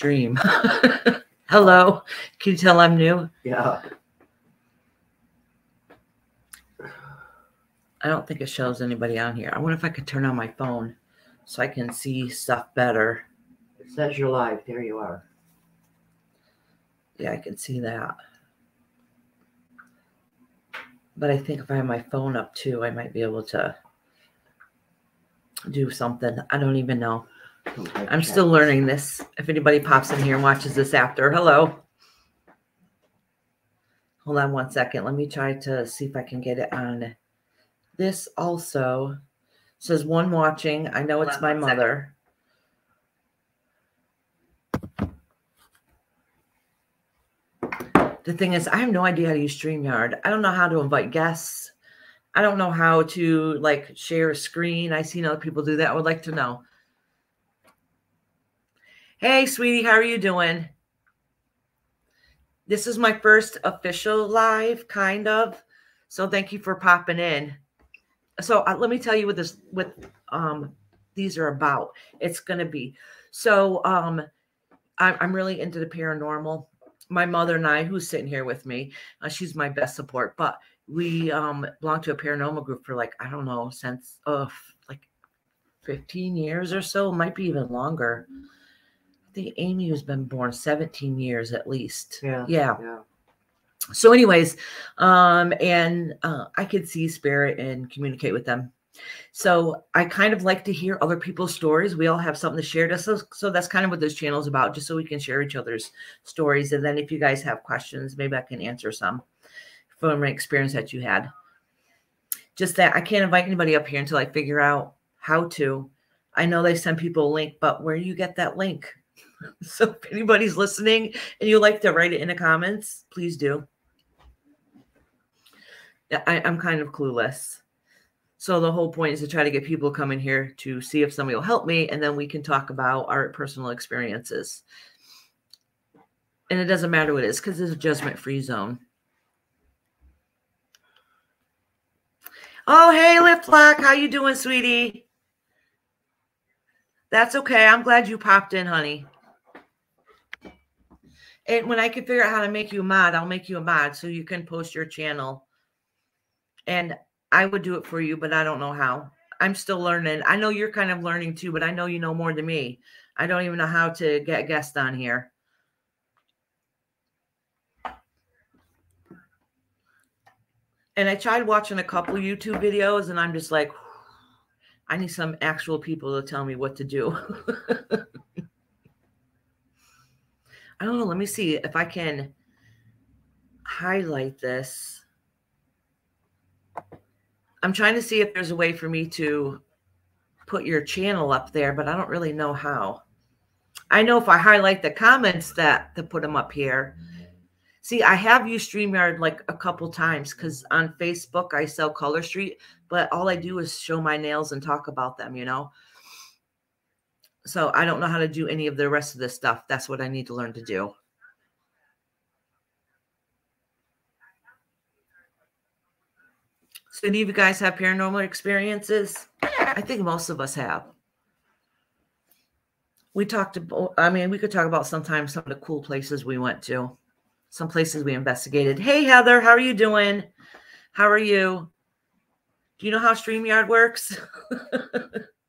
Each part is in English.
stream. Hello. Can you tell I'm new? Yeah. I don't think it shows anybody on here. I wonder if I could turn on my phone so I can see stuff better. It says you're live. There you are. Yeah, I can see that. But I think if I have my phone up too, I might be able to do something. I don't even know. I'm still learning this. If anybody pops in here and watches this after, hello. Hold on one second. Let me try to see if I can get it on. This also says one watching. I know it's my mother. The thing is, I have no idea how to use StreamYard. I don't know how to invite guests. I don't know how to like share a screen. I seen other people do that. I would like to know. Hey, sweetie, how are you doing? This is my first official live, kind of. So thank you for popping in. So uh, let me tell you what this what um these are about. It's gonna be so um I'm, I'm really into the paranormal. My mother and I, who's sitting here with me, uh, she's my best support. But we um belong to a paranormal group for like I don't know since uh like 15 years or so, might be even longer. I think Amy has been born 17 years at least. Yeah. Yeah. Yeah. So, anyways, um, and uh, I could see spirit and communicate with them. So I kind of like to hear other people's stories. We all have something to share. So, so that's kind of what this channel is about, just so we can share each other's stories. And then if you guys have questions, maybe I can answer some from an experience that you had. Just that I can't invite anybody up here until I figure out how to. I know they send people a link, but where do you get that link? So if anybody's listening and you like to write it in the comments, please do. I, I'm kind of clueless. So the whole point is to try to get people come in here to see if somebody will help me, and then we can talk about our personal experiences. And it doesn't matter what it is because it's a judgment-free zone. Oh, hey, Lip Lock, how you doing, sweetie? That's okay. I'm glad you popped in, honey. And when I can figure out how to make you a mod, I'll make you a mod so you can post your channel. And I would do it for you, but I don't know how. I'm still learning. I know you're kind of learning too, but I know you know more than me. I don't even know how to get guests on here. And I tried watching a couple YouTube videos, and I'm just like, I need some actual people to tell me what to do. Know. Let me see if I can highlight this. I'm trying to see if there's a way for me to put your channel up there, but I don't really know how. I know if I highlight the comments that to put them up here. See, I have used StreamYard like a couple times because on Facebook I sell Color Street, but all I do is show my nails and talk about them, you know. So I don't know how to do any of the rest of this stuff. That's what I need to learn to do. So, any of you guys have paranormal experiences? I think most of us have. We talked about, I mean, we could talk about sometimes some of the cool places we went to, some places we investigated. Hey, Heather, how are you doing? How are you? Do you know how StreamYard works?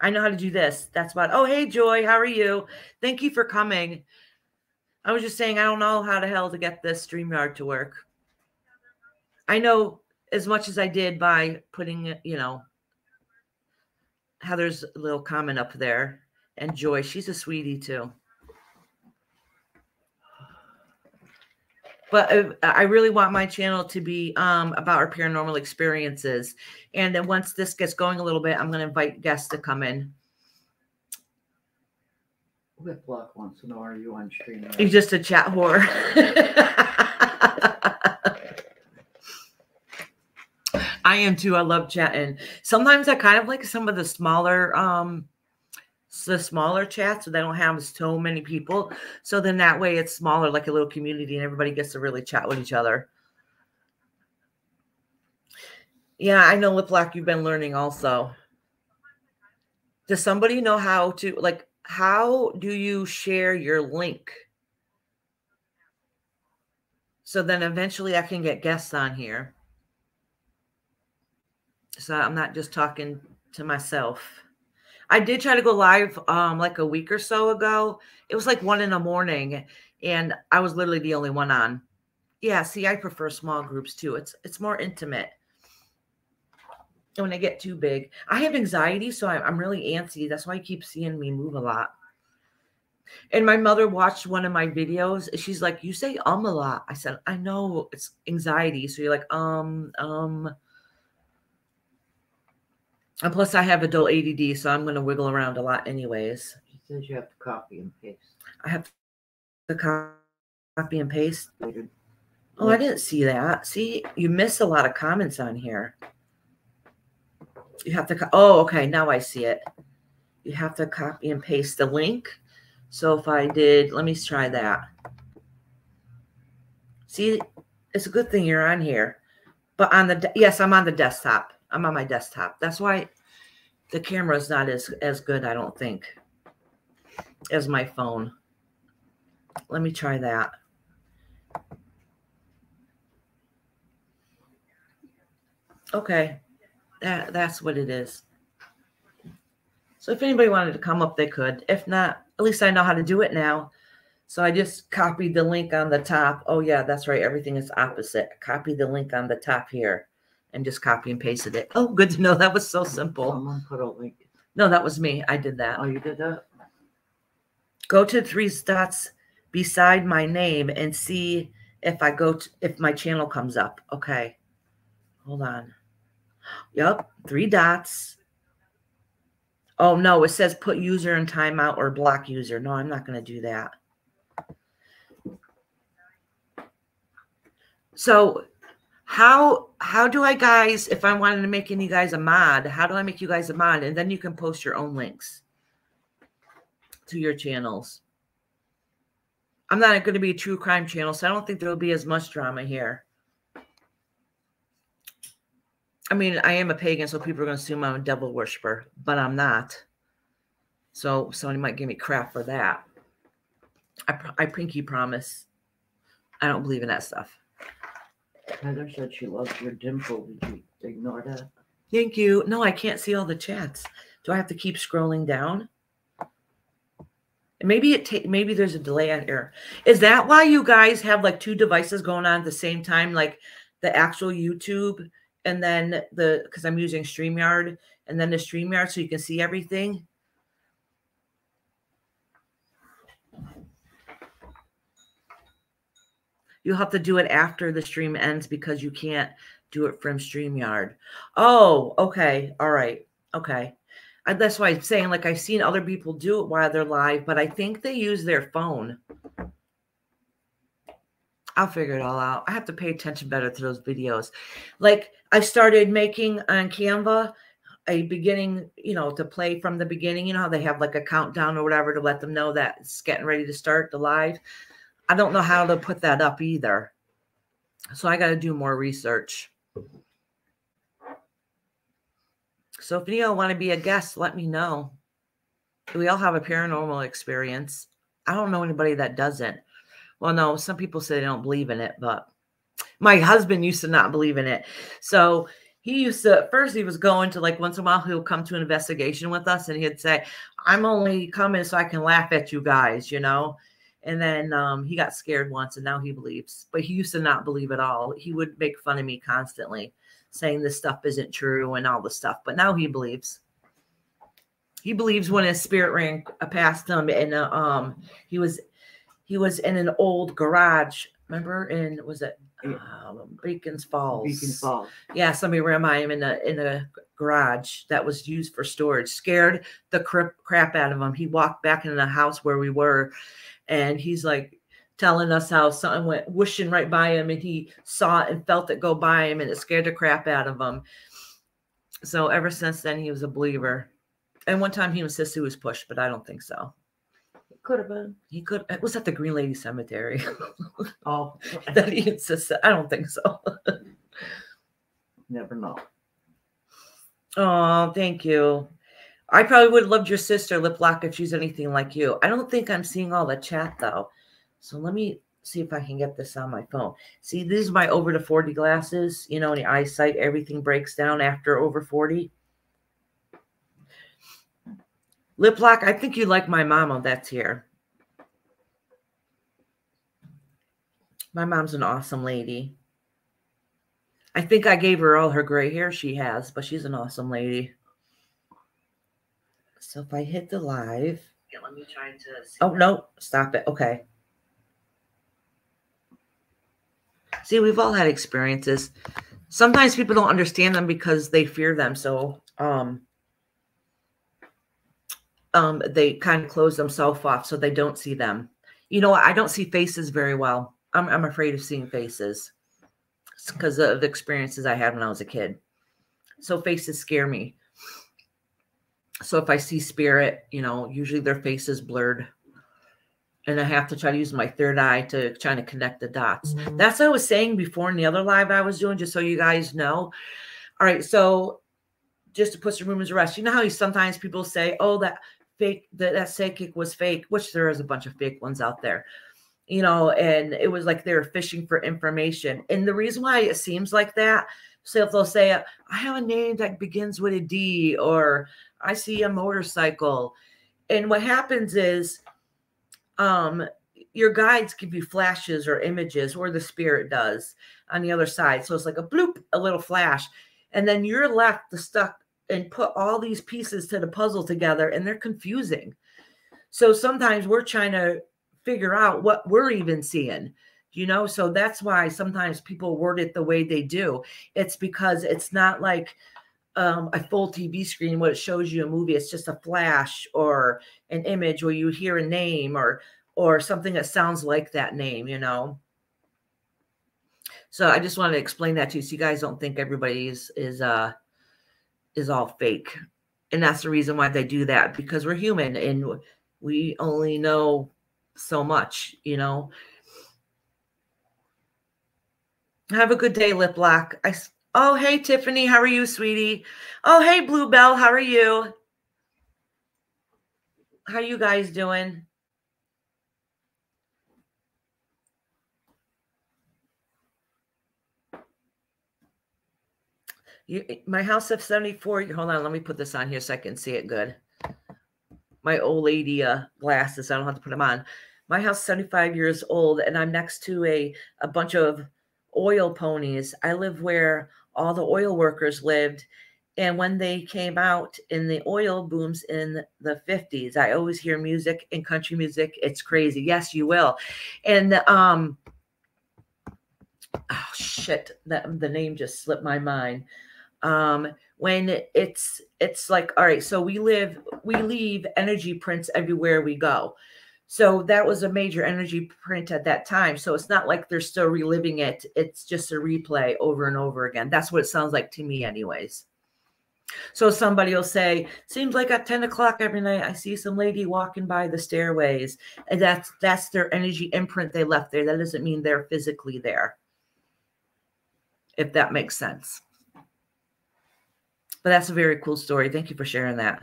I know how to do this. That's about, oh, hey, Joy, how are you? Thank you for coming. I was just saying, I don't know how the hell to get this StreamYard to work. I know as much as I did by putting, you know, Heather's little comment up there. And Joy, she's a sweetie too. But uh, I really want my channel to be um, about our paranormal experiences. And then once this gets going a little bit, I'm going to invite guests to come in. Lip Lock wants to know are you on stream? now? He's just a chat whore. I am too. I love chatting. Sometimes I kind of like some of the smaller, um, the smaller chat so they don't have so many people. So then that way it's smaller, like a little community, and everybody gets to really chat with each other. Yeah, I know Lip lock you've been learning also. Does somebody know how to like how do you share your link? So then eventually I can get guests on here. So I'm not just talking to myself. I did try to go live um like a week or so ago. It was like one in the morning and I was literally the only one on. Yeah, see, I prefer small groups too. It's it's more intimate. When they get too big, I have anxiety, so I'm, I'm really antsy. That's why you keep seeing me move a lot. And my mother watched one of my videos. She's like, "You say um a lot." I said, "I know it's anxiety." So you're like, um, um. And plus, I have adult ADD, so I'm going to wiggle around a lot, anyways. She says you have to copy and paste. I have to copy and paste. Oh, I didn't see that. See, you miss a lot of comments on here. You have to, oh, okay, now I see it. You have to copy and paste the link. So if I did, let me try that. See, it's a good thing you're on here. But on the, yes, I'm on the desktop. I'm on my desktop. That's why the camera is not as, as good, I don't think, as my phone. Let me try that. Okay. That that's what it is. So if anybody wanted to come up, they could. If not, at least I know how to do it now. So I just copied the link on the top. Oh yeah, that's right. Everything is opposite. Copy the link on the top here and just copy and pasted it. Oh, good to know. That was so simple. Someone put a link. No, that was me. I did that. Oh, you did that? Go to three dots beside my name and see if I go to if my channel comes up. Okay. Hold on. Yep, three dots. Oh no, it says put user in timeout or block user. No, I'm not going to do that. So how how do I guys if I wanted to make any guys a mod, how do I make you guys a mod and then you can post your own links to your channels? I'm not going to be a true crime channel, so I don't think there will be as much drama here. I mean, I am a pagan, so people are going to assume I'm a devil worshiper, but I'm not. So somebody might give me crap for that. I, I pinky promise. I don't believe in that stuff. Heather said she loves your dimple. Did you ignore that? Thank you. No, I can't see all the chats. Do I have to keep scrolling down? Maybe it ta- maybe there's a delay on here. Is that why you guys have like two devices going on at the same time, like the actual YouTube and then the because I'm using StreamYard and then the StreamYard so you can see everything? You'll have to do it after the stream ends because you can't do it from StreamYard. Oh, okay. All right. Okay. I, that's why I'm saying, like, I've seen other people do it while they're live, but I think they use their phone. I'll figure it all out. I have to pay attention better to those videos. Like, I started making on Canva a beginning, you know, to play from the beginning. You know how they have like a countdown or whatever to let them know that it's getting ready to start the live. I don't know how to put that up either. So I got to do more research. So if y'all want to be a guest, let me know. We all have a paranormal experience. I don't know anybody that doesn't. Well, no, some people say they don't believe in it, but my husband used to not believe in it. So he used to at first he was going to like once in a while he'll come to an investigation with us and he'd say, I'm only coming so I can laugh at you guys, you know. And then um, he got scared once and now he believes. But he used to not believe at all. He would make fun of me constantly, saying this stuff isn't true and all this stuff. But now he believes. He believes when his spirit ran past him and uh, um he was he was in an old garage. Remember? In was it um, Beacons Falls? Beacon Falls. Yeah, somebody ran by him in a in a garage that was used for storage. Scared the crap, crap out of him. He walked back in the house where we were, and he's like telling us how something went whooshing right by him, and he saw it and felt it go by him, and it scared the crap out of him. So ever since then, he was a believer. And one time he insisted he was pushed, but I don't think so. Could have been. He could. It was at the Green Lady Cemetery Oh, that he insisted. I don't think so. never know. Oh, thank you. I probably would have loved your sister, Lip Lock, if she's anything like you. I don't think I'm seeing all the chat though. So let me see if I can get this on my phone. See, these are my over to 40 glasses. You know, the eyesight, everything breaks down after over 40. Lip Lock, I think you like my mama that's here. My mom's an awesome lady. I think I gave her all her gray hair she has, but she's an awesome lady. So if I hit the live, yeah, let me try to. oh no! Stop it. Okay. See, we've all had experiences. Sometimes people don't understand them because they fear them, so um, um, they kind of close themselves off so they don't see them. You know, I don't see faces very well. I'm I'm afraid of seeing faces because of the experiences I had when I was a kid. So faces scare me. So if I see spirit, you know, usually their face is blurred. And I have to try to use my third eye to try to connect the dots. Mm-hmm. That's what I was saying before in the other live I was doing, just so you guys know. All right, so just to put some rumors to rest, you know how you, sometimes people say, "Oh, that fake, that that psychic was fake," which there is a bunch of fake ones out there you know, and it was like they were fishing for information. And the reason why it seems like that, so if they'll say, I have a name that begins with a D, or I see a motorcycle. And what happens is um your guides give you flashes or images, or the spirit does on the other side. So it's like a bloop, a little flash. And then you're left to stuck and put all these pieces to the puzzle together, and they're confusing. So sometimes we're trying to figure out what we're even seeing you know so that's why sometimes people word it the way they do it's because it's not like um, a full tv screen what it shows you a movie it's just a flash or an image where you hear a name or or something that sounds like that name you know so i just wanted to explain that to you so you guys don't think everybody is is uh is all fake and that's the reason why they do that because we're human and we only know so much, you know. Have a good day, Lip Lock. I oh hey Tiffany, how are you, sweetie? Oh hey Bluebell, how are you? How you guys doing? You, my house of 74. Hold on, let me put this on here so I can see it good. My old lady uh, glasses. I don't have to put them on my house is 75 years old and i'm next to a, a bunch of oil ponies i live where all the oil workers lived and when they came out in the oil booms in the 50s i always hear music and country music it's crazy. Yes you will. And um oh shit that the name just slipped my mind. Um when it's it's like all right so we live we leave energy prints everywhere we go so that was a major energy print at that time. So it's not like they're still reliving it. It's just a replay over and over again. That's what it sounds like to me, anyways. So somebody will say, seems like at 10 o'clock every night I see some lady walking by the stairways. And that's that's their energy imprint they left there. That doesn't mean they're physically there. If that makes sense. But that's a very cool story. Thank you for sharing that.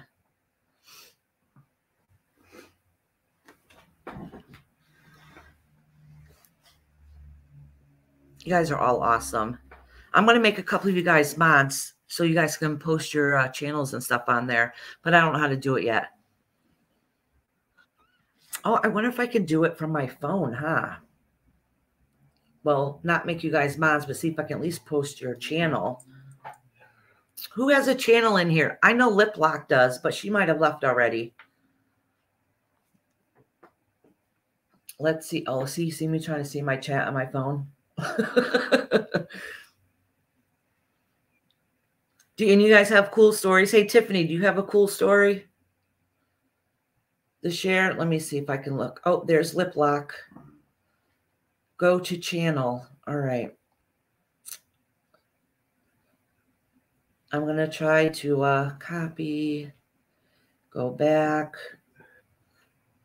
You guys are all awesome. I'm going to make a couple of you guys mods so you guys can post your uh, channels and stuff on there, but I don't know how to do it yet. Oh, I wonder if I can do it from my phone, huh? Well, not make you guys mods, but see if I can at least post your channel. Who has a channel in here? I know Lip Lock does, but she might have left already. Let's see. Oh, see, see me trying to see my chat on my phone. do of you guys have cool stories? Hey, Tiffany, do you have a cool story to share? Let me see if I can look. Oh, there's Lip Lock. Go to channel. All right. I'm to try to uh, copy, go back,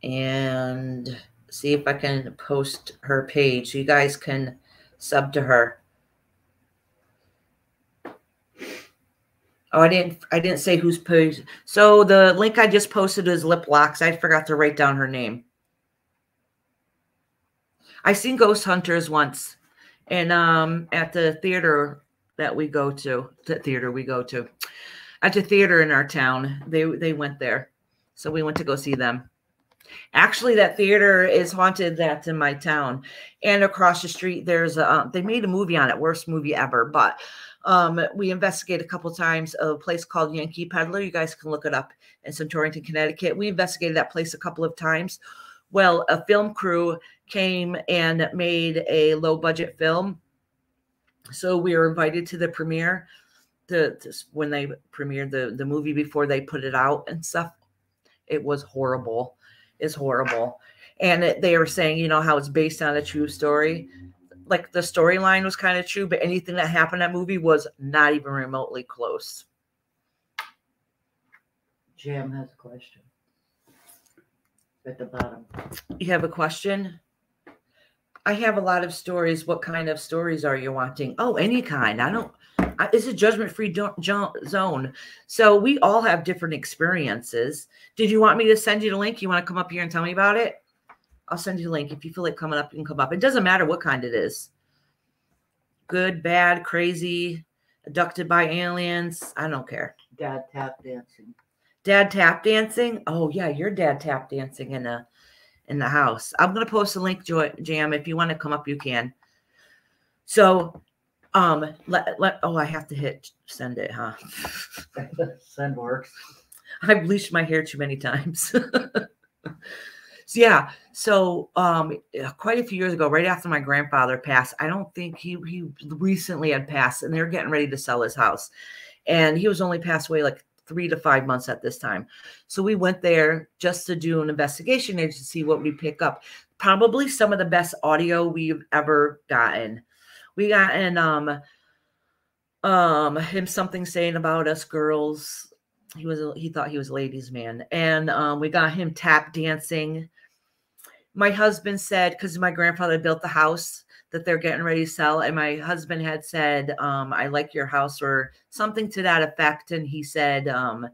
and see if I can post her page you guys can sub to her. Oh, I didn't. I didn't say who's posted. So the link I just posted is Lip Locks. I forgot to write down her name. I seen Ghost Hunters once, and um at the theater that we go to, the theater we go to, at the theater in our town. They they went there, so we went to go see them. Actually, that theater is haunted. That's in my town, and across the street there's a. Um, they made a movie on it, worst movie ever, but um, we investigate a couple times a place called Yankee Pedlar. You guys can look it up in Torrington, Connecticut. We investigated that place a couple of times. Well, a film crew came and made a low budget film. So we were invited to the premiere, the, when they premiered the, the movie before they put it out and stuff. It was horrible. It's horrible. And it, they were saying, you know, how it's based on a true story like the storyline was kind of true, but anything that happened in that movie was not even remotely close. Jam has a question at the bottom. You have a question? I have a lot of stories. What kind of stories are you wanting? Oh, any kind. I don't. It's a judgment-free zone. So we all have different experiences. Did you want me to send you the link? You want to come up here and tell me about it? I'll send you a link. If you feel like coming up, you can come up. It doesn't matter what kind it is. Good, bad, crazy, abducted by aliens. I don't care. Dad tap dancing. Dad tap dancing. Oh yeah, your dad tap dancing in a in the house. I'm gonna post a link, Joy, Jam. If you want to come up, you can. So, um, let let. Oh, I have to hit send it, huh? send works. I've bleached my hair too many times. So yeah, so um, quite a few years ago, right after my grandfather passed, I don't think he he recently had passed, and they were getting ready to sell his house, and he was only passed away like three to five months at this time. So we went there just to do an investigation to see what we pick up. Probably some of the best audio we've ever gotten. We got in um um him something saying about us girls. He was he thought he was a ladies' man, and um, we got him tap dancing. My husband said because my grandfather built the house that they're getting ready to sell and my husband had said um, i like your house or something to that effect. And he said um,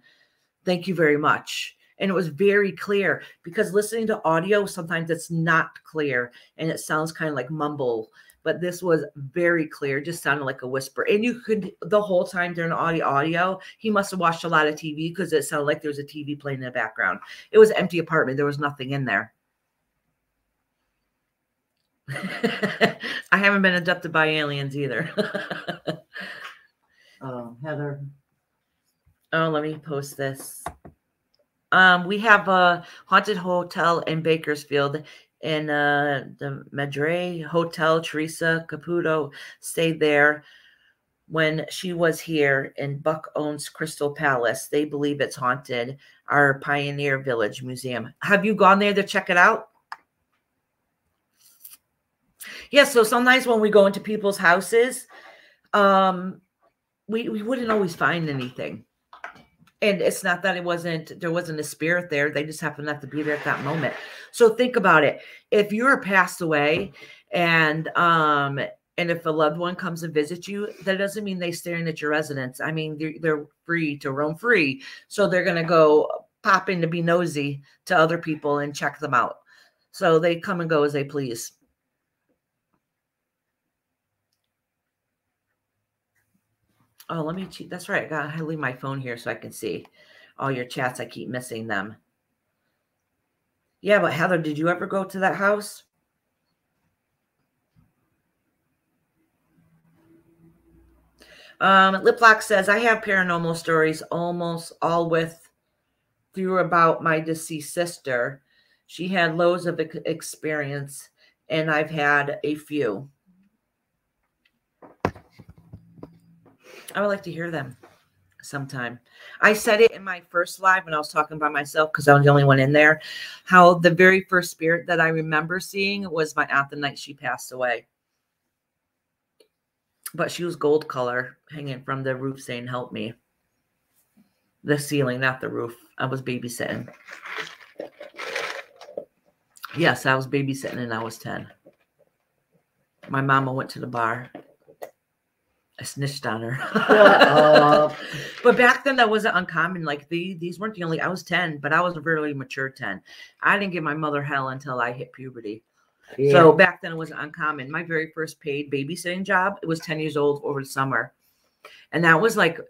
thank you very much. And it was very clear because listening to audio sometimes it's not clear and it sounds kind of like mumble but this was very clear just sounded like a whisper and you could the whole time during audio audio he must have watched a lot of tv because it sounded like there was a tv playing in the background it was empty apartment there was nothing in there I haven't been abducted by aliens either. um, Heather. Oh, let me post this. Um, we have a haunted hotel in Bakersfield in uh, the Padre Hotel. Teresa Caputo stayed there when she was here in Buck Owens Crystal Palace. They believe it's haunted. Our Pioneer Village Museum. Have you gone there to check it out? yeah so sometimes when we go into people's houses um we we wouldn't always find anything and it's not that it wasn't there wasn't a spirit there they just happened not to be there at that moment. So think about it. If you're passed away and um and if a loved one comes and visits you that doesn't mean they staring at your residence. I mean they're, they're free to roam free. So they're going to go pop in to be nosy to other people and check them out. So they come and go as they please Oh, let me cheat. That's right. I got to leave my phone here so I can see all your chats. I keep missing them. Yeah, but Heather, did you ever go to that house? Um, Liplock says, I have paranormal stories almost all with through about my deceased sister. She had loads of experience, and I've had a few. I would like to hear them sometime. I said it in my first live when I was talking by myself because I was the only one in there. How the very first spirit that I remember seeing was my aunt the night she passed away. But she was gold color hanging from the roof saying, Help me. The ceiling, not the roof. I was babysitting. Yes, I was babysitting and I was 10. My mama went to the bar snitched on her. But back then that wasn't uncommon. Like the these weren't the only. I was ten, but I was a really mature ten. I didn't give my mother hell until I hit puberty. Yeah. So back then it wasn't uncommon. My very first paid babysitting job, it was 10 years old over the summer. And that was like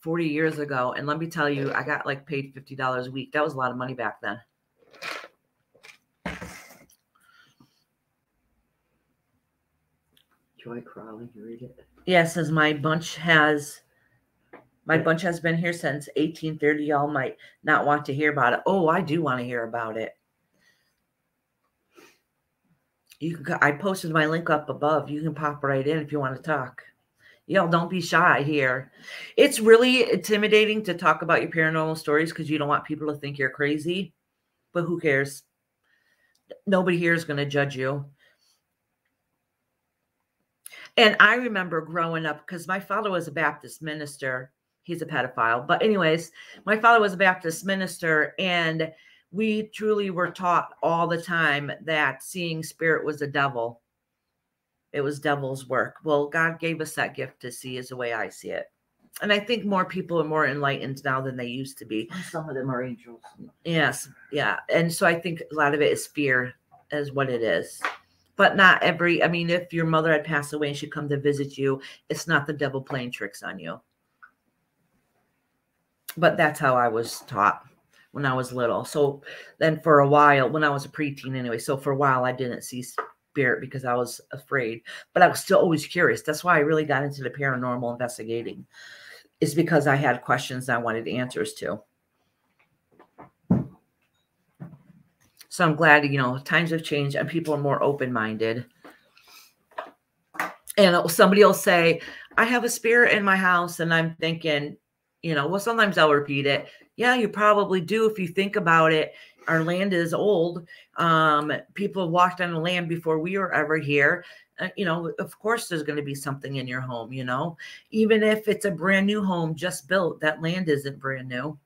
40 years ago. And let me tell you, I got like paid $50 a week. That was a lot of money back then. Joy Crowley, you read it. Yeah, it says my bunch has my bunch has been here since 1830. Y'all might not want to hear about it. Oh, I do want to hear about it. You can I posted my link up above. You can pop right in if you want to talk. Y'all don't be shy here. It's really intimidating to talk about your paranormal stories because you don't want people to think you're crazy. But who cares? Nobody here is going to judge you. And I remember growing up because my father was a Baptist minister. He's a pedophile. But, anyways, my father was a Baptist minister, and we truly were taught all the time that seeing spirit was a devil. It was devil's work. Well, God gave us that gift to see, is the way I see it. And I think more people are more enlightened now than they used to be. Some of them are angels. Yes, yeah. And so I think a lot of it is fear, is what it is. But not every, I mean, if your mother had passed away and she'd come to visit you, it's not the devil playing tricks on you. But that's how I was taught when I was little. So then for a while, when I was a preteen anyway, so for a while I didn't see spirit because I was afraid, but I was still always curious. That's why I really got into the paranormal investigating, is because I had questions I wanted answers to. So I'm glad, you know, times have changed and people are more open minded. And somebody will say, I have a spirit in my house. And I'm thinking, you know, well, sometimes I'll repeat it. Yeah, you probably do if you think about it. Our land is old. Um, people walked on the land before we were ever here. Uh, you know, of course, there's going to be something in your home, you know, even if it's a brand new home just built, that land isn't brand new.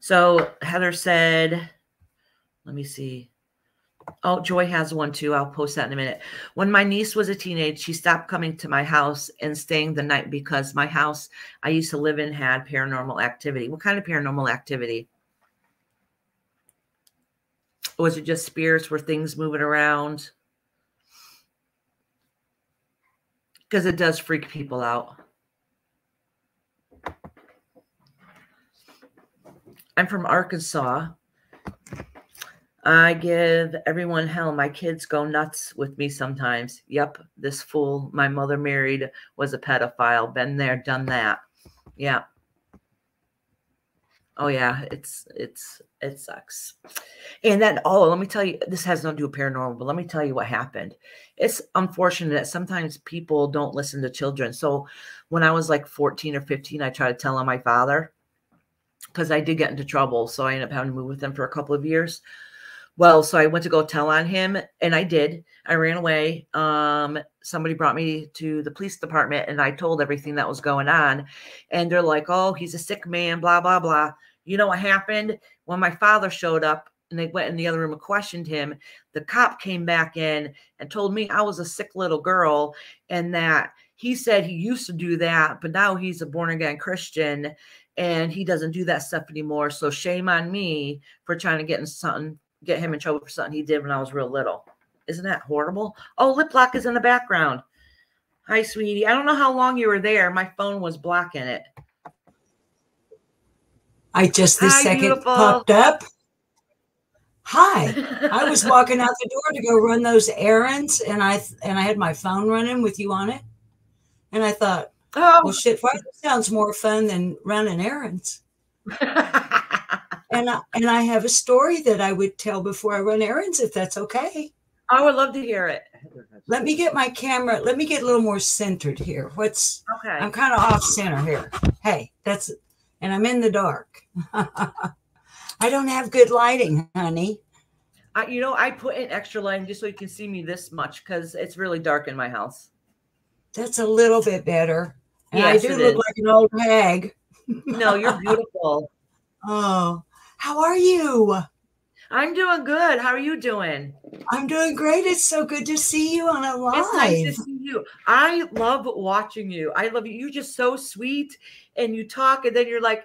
So Heather said, let me see. Oh, Joy has one too. I'll post that in a minute. When my niece was a teenage, she stopped coming to my house and staying the night because my house I used to live in had paranormal activity. What kind of paranormal activity? Was it just spirits? Were things moving around? Because it does freak people out. I'm from Arkansas. I give everyone hell. My kids go nuts with me sometimes. Yep, this fool my mother married was a pedophile. Been there, done that. Yeah. Oh yeah, it's it's it sucks. And then oh, let me tell you, this has nothing to do with paranormal, but let me tell you what happened. It's unfortunate that sometimes people don't listen to children. So when I was like 14 or 15, I tried to tell on my father because I did get into trouble. So I ended up having to move with him for a couple of years. Well, so I went to go tell on him and I did. I ran away. Um, somebody brought me to the police department and I told everything that was going on. And they're like, oh, he's a sick man, blah, blah, blah. You know what happened? When my father showed up and they went in the other room and questioned him, the cop came back in and told me I was a sick little girl and that he said he used to do that, but now he's a born again Christian and he doesn't do that stuff anymore. So shame on me for trying to get in something, get him in trouble for something he did when I was real little. Isn't that horrible? Oh, lip lock is in the background. Hi, sweetie. I don't know how long you were there. My phone was blocking it. I just this Hi, second beautiful. popped up. Hi. I was walking out the door to go run those errands and I and I had my phone running with you on it. And I thought, Oh. well oh. shit, why that sounds more fun than running errands. And I, and I have a story that I would tell before I run errands if that's okay. Oh, I would love to hear it. Let me get my camera, let me get a little more centered here. What's Okay. I'm kind of off center here. Hey, that's and I'm in the dark. I don't have good lighting, honey. I, you know, I put in extra lighting just so you can see me this much because it's really dark in my house. That's a little bit better. And I Yes, do it look is. like an old hag. No, you're beautiful. Oh, how are you? I'm doing good. How are you doing? I'm doing great. It's so good to see you on a live. It's nice to see you. I love watching you. I love you. You're just so sweet and you talk and then you're like,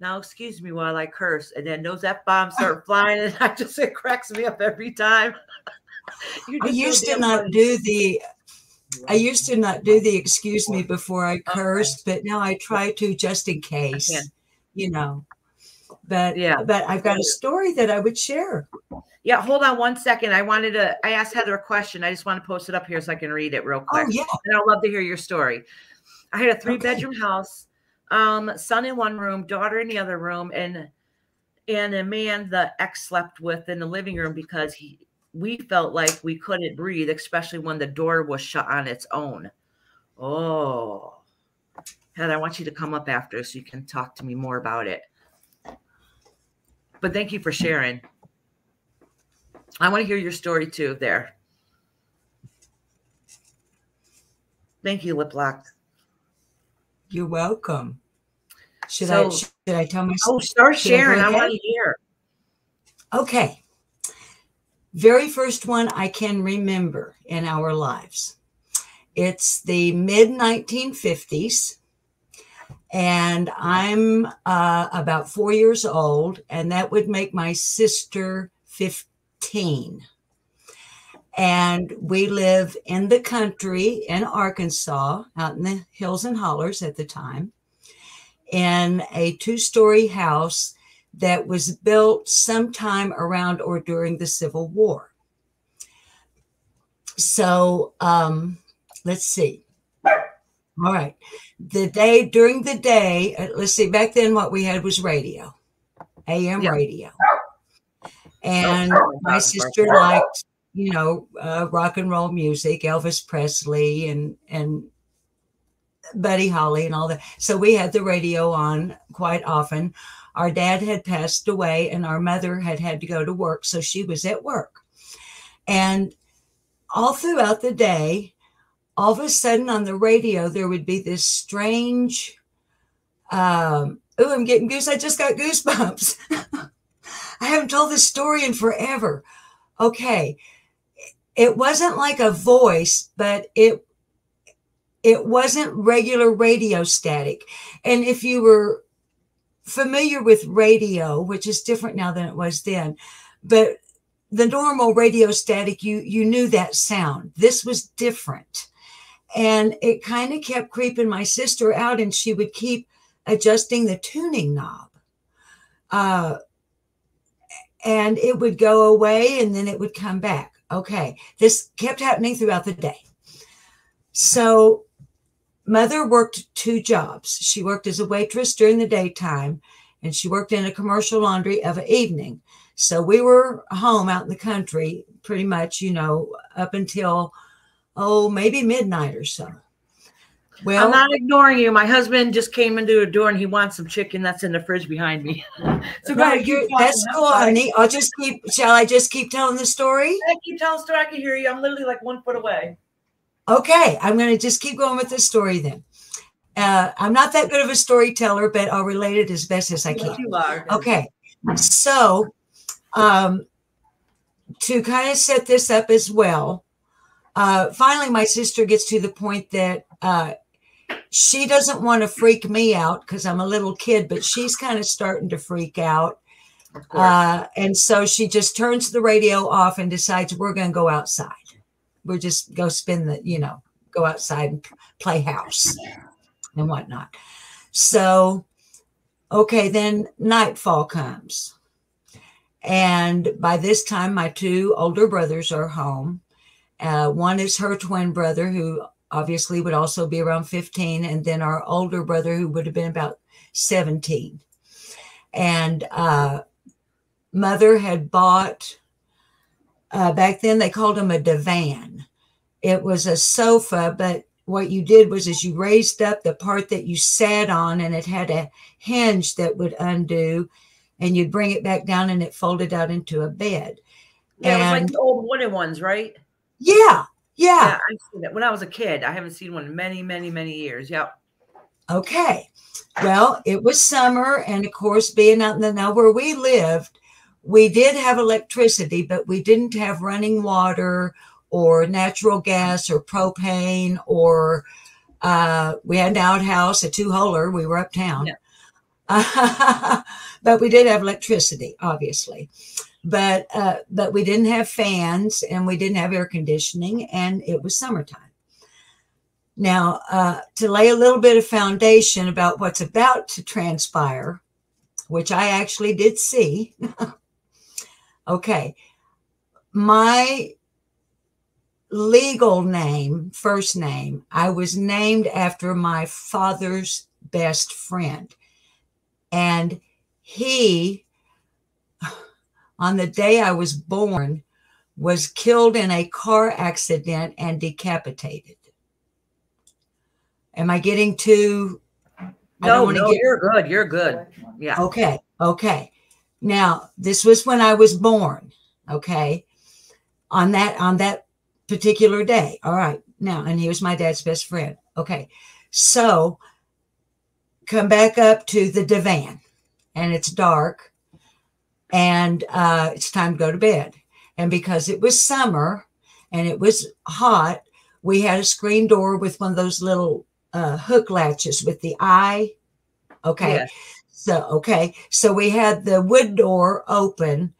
now excuse me while I curse. And then those F bombs start flying and I just it cracks me up every time. I used to not funny. do the I used to not do the excuse me before I cursed, okay. but now I try to just in case, you know. But yeah, but I've got a story that I would share. Yeah, hold on one second. I wanted to. I asked Heather a question. I just want to post it up here so I can read it real quick. Oh yeah, and I'd love to hear your story. I had a three okay. bedroom house, um, son in one room, daughter in the other room, and and a man the ex slept with in the living room because he we felt like we couldn't breathe, especially when the door was shut on its own. Oh, Heather, I want you to come up after so you can talk to me more about it. But thank you for sharing. I want to hear your story too there. Thank you, Lip Lock. You're welcome. Should so, I should I tell my Oh, start sharing. I, I want to hear. Okay. Very first one I can remember in our lives. It's the mid 1950s and I'm uh, about four years old, and that would make my sister 15. And we live in the country in Arkansas, out in the hills and hollers at the time, in a two story house that was built sometime around or during the Civil War. So um, let's see. All right. The day during the day, uh, let's see, back then what we had was radio, AM yep. radio. And my sister liked, you know, uh, rock and roll music, Elvis Presley and, and Buddy Holly and all that. So we had the radio on quite often. Our dad had passed away and our mother had had to go to work. So she was at work. And all throughout the day, all of a sudden on the radio, there would be this strange, um, oh, I'm getting goose. I just got goosebumps. I haven't told this story in forever. Okay. It wasn't like a voice, but it it wasn't regular radio static. And if you were familiar with radio, which is different now than it was then, but the normal radio static, you you knew that sound. This was different. And it kind of kept creeping my sister out, and she would keep adjusting the tuning knob. Uh, and it would go away and then it would come back. Okay. This kept happening throughout the day. So, mother worked two jobs. She worked as a waitress during the daytime and she worked in a commercial laundry of an evening. So, we were home out in the country pretty much, you know, up until oh, maybe midnight or so. Well, I'm not ignoring you. My husband just came into a door and he wants some chicken that's in the fridge behind me. so go ahead. That's cool, honey. I'll just keep. Shall I just keep telling the story? I keep telling the story. I can hear you. I'm literally like one foot away. Okay, I'm going to just keep going with the story then. Uh, I'm not that good of a storyteller, but I'll relate it as best as I can. you are. Okay, so um, to kind of set this up as well, uh, finally, my sister gets to the point that uh, she doesn't want to freak me out because I'm a little kid, but she's kind of starting to freak out. Uh, and so she just turns the radio off and decides we're going to go outside. We're just go spin the, you know, go outside and play house and whatnot. So, okay, then nightfall comes. And by this time, my two older brothers are home. Uh, one is her twin brother, who obviously would also be around 15, and then our older brother, who would have been about 17. And uh, mother had bought, uh, back then they called them a divan. It was a sofa, but what you did was is you raised up the part that you sat on and it had a hinge that would undo and you'd bring it back down and it folded out into a bed. Yeah, and, it was like the old wooden ones, right? Yeah, yeah. Yeah, I've seen that when I was a kid. I haven't seen one in many, many, many years. Yep. Okay. Well, it was summer, and of course, being out in the now where we lived we did have electricity, but we didn't have running water or natural gas or propane or uh, we had an outhouse, a two holer. We were uptown. Yeah. but we did have electricity, obviously. But uh, but we didn't have fans and we didn't have air conditioning, and it was summertime. Now, uh, to lay a little bit of foundation about what's about to transpire, which I actually did see. okay. My legal name, first name, I was named after my father's best friend. And he, on the day I was born, was killed in a car accident and decapitated. Am I getting too? No, no, get, you're good. You're good. Yeah. Okay. Okay. Now, this was when I was born. Okay. On that on that particular day. All right. Now, and he was my dad's best friend. Okay. So come back up to the divan and it's dark and uh, it's time to go to bed. And because it was summer and it was hot, we had a screen door with one of those little uh, hook latches with the eye. Okay. So, okay. So we had the wood door open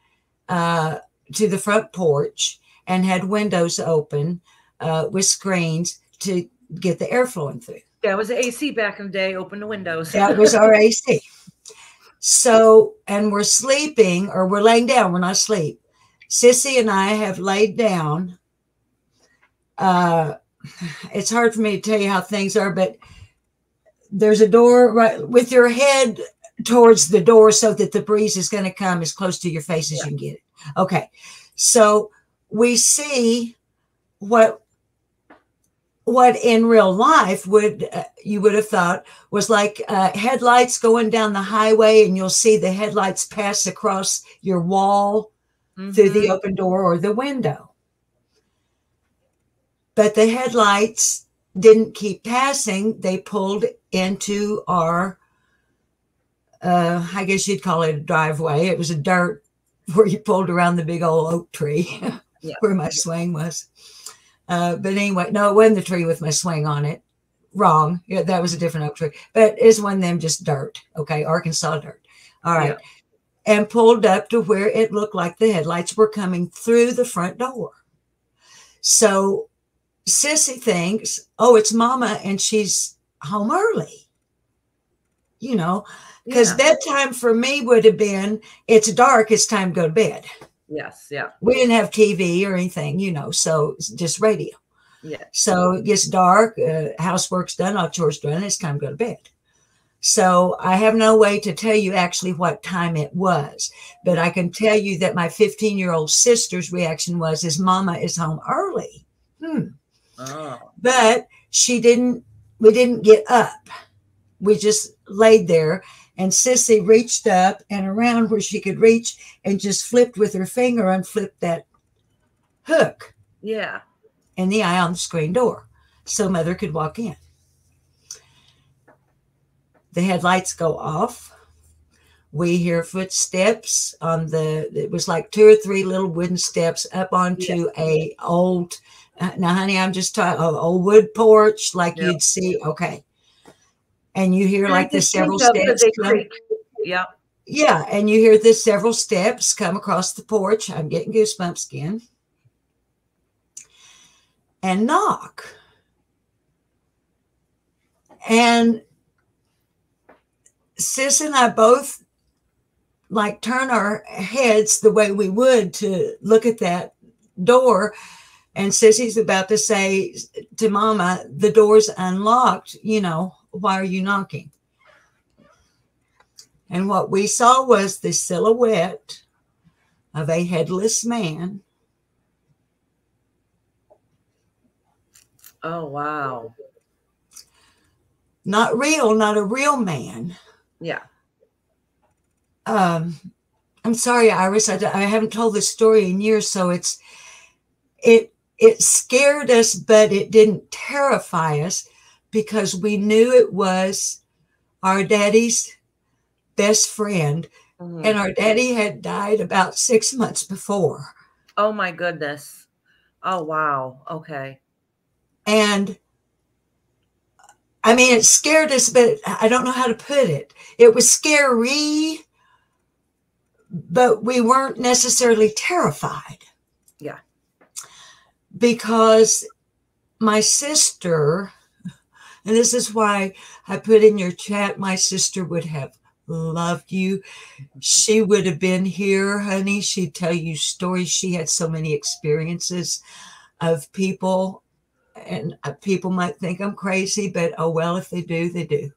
uh, to the front porch and had windows open uh, with screens to get the air flowing through. That was the AC back in the day. Open the windows. that was our AC. So, and we're sleeping or we're laying down. We're not asleep. Sissy and I have laid down. Uh, it's hard for me to tell you how things are, but there's a door right with your head towards the door so that the breeze is going to come as close to your face as yeah. you can get it. Okay. So we see what what in real life would uh, you would have thought was like uh, headlights going down the highway and you'll see the headlights pass across your wall mm-hmm. through the mm-hmm. open door or the window but the headlights didn't keep passing they pulled into our uh, i guess you'd call it a driveway it was a dirt where you pulled around the big old oak tree yeah. where my swing was. Uh, but anyway, no, it wasn't the tree with my swing on it. Wrong. Yeah, that was a different oak tree. But it's one of them just dirt. Okay, Arkansas dirt. All right. Yeah. And pulled up to where it looked like the headlights were coming through the front door. So Sissy thinks, oh, it's mama and she's home early. You know, because yeah. that time for me would have been it's dark, it's time to go to bed. Yes, yeah. We didn't have TV or anything, you know, so just radio. Yeah. So it gets dark, uh, housework's done, all chores done, it's time to go to bed. So I have no way to tell you actually what time it was, but I can tell you that my 15 year old sister's reaction was, "His mama is home early." Hmm. Oh. But she didn't. We didn't get up. We just laid there and Sissy reached up and around where she could reach and just flipped with her finger and flipped that hook. Yeah. And the eye on the screen door so mother could walk in. The headlights go off. We hear footsteps on the, it was like two or three little wooden steps up onto yeah. a old, uh, now honey, I'm just talking, old wood porch like yep. you'd see. Okay and you hear like the several steps. Come, yeah. Yeah. And you hear the several steps come across the porch. I'm getting goosebumps again. And knock. And Sis and I both like turn our heads the way we would to look at that door. And Sissy's about to say to Mama, the door's unlocked, you know, why are you knocking? And what we saw was the silhouette of a headless man. Oh, wow. Not real, not a real man. Yeah. Um, I'm sorry, Iris. I, I haven't told this story in years, so it's it it scared us, but it didn't terrify us because we knew it was our daddy's best friend Mhm. and our daddy had died about six months before. oh my goodness. Oh wow. Okay. And I mean, it scared us, but I don't know how to put it. It was scary, but we weren't necessarily terrified. Yeah. Because my sister, and this is why I put in your chat, my sister would have loved you. She would have been here, honey. She'd tell you stories. She had so many experiences of people and uh, people might think I'm crazy, but oh well, if they do, they do.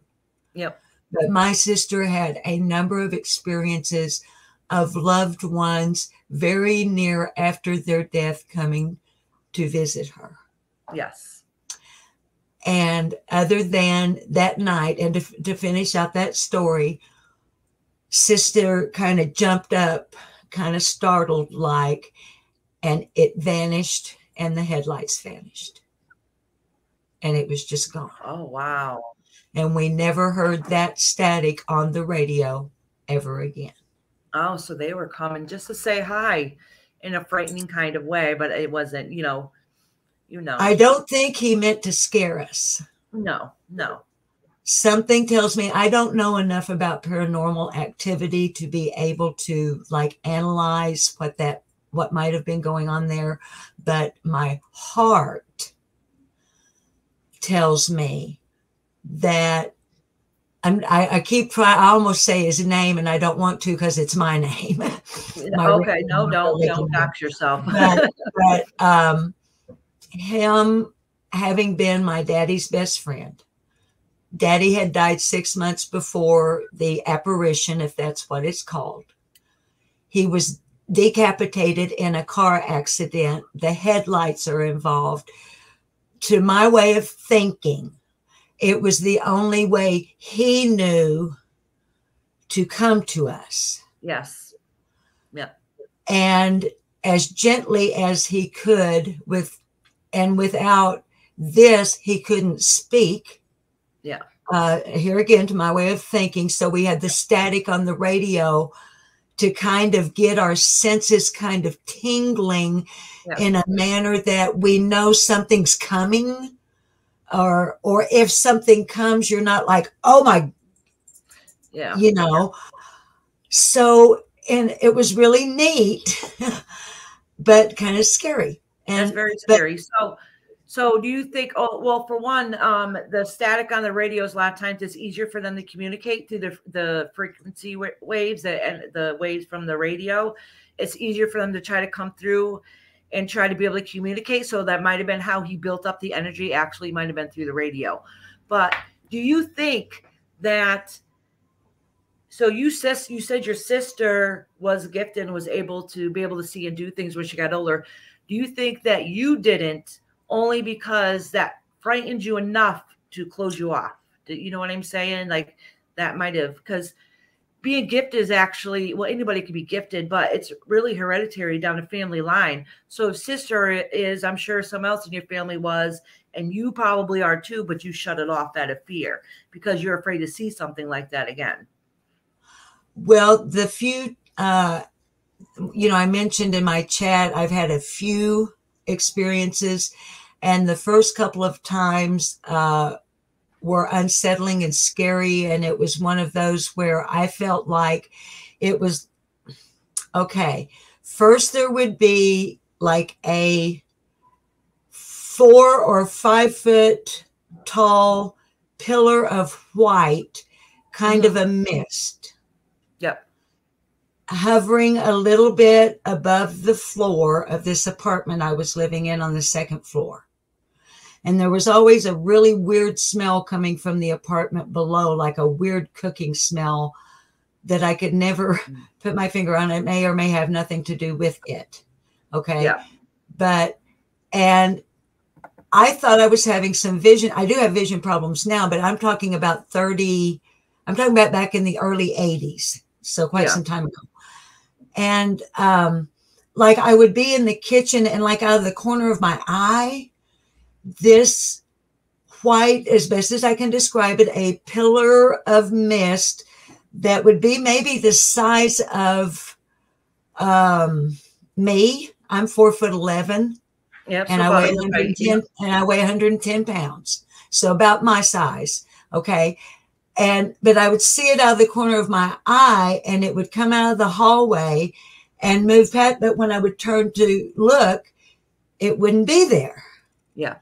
Yep. But my sister had a number of experiences of loved ones very near after their death coming to visit her. Yes. And other than that night, and to, to finish out that story, sister kind of jumped up, kind of startled like, and it vanished, and the headlights vanished. And it was just gone. Oh wow. And we never heard that static on the radio ever again. Oh, so they were coming just to say hi in a frightening kind of way, but it wasn't, you know, you know. I don't think he meant to scare us. no, no. Something tells me I don't know enough about paranormal activity to be able to like analyze what that what might have been going on there, but my heart tells me that I'm, I, I keep trying. I almost say his name, and I don't want to because it's my name. My okay, no, don't don't dox yourself. but, but um, him having been my daddy's best friend. Daddy had died six months before the apparition, if that's what it's called. He was decapitated in a car accident. The headlights are involved. To my way of thinking, it was the only way he knew to come to us yes. Yep. and as gently as he could with and without this he couldn't speak Yeah. uh here again to my way of thinking so we had the static on the radio to kind of get our senses kind of tingling Yeah. in a manner that we know something's coming or or if something comes you're not like oh my Yeah. you know so and it was really neat but kind of scary That's and very but- scary. So, so do you think? Oh, well, for one, um, the static on the radios a lot of times it's easier for them to communicate through the the frequency wa- waves that- and the waves from the radio. It's easier for them to try to come through and try to be able to communicate. So that might have been how he built up the energy. Actually, might have been through the radio. But do you think that? So you you said your sister was gifted and was able to be able to see and do things when she got older do you think that you didn't only because that frightened you enough to close you off? Do you know what i'm saying? Like that might have because being gifted is actually well anybody can be gifted but it's really hereditary down a family line. So if sister is i'm sure someone else in your family was and you probably are too but you shut it off out of fear because you're afraid to see something like that again. Well the few uh you know i mentioned in my chat i've had a few experiences and the first couple of times uh were unsettling and scary and it was one of those where i felt like it was okay first there would be like a four or five foot tall pillar of white kind of a mist hovering a little bit above the floor of this apartment I was living in on the second floor. And there was always a really weird smell coming from the apartment below, like a weird cooking smell that I could never mm. put my finger on. It may or may have nothing to do with it. Okay. Yeah. But, and I thought I was having some vision. I do have vision problems now, but I'm talking about 30, I'm talking about back in the early 80s. So quite Yeah. some time ago. And um, like I would be in the kitchen and like out of the corner of my eye, this white, as best as I can describe it, a pillar of mist that would be maybe the size of um, me. I'm four foot eleven, Yep. and so I weigh 110 and I weigh 110 pounds. So about my size. Okay. And but I would see it out of the corner of my eye and it would come out of the hallway and move past. But when I would turn to look, it wouldn't be there. Yeah.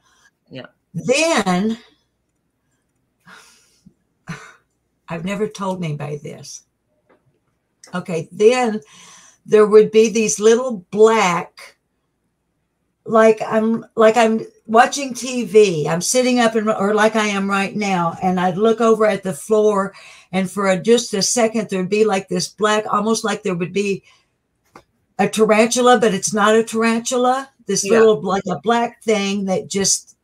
Yeah. Then I've never told anybody this. Okay, then there would be these little black like I'm like I'm watching TV. I'm sitting up and or like I am right now, and I'd look over at the floor, and for a, just a second there'd be like this black, almost like there would be a tarantula, but it's not a tarantula. This Yeah. little like a black thing that just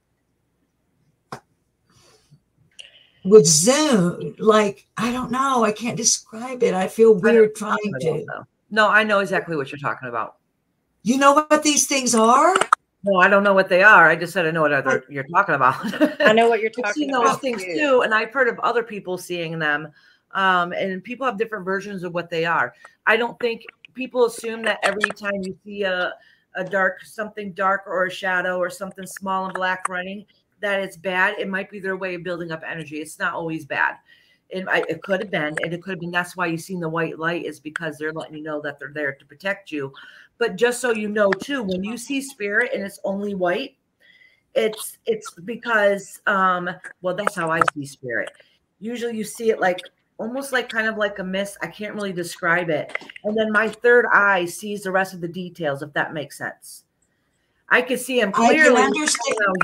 would zoom like I don't know. I can't describe it. I feel weird trying to. No, I know exactly what you're talking about. You know what these things are? No, I don't know what they are. I just said I know what other you're talking about. I know what you're I've talking seen those things too. too, and I've heard of other people seeing them. Um, and people have different versions of what they are. I don't think people assume that every time you see a a dark something dark or a shadow or something small and black running that it's bad. It might be their way of building up energy. It's not always bad. It, I, it could have been, and it could have been. That's why you've seen the white light is because they're letting you know that they're there to protect you. But just so you know, too, when you see spirit and it's only white, it's it's because um well that's how i see spirit usually you see it like almost like kind of like a mist i can't really describe it and then my third eye sees the rest of the details if that makes sense i could see him I clearly when i was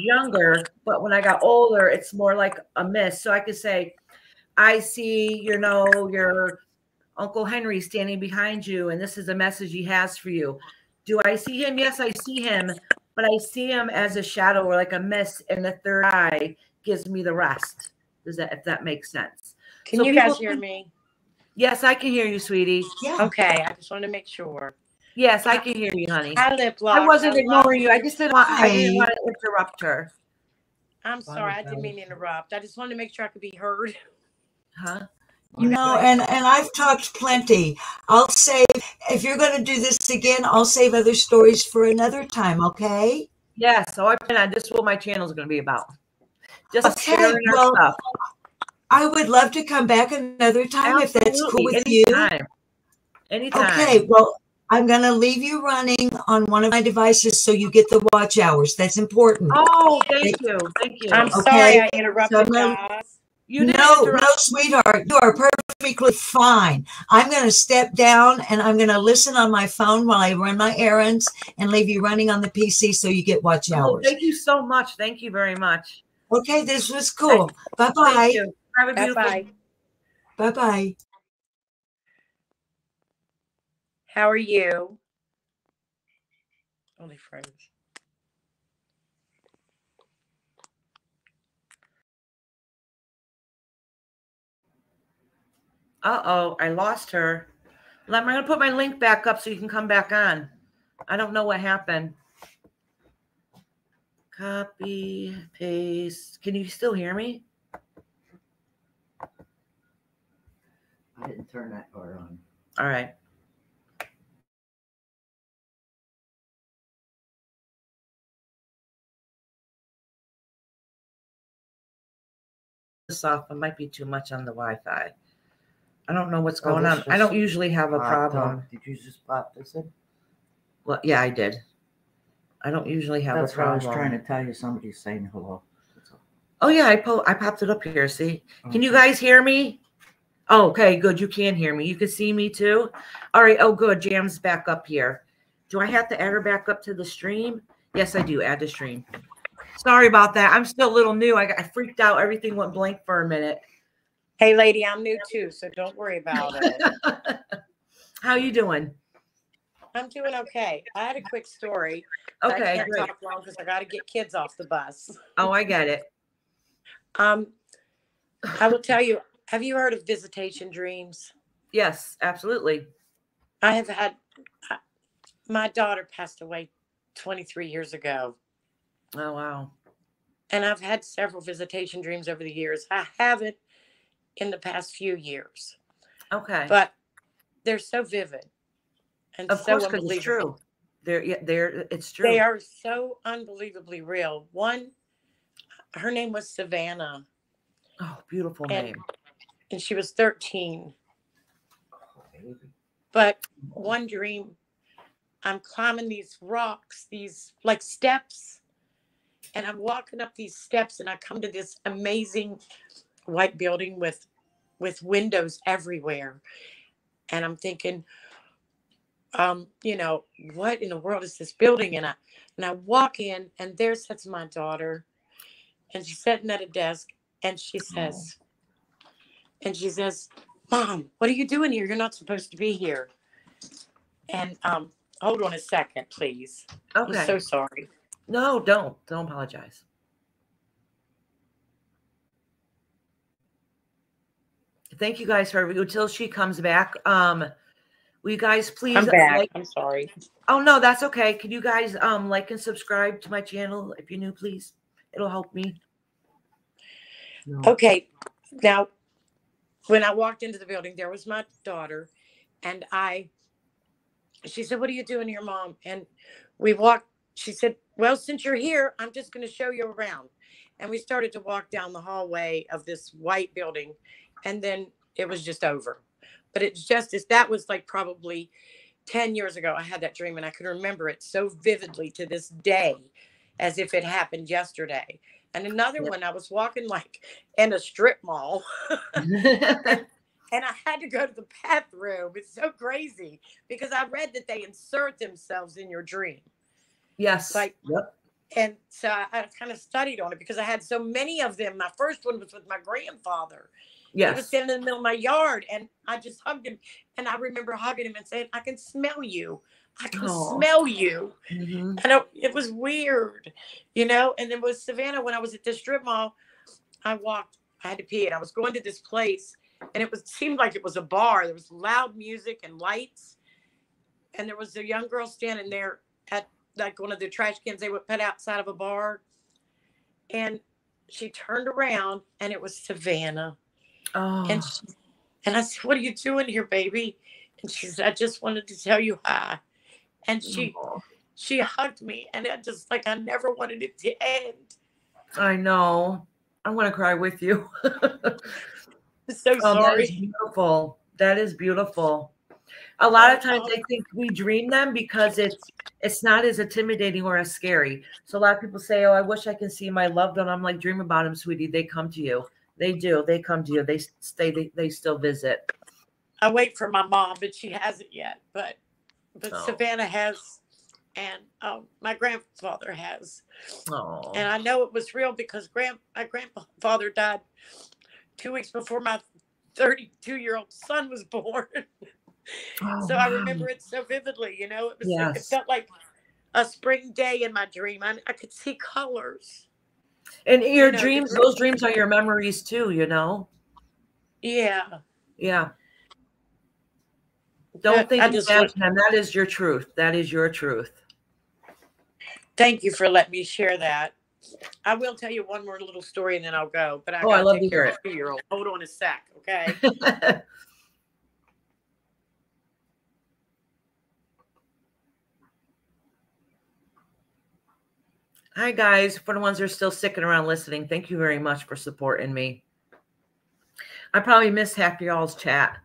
younger but when i got older it's more like a mist so i could say i see you know your uncle henry standing behind you and this is a message he has for you do i see him yes i see him but I see him as a shadow or like a mist, and the third eye gives me the rest. Does that, if that makes sense? Can So you guys hear think- me? Yes, I can hear you, sweetie. Yeah. Okay, I just wanted to make sure. Yes, I can hear you, honey. Hi, Lip Lock. I wasn't love ignoring you. I just didn't want. I didn't want to interrupt her. I'm sorry, I didn't mean to interrupt. I just wanted to make sure I could be heard. Huh? You know, and and I've talked plenty. I'll save if you're going to do this again. I'll save other stories for another time. Okay. Yeah. So I plan on this. is What my channel is going to be about. Just Okay, sharing our well, stuff. I would love to come back another time if that's cool Absolutely. with you. Anytime. Anytime. Okay. Well, I'm going to leave you running on one of my devices so you get the watch hours. That's important. Oh, thank you. Thank you. I'm Okay. sorry I interrupted, So, no- guys. You didn't no, interrupt. no, sweetheart, you are perfectly fine. I'm going to step down and I'm going to listen on my phone while I run my errands and leave you running on the PC so you get watch Oh, hours. thank you so much. Thank you very much. Okay, this was cool. Bye bye. Have a beautiful Bye-bye. Bye bye. How are you? Only friends. Uh oh, I lost her. I'm gonna put my link back up so you can come back on. I don't know what happened. Copy, paste. Can you still hear me? I didn't turn that part on. All right. This off. It might be too much on the Wi-Fi. I don't know what's Oh, going this on. I don't usually have a problem. Did you just pop this in? Well, yeah, I did. I don't usually have That's a what I problem. was trying to tell you. Somebody's saying hello. That's all. Oh yeah, I po- I popped it up here. See, can you Okay. guys hear me? Oh, okay, good. You can hear me. You can see me too. All right. Oh, good. Jam's back up here. Do I have to add her back up to the stream? Yes, I do. Add to stream. Sorry about that. I'm still a little new. I got I freaked out. Everything went blank for a minute. Hey, lady, I'm new too, so don't worry about it. How you doing? I'm doing okay. I had a quick story. but I Okay, can't great. talk long because I got to get kids off the bus. Oh, I get it. Um, I will tell you. Have you heard of visitation dreams? Yes, absolutely. I have had. I- My daughter passed away 23 years ago, Oh wow. and I've had several visitation dreams over the years. I haven't in the past few years. Okay. but they're so vivid and of so course, because it's true. They're yeah, they're it's true. They are so unbelievably real. One, her name was Savannah, Oh, beautiful And- name. and she was 13. Oh. But one dream, I'm climbing these rocks, these like steps, and I'm walking up these steps, and I come to this amazing white building with with windows everywhere, and I'm thinking, um, you know, what in the world is this building? And I and I walk in, and there sits my daughter, and she's sitting at a desk, and she says, and she says, Mom, what are you doing here? You're not supposed to be here. And um, hold on a second, please. Okay. I'm so sorry. no, don't don't apologize. Thank you guys for until she comes back. Um, will you guys please I'm back. like- I'm sorry. Oh no, that's okay. Can you guys um like and subscribe to my channel if you're new, please? It'll help me. No. Okay. Now, when I walked into the building, there was my daughter, and I, she said, What are you doing here, mom? And we walked, she said, Well, since you're here, I'm just going to show you around. And we started to walk down the hallway of this white building, and then it was just over. But it's just as that was like probably 10 years ago. I had that dream, and I can remember it so vividly to this day as if it happened yesterday. And another Yep. one, I was walking like in a strip mall and I had to go to the bathroom. It's so crazy because I read that they insert themselves in your dream. yes. Like- yep. And so I, I kind of studied on it because I had so many of them. My first one was with my grandfather. He was Yes. standing in the middle of my yard and I just hugged him. And I remember hugging him and saying, I can smell you. I can Aw. smell you. Mhm. And it, it was weird, you know. And then with Savannah, when I was at the strip mall, I walked. I had to pee, and I was going to this place, and it was seemed like it was a bar. There was loud music and lights, and there was a young girl standing there at like one of the trash cans they would put outside of a bar, and she turned around, and it was Savannah, Oh, and she, and I said, "What are you doing here, baby?" And she said, "I just wanted to tell you hi," and she oh, she hugged me and I just like I never wanted it to end. I know. I want to cry with you. So Oh, that is sorry. beautiful. That is beautiful. A lot of times I oh. think we dream them because it's it's not as intimidating or as scary. So a lot of people say, "Oh, I wish I can see my loved one." I'm like, "Dream about them, sweetie. They come to you. They do. They come to you. They stay. They, they still visit." I wait for my mom, but she hasn't yet. But but Oh. Savannah has, and um, my grandfather has, Oh, and I know it was real because grand my grandfather died two weeks before my 32 year old son was born. Oh, so I remember it so vividly. You know, it was like, it felt like a spring day in my dream. I, I could see colors. And your know, dreams, those dreams are your memories too. You know. Yeah. Yeah. Don't think I just imagine them. That is your truth. That is your truth. Thank you for letting me share that. I will tell you one more little story and then I'll go. But I Oh, I love to hear two-year-old. Hold on a sec, okay? Hi, guys. For the ones that are still sticking around listening, thank you very much for supporting me. I probably missed half y'all's chat.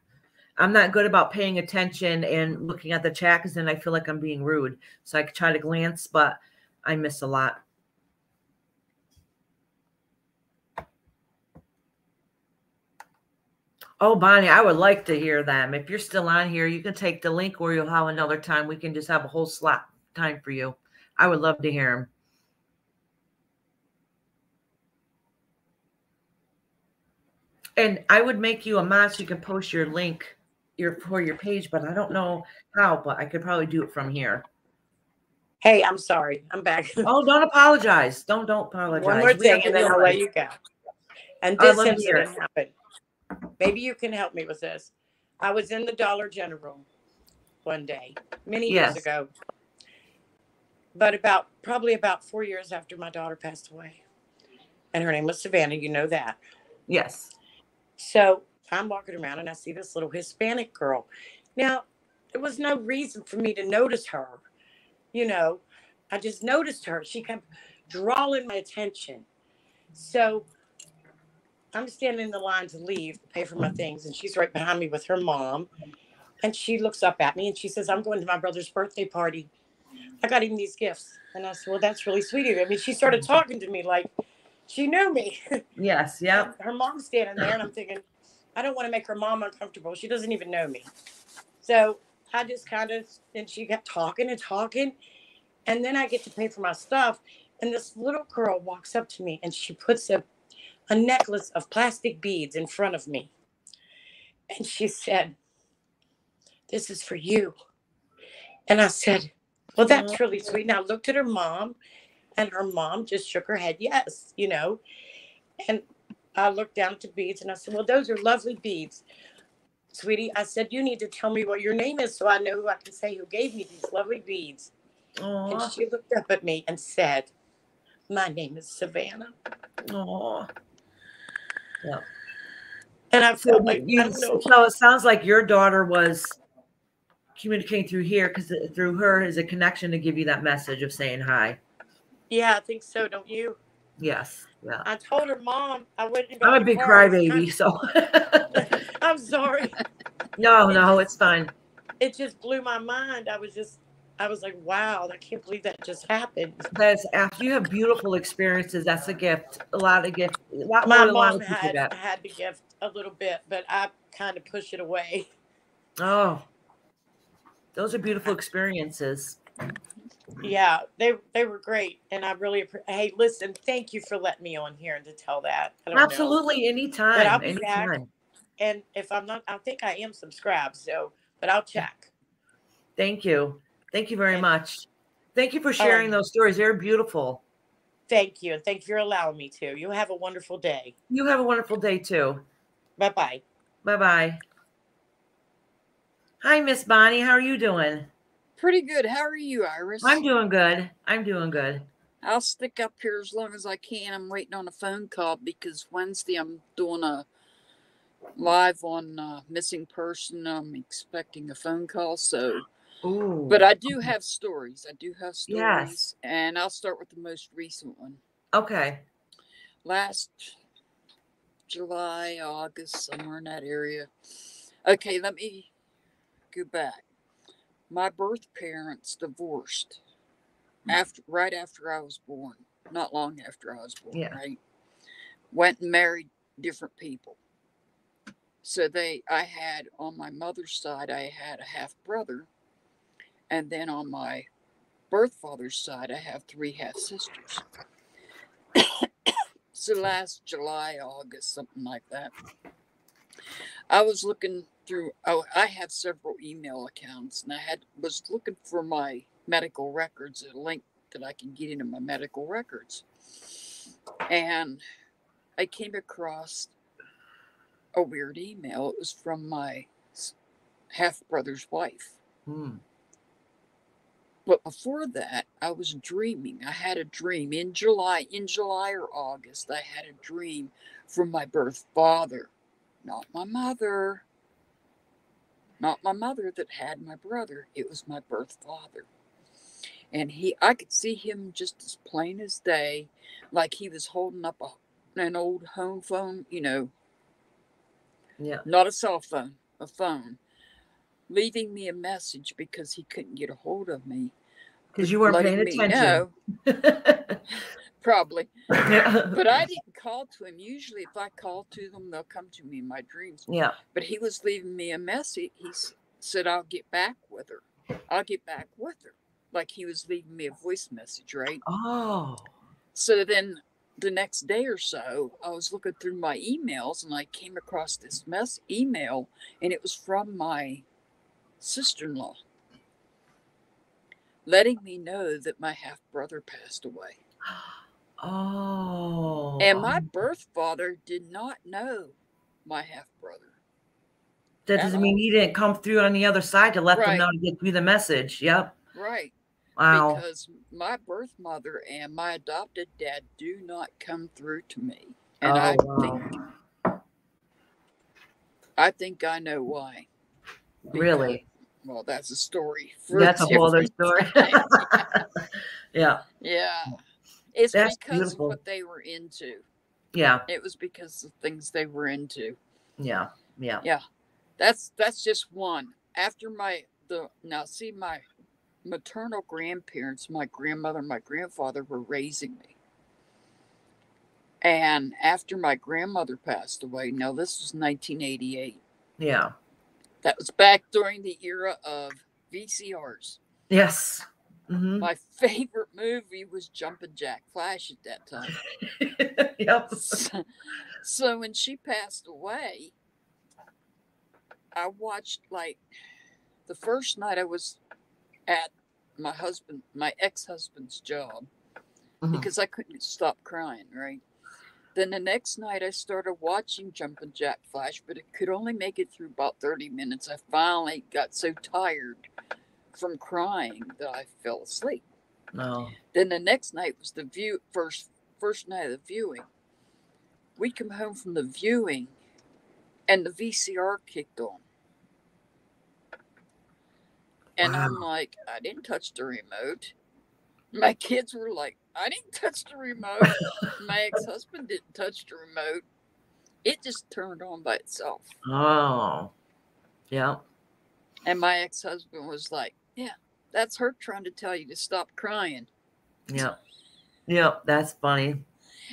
I'm not good about paying attention and looking at the chat because then I feel like I'm being rude. So I try to glance, but I miss a lot. Oh, Bonnie, I would like to hear them. If you're still on here, you can take the link or you'll have another time. We can just have a whole slot time for you. I would love to hear them. And I would make you a mod so you can post your link your for your page, but I don't know how, but I could probably do it from here. Hey, I'm sorry. I'm back. Oh, don't apologize. Don't don't apologize. One more We thing and then I'll let you go. And this love to hear incident happened. Maybe you can help me with this. I was in the Dollar General one day, many years Yes. ago. But about probably about four years after my daughter passed away. And her name was Savannah, you know that. Yes. So I'm walking around and I see this little Hispanic girl. Now, there was no reason for me to notice her. You know, I just noticed her. She kept drawing my attention. So I'm standing in the line to leave, to pay for my things, and she's right behind me with her mom. And she looks up at me and she says, I'm going to my brother's birthday party. I got him these gifts. And I said, Well, that's really sweet of you. I mean, she started talking to me like she knew me. Yes. Yep. her mom's standing there, and I'm thinking, I don't want to make her mom uncomfortable. She doesn't even know me. So I just kind of, and she kept talking and talking. And then I get to pay for my stuff. And this little girl walks up to me and she puts a, a necklace of plastic beads in front of me. And she said, This is for you. And I said, Well, that's really sweet. And I looked at her mom, and her mom just shook her head, Yes, you know. And I looked down at the beads and I said, Well, those are lovely beads. Sweetie, I said, You need to tell me what your name is so I know who I can say who gave me these lovely beads. Aw. And she looked up at me and said, My name is Savannah. Aw. And I So, like, you, don't know. so it sounds like your daughter was communicating through here because through her is a connection to give you that message of saying hi. Yeah, I think so, don't you? Yes. Yeah. I told her, Mom, I wouldn't. I'm a big car. I was crybaby, so I'm sorry. no, no, it's fine. It just blew my mind. I was just, I was like, wow, I can't believe that just happened. That's after you have beautiful experiences, that's a gift. A lot of gift. A lot My more mom had, had the gift a little bit, but I kind of push it away. Oh, those are beautiful experiences. Yeah, they they were great, and I really appre- hey, listen, thank you for letting me on here and to tell that. I don't know. Absolutely, anytime. I'll be back. anytime. And if I'm not, I think I am subscribed. So, but I'll check. Thank you. Thank you very Thank- much. Thank you for sharing Um, those stories. They're beautiful. Thank you, and thank you for allowing me to. You have a wonderful day. You have a wonderful day too. Bye bye. Bye bye. Hi, Miss Bonnie. How are you doing? Pretty good. How are you, Iris? I'm doing good. I'm doing good. I'll stick up here as long as I can. I'm waiting on a phone call because Wednesday I'm doing a live on uh, missing person. I'm expecting a phone call. So, Ooh. but I do have stories. I do have stories, Yes. and I'll start with the most recent one. okay. Last July, August, somewhere in that area. Okay, let me go back. My birth parents divorced mm. after right after I was born, not long after I was born, Yeah. right? Went and married different people. So they I had on my mother's side I had a half brother and then on my birth father's side I have three half sisters. so last July, August, something like that. I was looking through oh I have several email accounts and I had was looking for my medical records, a link that I can get into my medical records. And I came across a weird email. It was from my half brother's wife. Hmm. But before that, I was dreaming. I had a dream in July, in July or August. I had a dream from my birth father, not my mother. Not my mother that had my brother. It was my birth father. And he, I could see him just as plain as day, like he was holding up a, an old home phone, you know, Yeah. not a cell phone, a phone, leaving me a message because he couldn't get a hold of me. Because you weren't paying attention. know, probably. yeah. But I didn't call to him. Usually, if I call to them, they'll come to me in my dreams. yeah. But he was leaving me a message. He said, I'll get back with her. I'll get back with her. Like he was leaving me a voice message, right? Oh. So then the next day or so, I was looking through my emails and I came across this mess email, and it was from my sister in law letting me know that my half brother passed away. Oh. And my um birth father did not know my half brother. that doesn't mean he didn't come through on the other side to let them know to get through the message. Yep. Right. Wow. Because my birth mother and my adopted dad do not come through to me. And oh, I wow. think I think I know why. Really? Well, that's a story. That's a whole other story. yeah. yeah. It's That's because beautiful. of what they were into. Yeah. It was because of things they were into. Yeah. Yeah. Yeah. That's that's just one. After my the now see my maternal grandparents, my grandmother, my grandfather were raising me. And after my grandmother passed away, now this was 1988. Yeah. That was back during the era of VCRs. Yes. Hmm My favorite movie was Jumpin' Jack Flash at that time. yep. so, so when she passed away, I watched like the first night I was at my husband, my ex-husband's job Mhm. because I couldn't stop crying, right? Then the next night I started watching Jumpin' Jack Flash, but it could only make it through about 30 minutes. I finally got so tired from crying that I fell asleep. No. Then the next night was the view first first night of the viewing. We come home from the viewing and the VCR kicked on. And I'm like, I didn't touch the remote. My kids were like, I didn't touch the remote. My ex-husband didn't touch the remote. It just turned on by itself. Oh. Yeah. And my ex-husband was like, Yeah, that's her trying to tell you to stop crying. Yeah. Yeah. That's funny.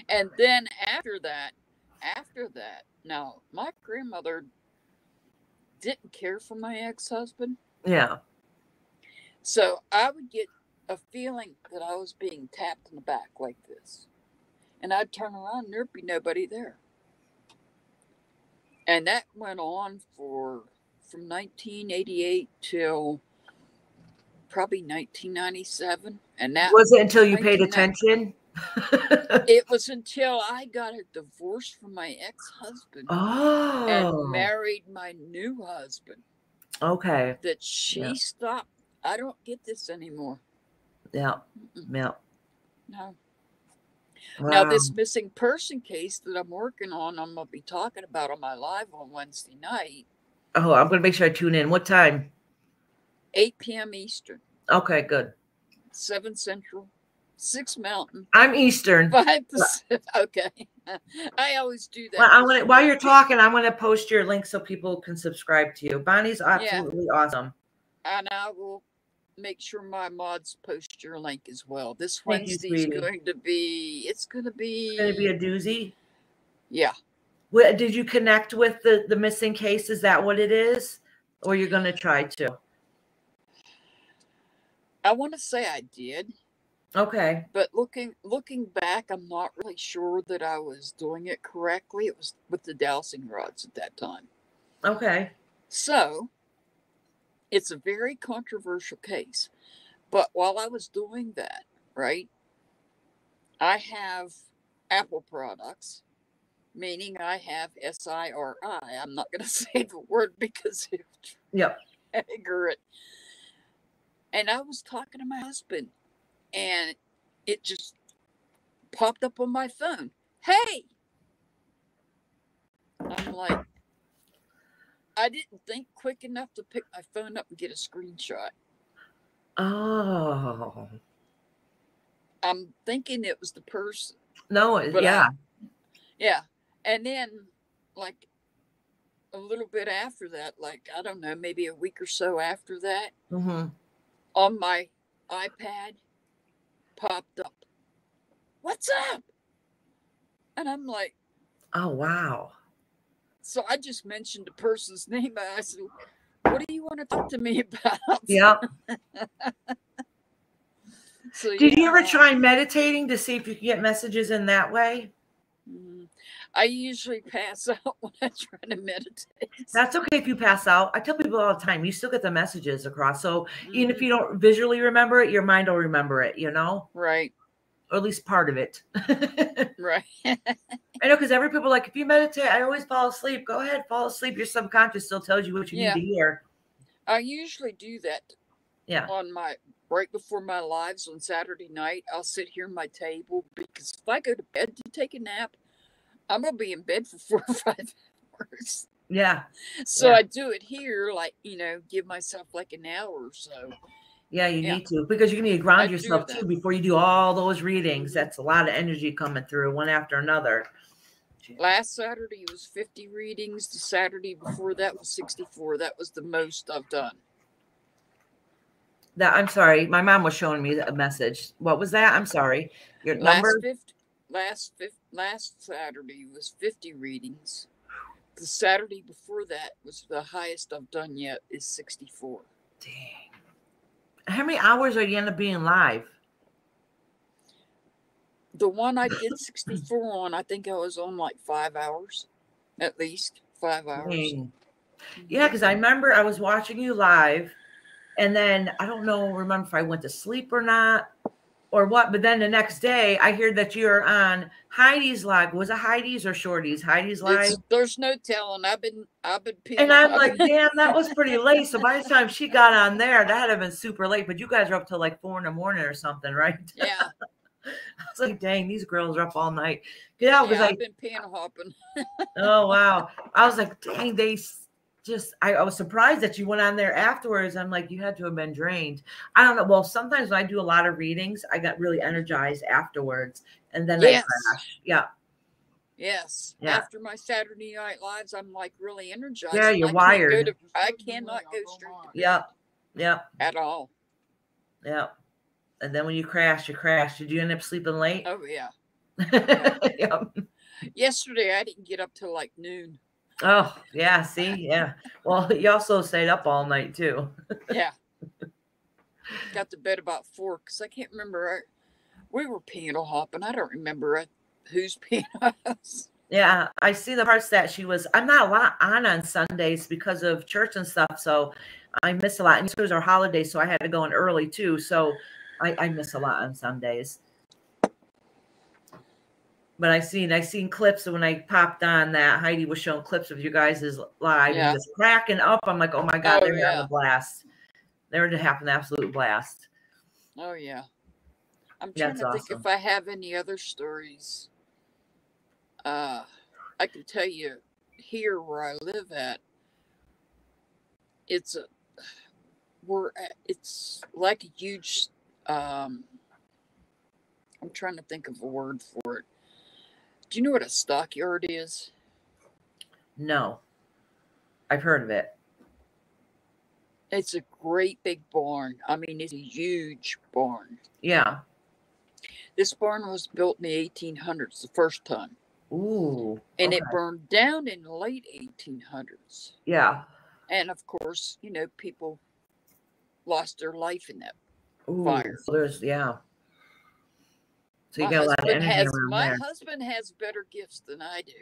And then after that, after that, now my grandmother didn't care for my ex husband. Yeah. So I would get a feeling that I was being tapped in the back like this. And I'd turn around and there'd be nobody there. And that went on for from 1988 till probably 1997. And that Was it until you paid attention? it was until I got a divorce from my ex husband. oh. and married my new husband okay. that she Yeah. stopped. I don't get this anymore. Yeah. Mm-mm, Yeah. No. Now, this missing person case that I'm working on, I'm going to be talking about on my live on Wednesday night, Oh, I'm gonna make sure I tune in. What time? 8 p.m. Eastern, Okay, good. 7 Central, 6 Mountain, I'm Eastern. 5 Pacific. Okay. I always do that. Well, I want gonna while you're talking, I'm gonna post your link so people can subscribe to you. Bonnie's absolutely awesome. And I will make sure my mods post your link as well. This Wednesday is going to be, it's going to be, It's gonna be a doozy. yeah. Wha- Did you connect with the the missing case? Is that what it is, or you're gonna try to? I want to say I did. Okay. but looking looking back i'm not really sure that i was doing it correctly it was with the dowsing rods at that time Okay. so it's a very controversial case but while i was doing that right i have apple products meaning i have s-i-r-i i'm not going to say the word because it Yep. trigger it and i was talking to my husband and it just popped up on my phone. Hey! I'm like, I didn't think quick enough to pick my phone up and get a screenshot. Oh I'm thinking it was the person. no. But I- yeah. Yeah. And then, like, a little bit after that, like, I don't know, maybe a week or so after that, hmm on my iPad popped up, What's up? And I'm like, Oh wow. So I just mentioned the person's name. and I said, "What do you want to talk to me about?" Yep. So Did you ever try meditating to see if you could get messages in that way? Mm, I usually pass out when I try to meditate. That's okay if you pass out. I tell people all the time, you still get the messages across. So even if you don't visually remember it, your mind will remember it, you know, right, or at least part of it. Right. I know because every people like, if you meditate, I always fall asleep. Go ahead, fall asleep. Your subconscious still tells you what you Yeah. need to hear. I usually do that Yeah. on my right before my lives on Saturday night. I'll sit here at my table because if I go to bed to take a nap, I'm gonna be in bed for four or five hours. Yeah. So Yeah. I do it here, like, you know, give myself like an hour or so. Yeah, you Yeah. need to because you're need to ground I yourself too before you do all those readings. Mhm. That's a lot of energy coming through one after another. Last Saturday was 50 readings. The Saturday before that was 64. That was the most I've done. That I'm sorry, my mom was showing me a message. What was that? I'm sorry. Your number? Last 50, last fif- last Saturday was 50 readings. The Saturday before that was the highest I've done yet is 64. Dang. How many hours are you end up being live? The one I did 64 on, I think I was on like five hours, at least five hours. Dang. Yeah, mm-hmm. because I remember I was watching you live, and then I don't know, remember if I went to sleep or not, or what. But then the next day, I hear that you're on Heidi's live. Was it Heidi's or Shorty's? Heidi's live. It's, there's no telling. I've been, I've been. And I'm like, damn, that was pretty late. So by the time she got on there, that had have been super late. But you guys are up till like four in the morning or something, right? yeah, I was like, dang, these girls are up all night. Yeah, because yeah, I've been piano hopping. Oh wow! I was like, dang, they just. I, I was surprised that you went on there afterwards. I'm like, you had to have been drained. I don't know. Well, sometimes when I do a lot of readings, I got really energized afterwards, and then Yes. I crash. Yeah, Yes. Yeah. After my Saturday night lives, I'm like really energized. Yeah, you're I wired. to- I cannot go straight yeah, yeah, at all. yeah. And then when you crash, you crash. Did you end up sleeping late? Oh yeah. yeah. Yesterday I didn't get up till like noon. Oh yeah. See, yeah. Well, you also stayed up all night too. Yeah. Got to bed about four because I can't remember. I, we were piano hopping. I don't remember uh, whose piano. Yeah, I see the parts that she was. I'm not a lot on on Sundays because of church and stuff, so I miss a lot. And it was our holiday, so I had to go in early too. So I, I miss a lot on Sundays. But I seen I seen clips when I popped on that Heidi was showing clips of you guys' live Yeah. and just cracking up. I'm like, oh my god, Oh, they're having yeah. a blast. They're to have an absolute blast. Oh yeah. I'm That's trying to think if I have any other stories. Uh, I can tell you here where I live at. It's a we're at, it's like a huge. Um, I'm trying to think of a word for it. Do you know what a stockyard is? No, I've heard of it. It's a great big barn. I mean, it's a huge barn. Yeah. This barn was built in the 1800s, the first time. Ooh. and it burned down in the late 1800s. Yeah. And of course, you know, people lost their life in that. Ooh, fire. so there's yeah. So you my got a lot of husband energy has around my there. husband has better gifts than I do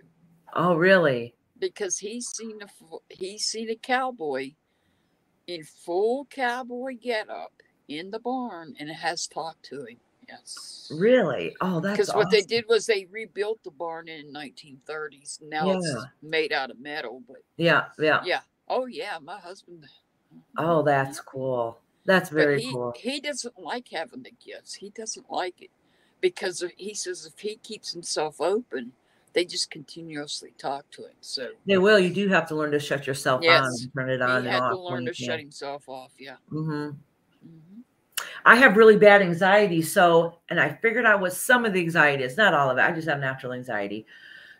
Oh, really? because he's seen a he's seen a cowboy in full cowboy getup in the barn and it has talked to him. Yes. Really? Oh, that's Because what they did was they rebuilt the barn in 1930s. Now it's made out of metal, but Yeah, yeah. yeah. Oh yeah, my husband. Oh, mm-hmm. that's cool. That's very he, cool. He doesn't like having the gifts. He doesn't like it because he says if he keeps himself open, they just continuously talk to him. So They will. You do have to learn to shut yourself on and turn it he on and had off. to learn to shut himself off. Yeah. hmm hmm I have really bad anxiety. So, and I figured out what some of the anxiety is, not all of it. I just have natural anxiety.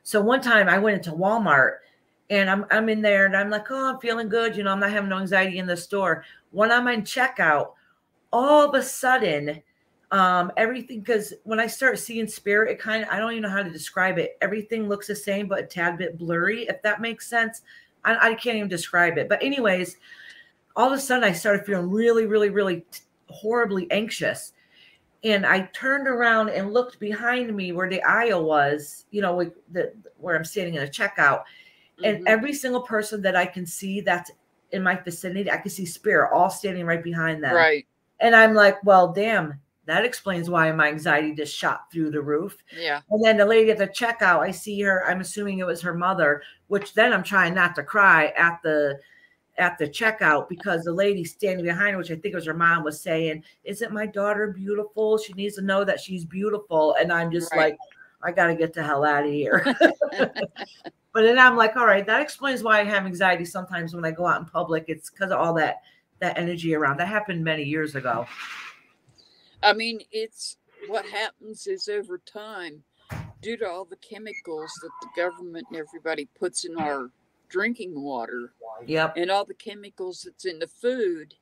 So one time I went into Walmart and I'm I'm in there and I'm like, oh, I'm feeling good. You know, I'm not having no anxiety in the store. When I'm in checkout, all of a sudden, um, everything because when I start seeing spirit, it kind of I don't even know how to describe it. Everything looks the same, but a tad bit blurry, if that makes sense. I, I can't even describe it. But anyways, all of a sudden I started feeling really, really, really horribly anxious. And I turned around and looked behind me where the aisle was, you know, like the where I'm standing in a checkout. And Mhm. every single person that I can see that's in my vicinity, I can see spirit all standing right behind them. right. And I'm like, well, damn, that explains why my anxiety just shot through the roof. Yeah. And then the lady at the checkout, I see her. I'm assuming it was her mother, which then I'm trying not to cry at the at the checkout because the lady standing behind her, which I think was her mom, was saying, Isn't my daughter beautiful? She needs to know that she's beautiful. And I'm just Right. like, I gotta get the hell out of here. But then I'm like, all right, that explains why I have anxiety sometimes when I go out in public. It's because of all that that energy around. That happened many years ago. I mean, it's what happens is over time, due to all the chemicals that the government and everybody puts in our drinking water Yep. and all the chemicals that's in the food,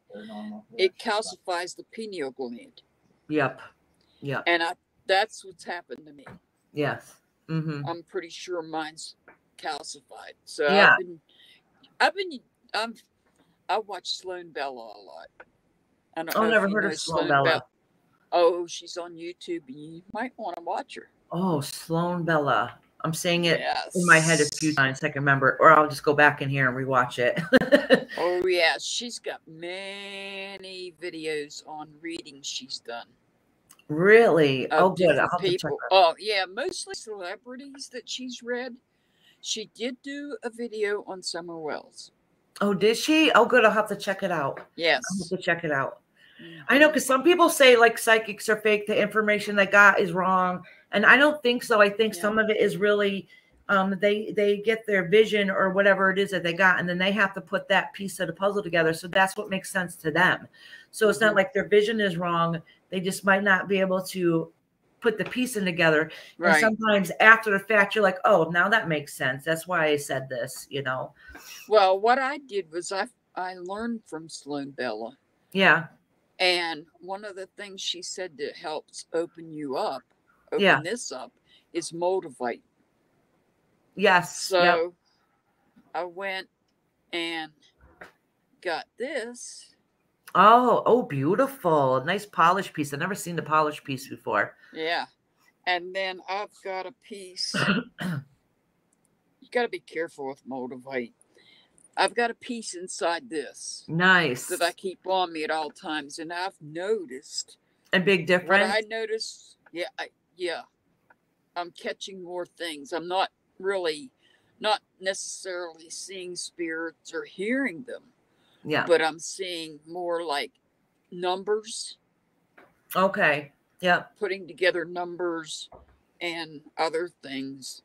it calcifies the pineal gland. Yep. Yep. And I that's what's happened to me. Yes. Mm-hmm. I'm pretty sure mine's calcified. So Yeah. I've been I've been I'm I watch Sloan Bella a lot. I don't Oh, know never heard of Sloan Bella. Bell- Oh, she's on YouTube you might want to watch her. Oh, Sloan Bella. I'm saying it Yes. in my head a few times. I can remember, or I'll just go back in here and rewatch it. Oh yeah, she's got many videos on readings she's done. really? Oh, good. I'll have to check people. Oh yeah, mostly celebrities that she's read. She did do a video on Summer Wells. Oh, did she? Oh, good. I'll have to check it out. Yes. I'll have to check it out. I know because some people say like psychics are fake. The information they got is wrong, and I don't think so. I think Yeah. some of it is really um, they they get their vision or whatever it is that they got, and then they have to put that piece of the puzzle together. So that's what makes sense to them. So it's not Mhm. like their vision is wrong. They just might not be able to put the piecing together. And Right. sometimes after the fact, you're like, oh, now that makes sense. That's why I said this. You know? Well, what I did was I I learned from Sloan Bella, Yeah. And one of the things she said that helps open you up, open Yeah. this up, is moldavite. Yes. So yep. I went and got this. Oh, oh, beautiful. Nice polish piece. I've never seen the polish piece before. Yeah. And then I've got a piece. you got to be careful with moldavite. I've got a piece inside this Nice. that I keep on me at all times, and I've noticed A big difference. I noticed. Yeah, I, yeah, I'm catching more things. I'm not really, not necessarily seeing spirits or hearing them, yeah. but I'm seeing more like numbers, Okay. Yeah. putting together numbers and other things.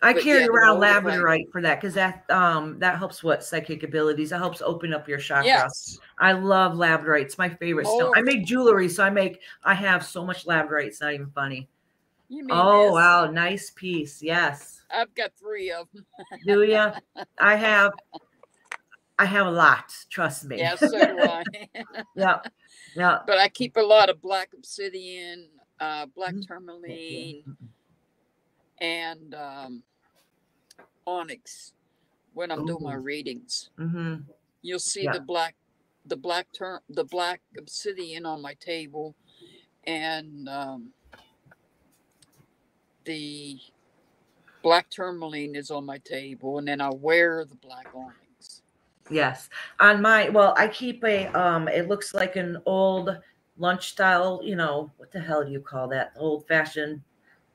I But carry yeah, around labradorite for that because that um that helps what psychic abilities. That helps open up your chakra. Yes. I love labradorite. It's my favorite stone. I Oh. make jewelry, so I make I have so much labradorite. It's not even funny. You Oh this? wow, nice piece. Yes. I've got three of them. Do ya? I have I have a lot. Trust me. Yeah, so do I. yeah. Yeah. but I keep a lot of black obsidian, uh, black Mhm. tourmaline, and um, onyx when I'm doing my readings. Mm-hmm. You'll see Yeah. the black, the black term, the black obsidian on my table, and um, the black tourmaline is on my table, and then I wear the black onyx. Yes. On my well, I keep a um it looks like an old lunch style, you know, what the hell do you call that? Old fashioned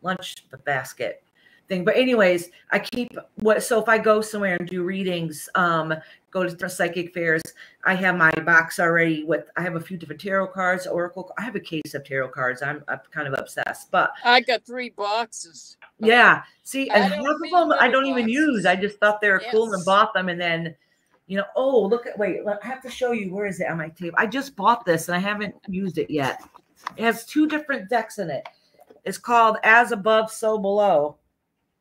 lunch basket thing. But anyways, I keep what so if I go somewhere and do readings, um, go to different psychic fairs, I have my box already with I have a few different tarot cards, oracle. I have a case of tarot cards. I'm, I'm kind of obsessed. But I got three boxes. yeah, see, I and half of them I don't even use. I just thought they were cool and bought them, and then, you know, oh look at wait, I have to show you where is it on my table. I just bought this and I haven't used it yet. It has two different decks in it. It's called As Above, So Below,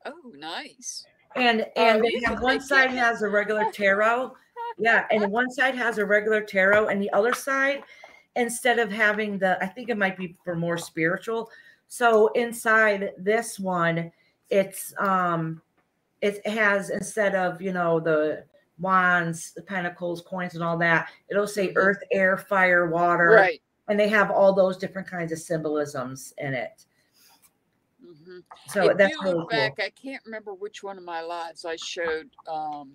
Oh, nice. and Oh, and they have one make side it. has a regular tarot, yeah, and one side has a regular tarot, and the other side, instead of having the, I think it might be for more spiritual. So inside this one, it's um, it has instead of you know the wands, the pentacles, coins, and all that, it'll say Mhm. earth, air, fire, water, Right. and they have all those different kinds of symbolisms in it. Hmm So if that's you really look cool. back, I can't remember which one of my lives I showed. Um,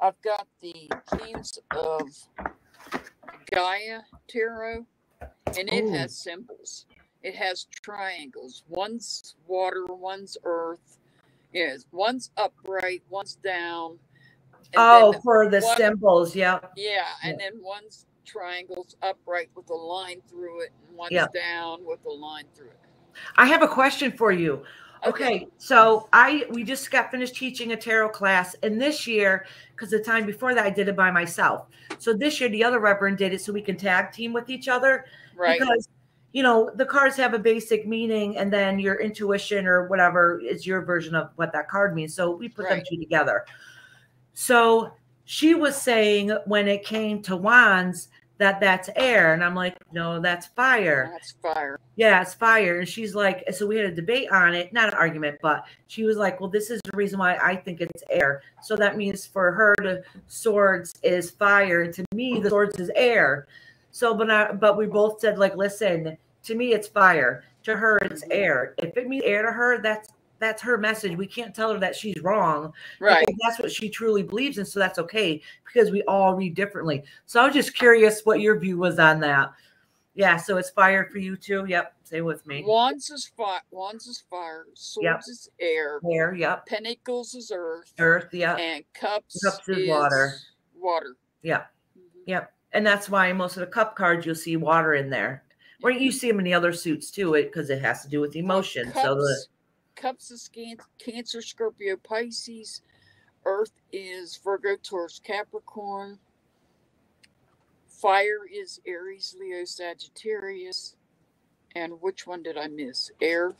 I've got the Kings of Gaia tarot, and it Ooh. has symbols. It has triangles. One's water, one's earth. Yes, one's upright, one's down. Oh, for the symbols, yeah. yeah, and then one's triangles upright with a line through it, and one's Yeah. down with a line through it. I have a question for you. Okay, so I we just got finished teaching a tarot class, and this year, because the time before that I did it by myself. So this year the other reverend did it so we can tag team with each other Right. because you know the cards have a basic meaning, and then your intuition or whatever is your version of what that card means. So we put them two together. So she was saying when it came to wands that that's air, and I'm like, no, that's fire. That's fire. Yeah, it's fire. And she's like, so we had a debate on it, not an argument, but she was like, well, this is the reason why I think it's air. So that means for her, the swords is fire. To me, the swords is air. So, but I, but we both said, like, listen, to me, it's fire. To her, it's mm-hmm. air. If it means air to her, that's that's her message. We can't tell her that she's wrong Right. that's what she truly believes in. So that's okay because we all read differently. So I was just curious what your view was on that. Yeah, so it's fire for you too. Yep, stay with me. Wands is fire. Wands is fire. Swords is air. Air, yep. Pentacles is earth. Earth, yep. And cups, Cups is water. Water. Yeah. Mhm. Yep. And that's why most of the cup cards you'll see water in there. Or you see them in the other suits too, it because it has to do with emotion. So the Cups, can- Cancer, Scorpio, Pisces. Earth is Virgo, Taurus, Capricorn. Fire is Aries, Leo, Sagittarius. And which one did I miss? Air.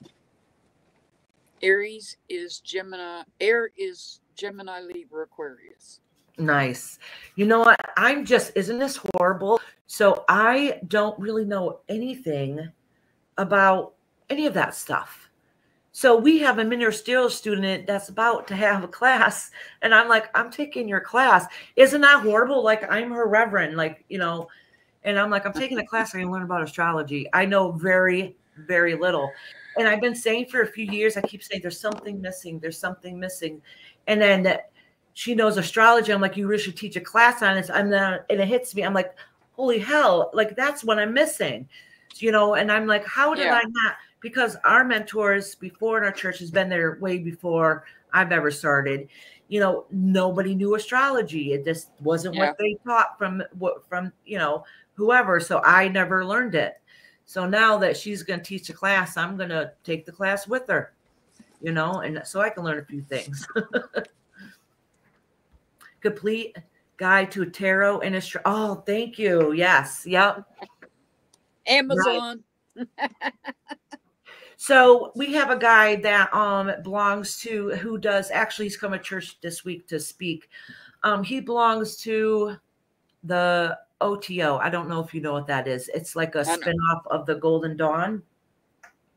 Aries is Gemini. Air is Gemini, Libra, Aquarius. nice. You know what? I'm just isn't this horrible? So I don't really know anything about any of that stuff. So we have a ministerial student that's about to have a class, and I'm like, I'm taking your class. Isn't that horrible? Like I'm her reverend, like you know, and I'm like, I'm taking a class. I can learn about astrology. I know very, very little, and I've been saying for a few years. I keep saying there's something missing. There's something missing, and then she knows astrology. I'm like, you really should teach a class on this. I'm not, and it hits me. I'm like, holy hell, like that's what I'm missing, you know. And I'm like, how did Yeah. I not? Because our mentors before in our church has been there way before I've ever started. You know, nobody knew astrology. It just wasn't Yeah. what they taught from what from you know whoever. So I never learned it. So now that she's going to teach a class, I'm going to take the class with her. You know, and so I can learn a few things. Complete guide to tarot and astro. Oh, thank you. Yes. Yep. Amazon. So we have a guy that um belongs to who does actually he's come to church this week to speak. Um, he belongs to the OTO. I don't know if you know what that is. It's like a spin-off of the Golden Dawn.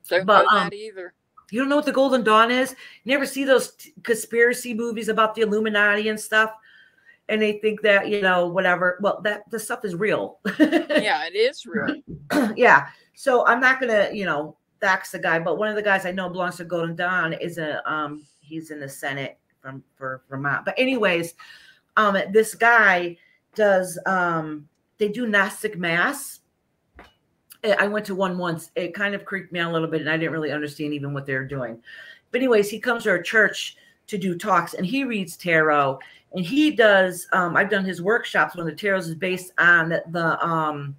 Don't But, know um, that either. You don't know what the Golden Dawn is? You never see those t- conspiracy movies about the Illuminati and stuff, and they think that you know whatever. Well, that the stuff is real. Yeah, it is real. yeah. So I'm not gonna, you know, dox the guy, but one of the guys I know belongs to Golden Dawn is a um he's in the Senate from for Vermont. But anyways, um this guy does um they do Gnostic mass. I went to one once. It kind of creeped me out a little bit, and I didn't really understand even what they're doing. But anyways, he comes to our church to do talks, and he reads tarot, and he does. Um, I've done his workshops when the tarot is based on the, the um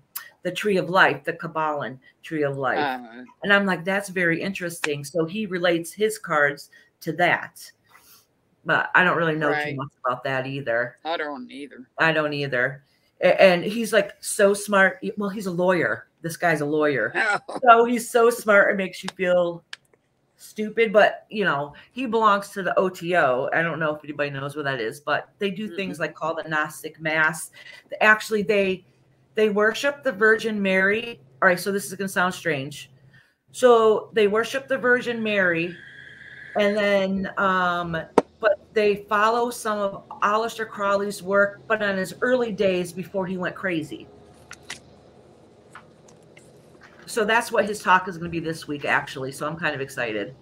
the tree of life, the Kabbalah tree of life. Uh, And I'm like, that's very interesting. So he relates his cards to that. But I don't really know Right. too much about that either. I don't either. I don't either. And he's like so smart. Well, he's a lawyer. This guy's a lawyer. So he's so smart. It makes you feel stupid. But, you know, he belongs to the OTO. I don't know if anybody knows what that is, but they do things like call the Gnostic Mass. Actually, they they worship the Virgin Mary. All right, so this is going to sound strange. So they worship the Virgin Mary, and then, um, but they follow some of Aleister Crowley's work, but on his early days before he went crazy. So that's what his talk is going to be this week, actually. So I'm kind of excited.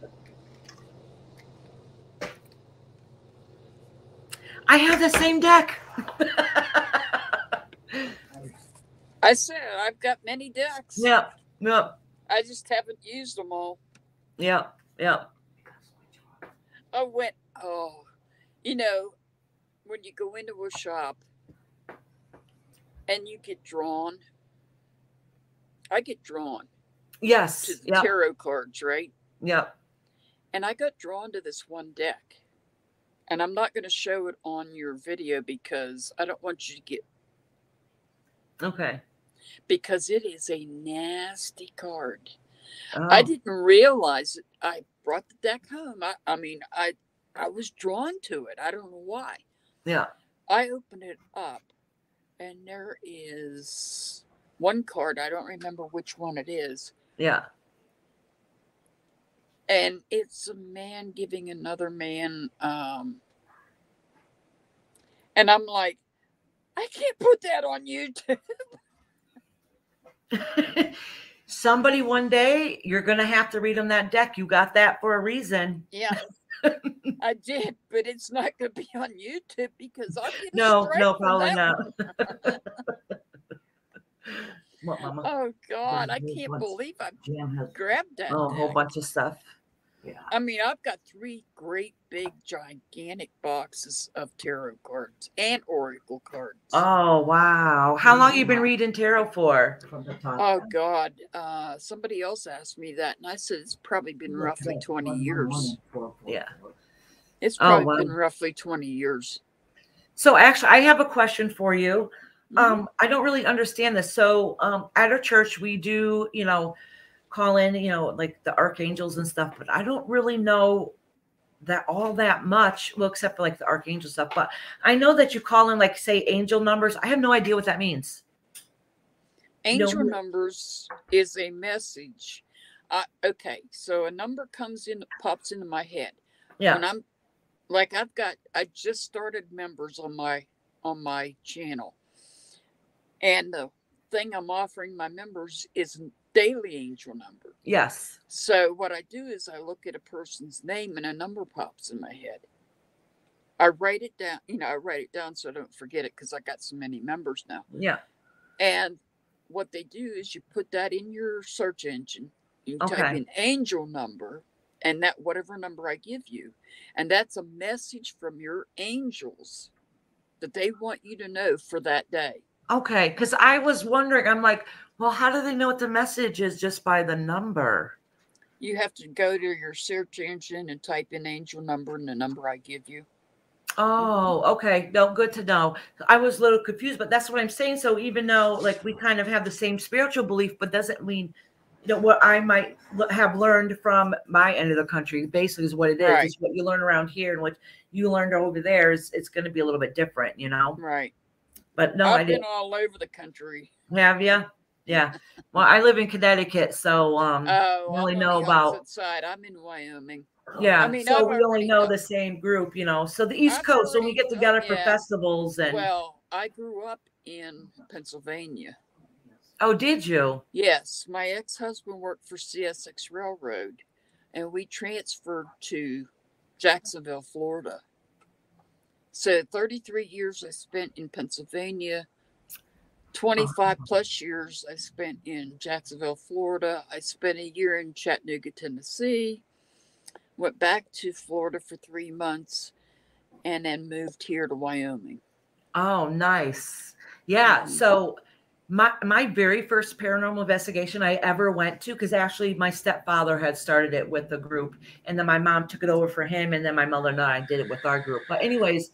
I have the same deck. I said I've got many decks. yep, yep, I just haven't used them all. yep, yep. I went, oh, you know, when you go into a shop and you get drawn, I get drawn Yes, to the tarot cards, right? yep. and I got drawn to this one deck. And I'm not going to show it on your video because I don't want you to get Okay. Because it is a nasty card. Oh, I didn't realize it. I brought the deck home. I, I mean, I I was drawn to it. I don't know why. yeah. I opened it up, and there is one card. I don't remember which one it is, Yeah. and it's a man giving another man. Um, and I'm like, I can't put that on YouTube. Somebody one day, you're going to have to read them that deck. You got that for a reason. Yeah, I did, but it's not going to be on YouTube because I'll get No, no, probably not. what, Mama? Oh God, I can't what's- believe I has, grabbed that. Oh, a whole bunch of stuff. Yeah. I mean, I've got three great big gigantic boxes of tarot cards and oracle cards. Oh, wow. How long you been Mhm. reading tarot for? From the top. Oh God! Uh, somebody else asked me that, and I said it's probably been Look roughly at twenty one, one, one, years. and four, four, Yeah. four. It's Oh, probably wow. been roughly twenty years. So actually, I have a question for you. Mhm. Um, I don't really understand this. So um, at our church, we do, you know, call in, you know, like the archangels and stuff, but I don't really know that all that much. Well, except for like the archangel stuff, but I know that you call in like say angel numbers. I have no idea what that means. Angel no- numbers is a message. Uh, okay, so a number comes in, pops into my head. Yeah. When I'm like I've got I just started members on my on my channel. And the thing I'm offering my members is daily angel number. Yes. So what I do is I look at a person's name and a number pops in my head. I write it down, you know, I write it down so I don't forget it because I got so many members now. Yeah. And what they do is you put that in your search engine. You type in angel number and that whatever number I give you. And that's a message from your angels that they want you to know for that day. Okay. Because I was wondering, I'm like, well, how do they know what the message is just by the number? You have to go to your search engine and type in angel number and the number I give you. Oh, okay. No, good to know. I was a little confused, but that's what I'm saying. So even though like we kind of have the same spiritual belief, but doesn't mean you know what I might l- have learned from my end of the country. Basically, is what it is. Right. It's what you learn around here and what you learned over there is it's going to be a little bit different, you know. Right. But no, I I've been didn't all over the country. have you. Yeah. Well, I live in Connecticut, so um, Oh, only I'm know about- side. I'm in Wyoming. yeah. I mean, so I've we only know know- the same group, you know. So the East I've Coast, when we get together for yeah. festivals and Well, I grew up in Pennsylvania. oh, did you? Yes, my ex-husband worked for CSX Railroad, and we transferred to Jacksonville, Florida. So 33 years I spent in Pennsylvania. 25 plus years I spent in Jacksonville, Florida. I spent a year in Chattanooga, Tennessee. Went back to Florida for three months, and then moved here to Wyoming. Oh, nice. Yeah. Mhm. So my my very first paranormal investigation I ever went to, because actually my stepfather had started it with the group, and then my mom took it over for him, and then my mother and I did it with our group. But anyways,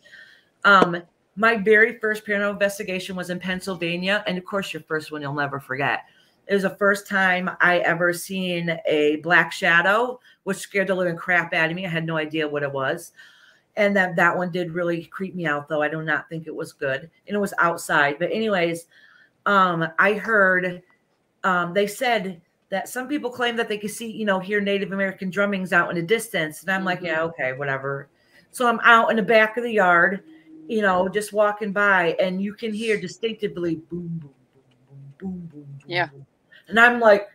um, my very first paranormal investigation was in Pennsylvania, and of course, your first one you'll never forget. It was the first time I ever seen a black shadow, which scared the living crap out of me. I had no idea what it was and that that one did really creep me out though i do not think it was good and it was outside but anyways um i heard um they said that some people claim that they could see you know hear native american drummings out in the distance and i'm like Mhm. yeah okay whatever so i'm out in the back of the yard you know just walking by and you can hear distinctively boom boom boom boom boom boom Yeah. boom. and i'm like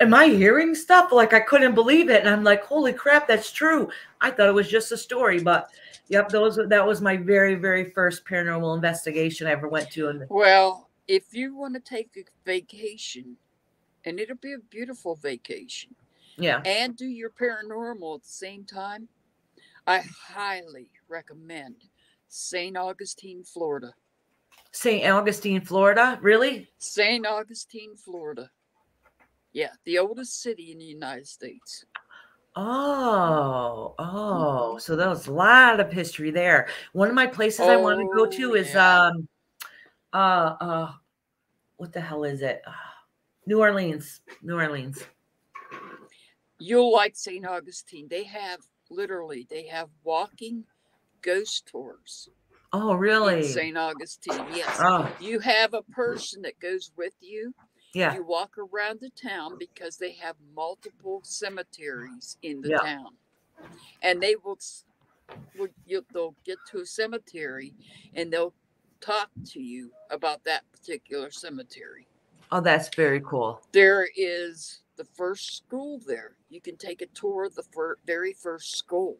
am I hearing stuff? Like I couldn't believe it. And I'm like, holy crap, that's true. I thought it was just a story, but yep, those that was my very, very first paranormal investigation I ever went to. And Well, if you want to take a vacation, and it'll be a beautiful vacation, yeah, and do your paranormal at the same time, I highly recommend St. Augustine, Florida. St. Augustine, Florida. Really? St. Augustine, Florida. Yeah, the oldest city in the United States. Oh, oh, so there's a lot of history there. One of my places I want to go Oh, to is yeah. um uh uh what the hell is it? New Orleans. New Orleans. You'll like St. Augustine. They have literally they have walking ghost tours Oh, really? St. Augustine. Yes. Oh, You have a person that goes with you. yeah. You walk around the town because they have multiple cemeteries in the Yeah. town, and they will, will you, they'll get to a cemetery and they'll talk to you about that particular cemetery. Oh, that's very cool. There is the first school there. You can take a tour of the fir- very first school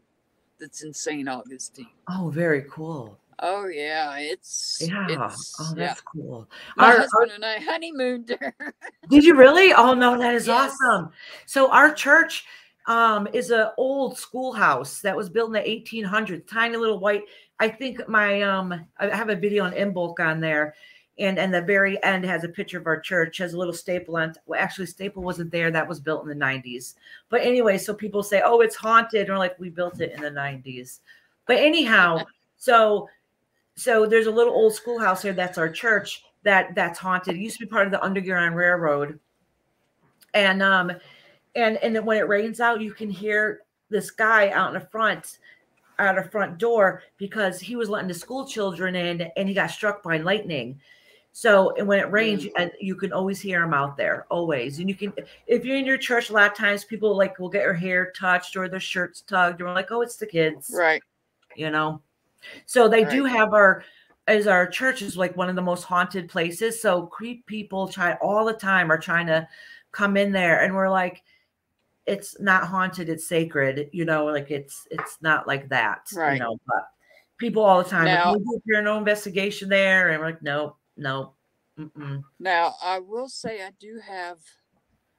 that's in St. Augustine. Oh, very cool. Oh yeah, it's Yeah. It's, Oh, yeah. that's cool. My Our- husband and I honeymooned there. Did you really? Oh no, that is Yes. awesome. So our church um is a old schoolhouse that was built in the 1800s, tiny little white. I think my um I have a video on Inbook on there. And and the very end has a picture of our church, has a little staple on. Well, actually, staple wasn't there. That was built in the 90s. But anyway, so people say, "Oh, it's haunted," or like we built it in the 90s. But anyhow, so so there's a little old schoolhouse here that's our church that that's haunted. It used to be part of the Underground Railroad. And um and and then when it rains out, you can hear this guy out in the front out of front door because he was letting the school children in and he got struck by lightning. So and when it rains, mm. and you can always hear them out there, always. And you can if you're in your church, a lot of times people like will get their hair touched or their shirts tugged, and we're like, oh, it's the kids right. you know so they do have our as our church is like one of the most haunted places so creep people try all the time are trying to come in there and we're like it's not haunted it's sacred you know like it's it's not like that Right. you know but people all the time Now- like, we do paranormal investigation there and we're like no no mm-mm. Now, I will say I do have,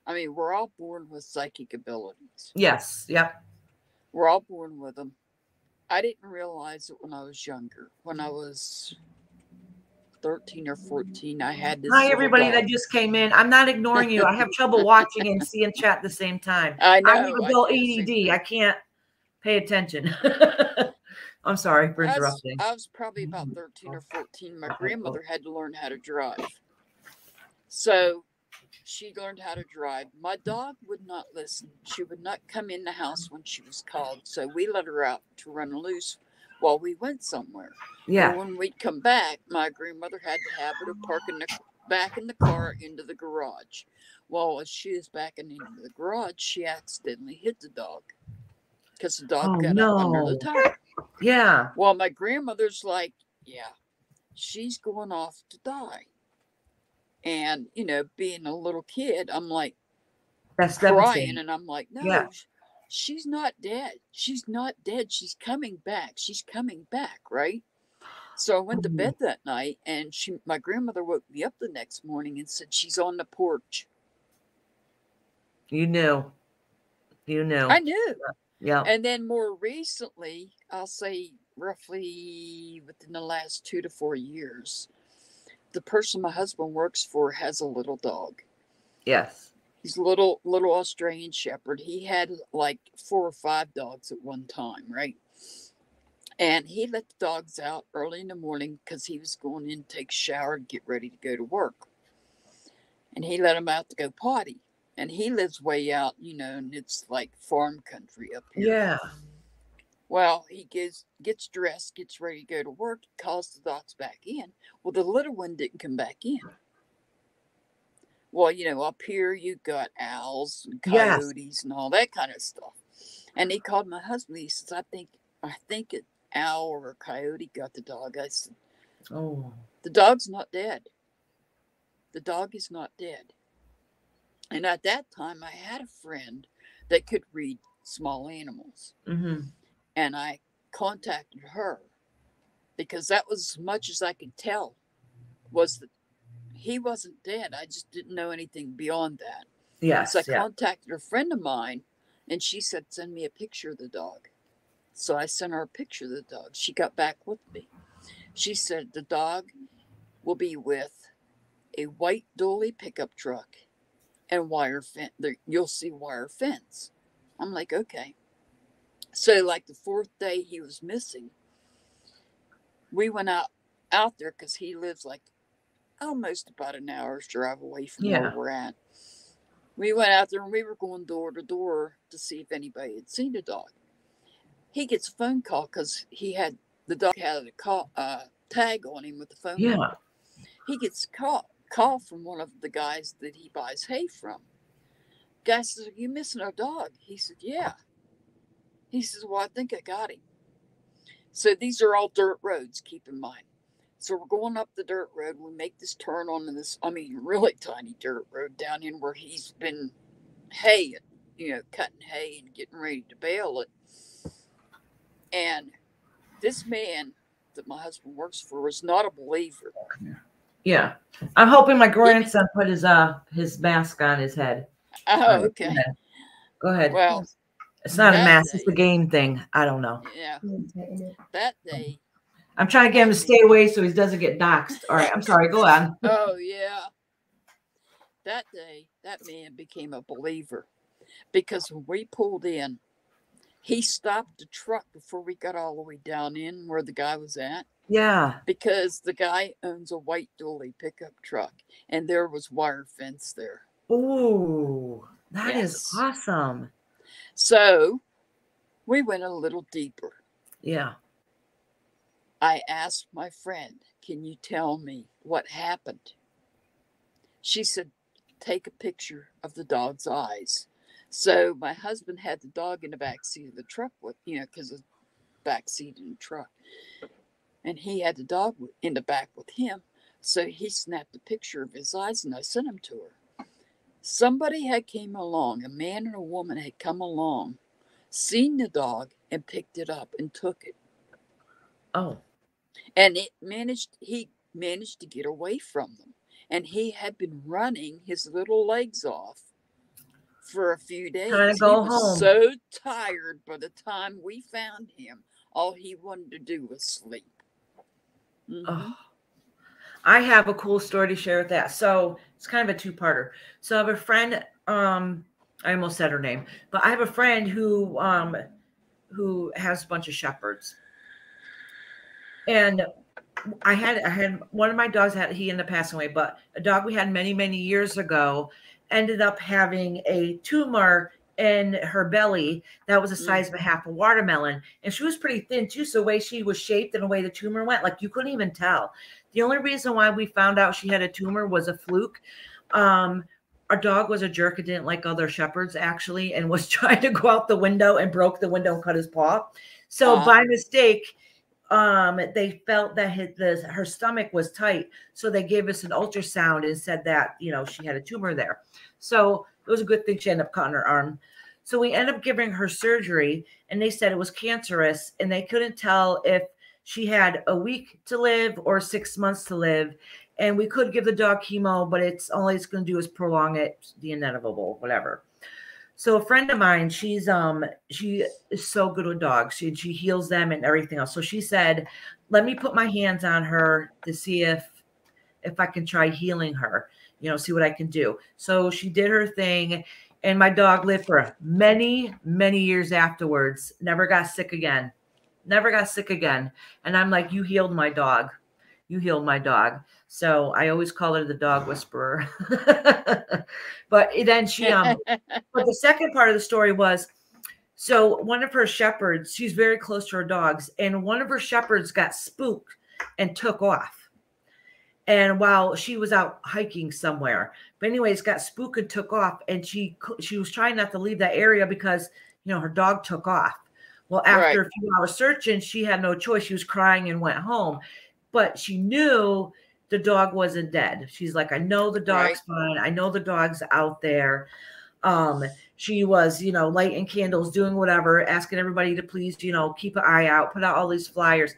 I mean, we're all born with psychic abilities. yes yep We're all born with them. I didn't realize it when I was younger. When I was 13 or 14, I had this. hi everybody that just came in i'm not ignoring you i have trouble watching and seeing chat at the same time I know. I have a I dull do the same ADD. I can't pay attention. I'm sorry for I was, interrupting. I was probably about mm-hmm. 13 or 14. My grandmother had to learn how to drive. So she learned how to drive. My dog would not listen. She would not come in the house when she was called. So we let her out to run loose while we went somewhere. Yeah. And when we'd come back, my grandmother had the habit of parking the back in the car into the garage. Well, as she was backing into the garage, she accidentally hit the dog because the dog Oh, got up under no. the tire. Yeah. Well, my grandmother's like, yeah, she's going off to die. And, you know, being a little kid, I'm like That's crying and I'm like, no, Yeah. she's not dead. She's not dead. She's coming back. She's coming back, right? So I went to Mhm. bed that night and she my grandmother woke me up the next morning and said she's on the porch. You knew. You knew. I knew. Yeah. And then more recently, I'll say roughly within the last two to four years, the person my husband works for has a little dog. Yes. He's a little little Australian Shepherd. He had like four or five dogs at one time, right? And he let the dogs out early in the morning because he was going in to take a shower and get ready to go to work. And he let them out to go potty. And he lives way out, you know, and it's like farm country up here. Yeah. Well, he gets gets dressed, gets ready to go to work, calls the dogs back in. Well, the little one didn't come back in. Well, you know, up here you got owls and Yes. coyotes and all that kind of stuff. And he called my husband. He says, "I think, I think an owl or a coyote got the dog." I said, Oh. "The dog's not dead. The dog is not dead." And at that time, I had a friend that could read small animals Mm-hmm. and I contacted her because that was as much as I could tell was that he wasn't dead. I just didn't know anything beyond that. Yes. so I yeah. contacted a friend of mine and she said, Send me a picture of the dog. So I sent her a picture of the dog. She got back with me. She said, The dog will be with a white dually pickup truck and wire fence. You'll see wire fence. I'm like, okay. So like the fourth day he was missing, we went out out there because he lives like almost about an hour's drive away from Yeah. where we're at. We went out there and we were going door to door to see if anybody had seen the dog. He gets a phone call because he had the dog had a call uh, tag on him with the phone. Yeah. number. He gets a call from one of the guys that he buys hay from. Guy says, Are you missing our dog? He said, Yeah. He says, Well, I think I got him. So these are all dirt roads, keep in mind. So we're going up the dirt road. We make this turn on this, I mean, really tiny dirt road down in where he's been hay, you know, cutting hay and getting ready to bale it. And this man that my husband works for was not a believer. Yeah. I'm hoping my grandson put his uh his mask on his head. Oh, okay. Go ahead. Well, it's not a that mask, it's a game thing. I don't know. yeah, that day. I'm trying to get him to stay away so he doesn't get doxxed. All right, I'm sorry. Go on. Oh, yeah. That day, that man became a believer because when we pulled in, he stopped the truck before we got all the way down in where the guy was at Yeah. because the guy owns a white dually pickup truck and there was wire fence there. Ooh, that is Yes. awesome. So we went a little deeper. Yeah. I asked my friend, Can you tell me what happened? She said, Take a picture of the dog's eyes. So my husband had the dog in the back seat of the truck with, you know, because of back seat in the truck. And he had the dog in the back with him. So he snapped a picture of his eyes and I sent him to her. Somebody had came along, a man and a woman had come along, seen the dog and picked it up and took it Oh, and it managed he managed to get away from them and he had been running his little legs off for a few days Trying to go he was home. so tired by the time we found him all he wanted to do was sleep Mhm. oh. I have a cool story to share with that. So it's kind of a two-parter. So I have a friend, um, I almost said her name, but I have a friend who um who has a bunch of shepherds. And I had I had one of my dogs had he ended up passing away, but a dog we had many, many years ago ended up having a tumor in her belly that was the Mm. size of a half a watermelon. And she was pretty thin too. So the way she was shaped and the way the tumor went, like you couldn't even tell. The only reason why we found out she had a tumor was a fluke. Um, our dog was a jerk and didn't like other shepherds actually, and was trying to go out the window and broke the window and cut his paw. So Aw. by mistake, um, they felt that his, the, her stomach was tight, so they gave us an ultrasound and said that you know she had a tumor there. So it was a good thing she ended up cutting her arm. So we ended up giving her surgery, and they said it was cancerous, and they couldn't tell if she had a week to live or six months to live. And we could give the dog chemo, but it's all it's going to do is prolong it, the inevitable, whatever. So a friend of mine, she's um she is so good with dogs. She she heals them and everything else. So she said, "Let me put my hands on her to see if if I can try healing her. You know, see what I can do." So she did her thing, and my dog lived for many many years afterwards. Never got sick again. Never got sick again. And I'm like, "You healed my dog. You healed my dog." So I always call her the dog whisperer. but then she um but the second part of the story was so one of her shepherds, she's very close to her dogs, and one of her shepherds got spooked and took off. And while she was out hiking somewhere, but anyways, got spooked and took off, and she she was trying not to leave that area because you know her dog took off. Well, after a few hours searching, she had no choice. She was crying and went home, but she knew the dog wasn't dead. She's like, I know the dog's fine. I know the dog's out there. Um, she was, you know, lighting candles, doing whatever, asking everybody to please, you know, keep an eye out, put out all these flyers.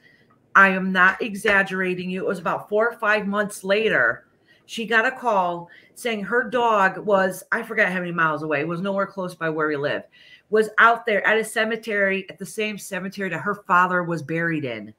I am not exaggerating you. It was about four or five months later. She got a call saying her dog was, I forget how many miles away, was nowhere close by where we live, was out there at a cemetery, at the same cemetery that her father was buried in.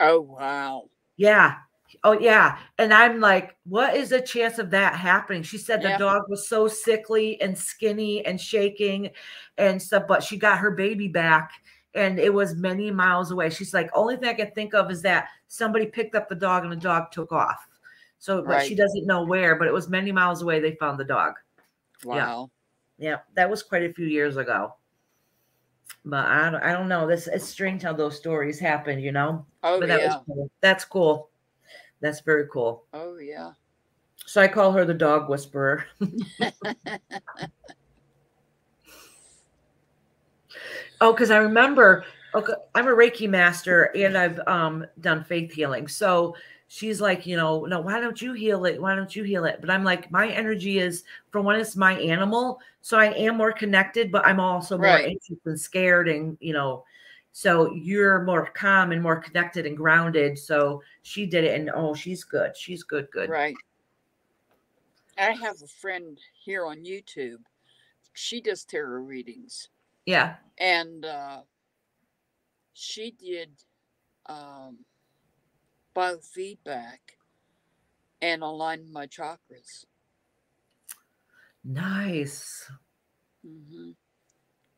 oh wow Yeah. Oh yeah, and I'm like, what is the chance of that happening? She said the Yeah. dog was so sickly and skinny and shaking and stuff, but she got her baby back and it was many miles away. She's like, only thing I can think of is that somebody picked up the dog and the dog took off. So, but she doesn't know where, but it was many miles away. They found the dog. Wow. Yeah, that was quite a few years ago. But I don't, I don't know. This it's strange how those stories happen, you know. Oh but that yeah. was cool. That's cool. That's very cool. Oh yeah. So I call her the dog whisperer. Oh, because I remember. Okay, I'm a Reiki master and I've um done faith healing. So she's like, you know, no, why don't you heal it? Why don't you heal it? But I'm like, my energy is for one, it's my animal, so I am more connected, but I'm also more Right. anxious and scared, and you know, so you're more calm and more connected and grounded. So she did it, and oh, she's good. She's good, good. Right. I have a friend here on YouTube. She does tarot readings. Yeah. and uh, she did um, biofeedback and aligned my chakras. Nice. hmm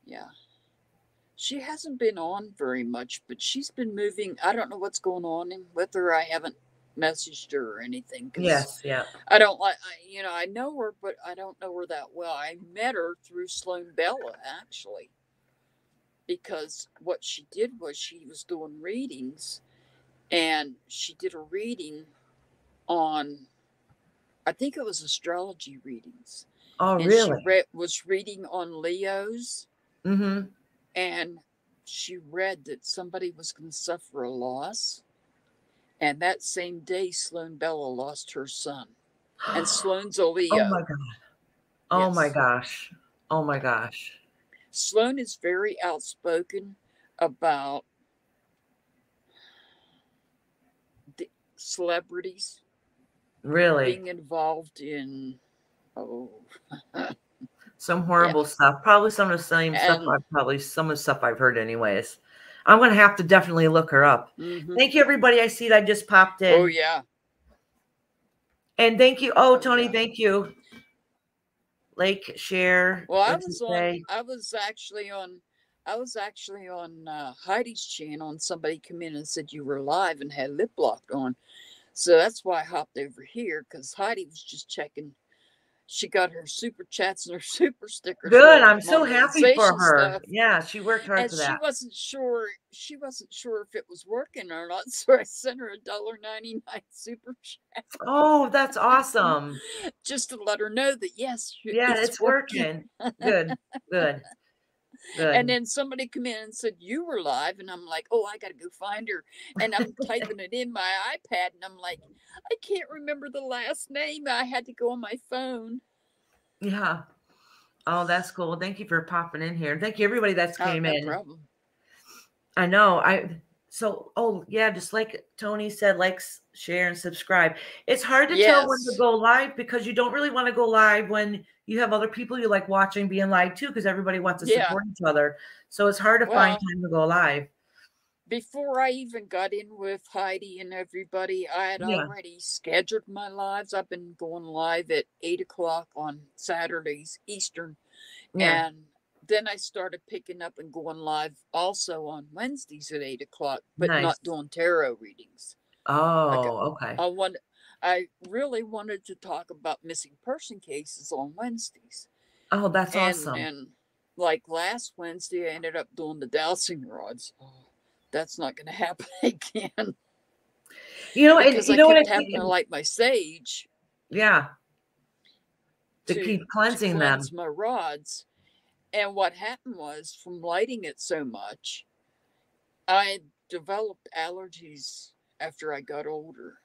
Yeah. She hasn't been on very much, but she's been moving. I don't know what's going on with her. I haven't messaged her or anything. Yes. Yeah. I don't like, you know, I know her, but I don't know her that well. I met her through Sloan Bella, actually, because what she did was she was doing readings, and she did a reading on, I think it was astrology readings, Oh, and really? she was reading on Leos, Mm-hmm. and she read that somebody was going to suffer a loss. And that same day, Sloan Bella lost her son. And Sloan's a Leo. Oh my god. Oh my gosh. Oh my gosh. Sloan is very outspoken about the celebrities Really? being involved in oh Some horrible stuff. Probably some of the same stuff I've probably some of the stuff I've heard anyways. I'm gonna have to definitely look her up. mhm. Thank you, everybody. I see that I just popped in. oh yeah And thank you. Oh, Oh, Tony, thank you. Lake share. well i was on i was actually on i was actually on uh, heidi's channel and somebody come in and said you were live and had lip locked on so that's why i hopped over here because heidi was just checking she got her super chats and her super stickers Good. I'm so happy for her. stuff. Yeah, she worked hard and for she wasn't sure she wasn't sure if it was working or not so i sent her a dollar 99 super chat Oh, that's awesome. just to let her know that yes Yeah, it's working. Good. Good. Good. and then somebody come in and said you were live and i'm like oh i gotta go find her and i'm typing it in my ipad and i'm like i can't remember the last name i had to go on my phone Yeah. Oh, that's cool. Thank you for popping in here. Thank you, everybody that's Oh, came no in. problem I know. I so oh yeah, just like Tony said, like share and subscribe. It's hard to tell when to go live because you don't really want to go live when you have other people you like watching being live too, because everybody wants to Yeah. support each other. So it's hard to find time to go live. before I even got in with Heidi and everybody, I had Yeah. already scheduled my lives. I've been going live at eight o'clock on Saturdays Eastern, Yeah. and then I started picking up and going live also on Wednesdays at eight o'clock, but Nice. not doing tarot readings. Oh, okay. I want, I really wanted to talk about missing person cases on Wednesdays, Oh, that's and awesome. and like last Wednesday, I ended up doing the dowsing rods. Oh, that's not going to happen again you know, because you I know what I kept having to light my sage Yeah. To, to, keep to cleansing them. my rods. And what happened was from lighting it so much, I developed allergies after I got older.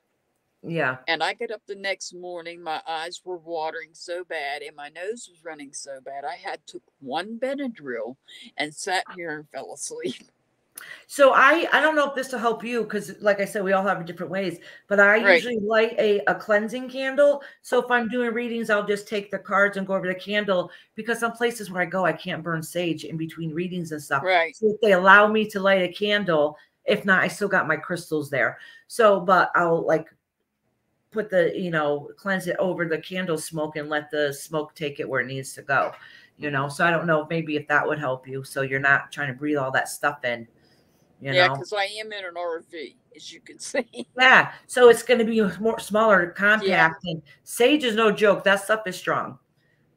Yeah. And I got up the next morning, my eyes were watering so bad and my nose was running so bad. I had took one Benadryl and sat here and fell asleep. So I I don't know if this will help you because like I said, we all have different ways, but I Right. usually light a, a cleansing candle. So if I'm doing readings, I'll just take the cards and go over the candle because some places where I go, I can't burn sage in between readings and stuff. Right. So if they allow me to light a candle, if not, I still got my crystals there. So, but I'll like put the you know cleanse it over the candle smoke and let the smoke take it where it needs to go you know so i don't know maybe if that would help you so you're not trying to breathe all that stuff in you yeah, because I am in an RV, as you can see. yeah so it's going to be more smaller compact and sage is no joke that stuff is strong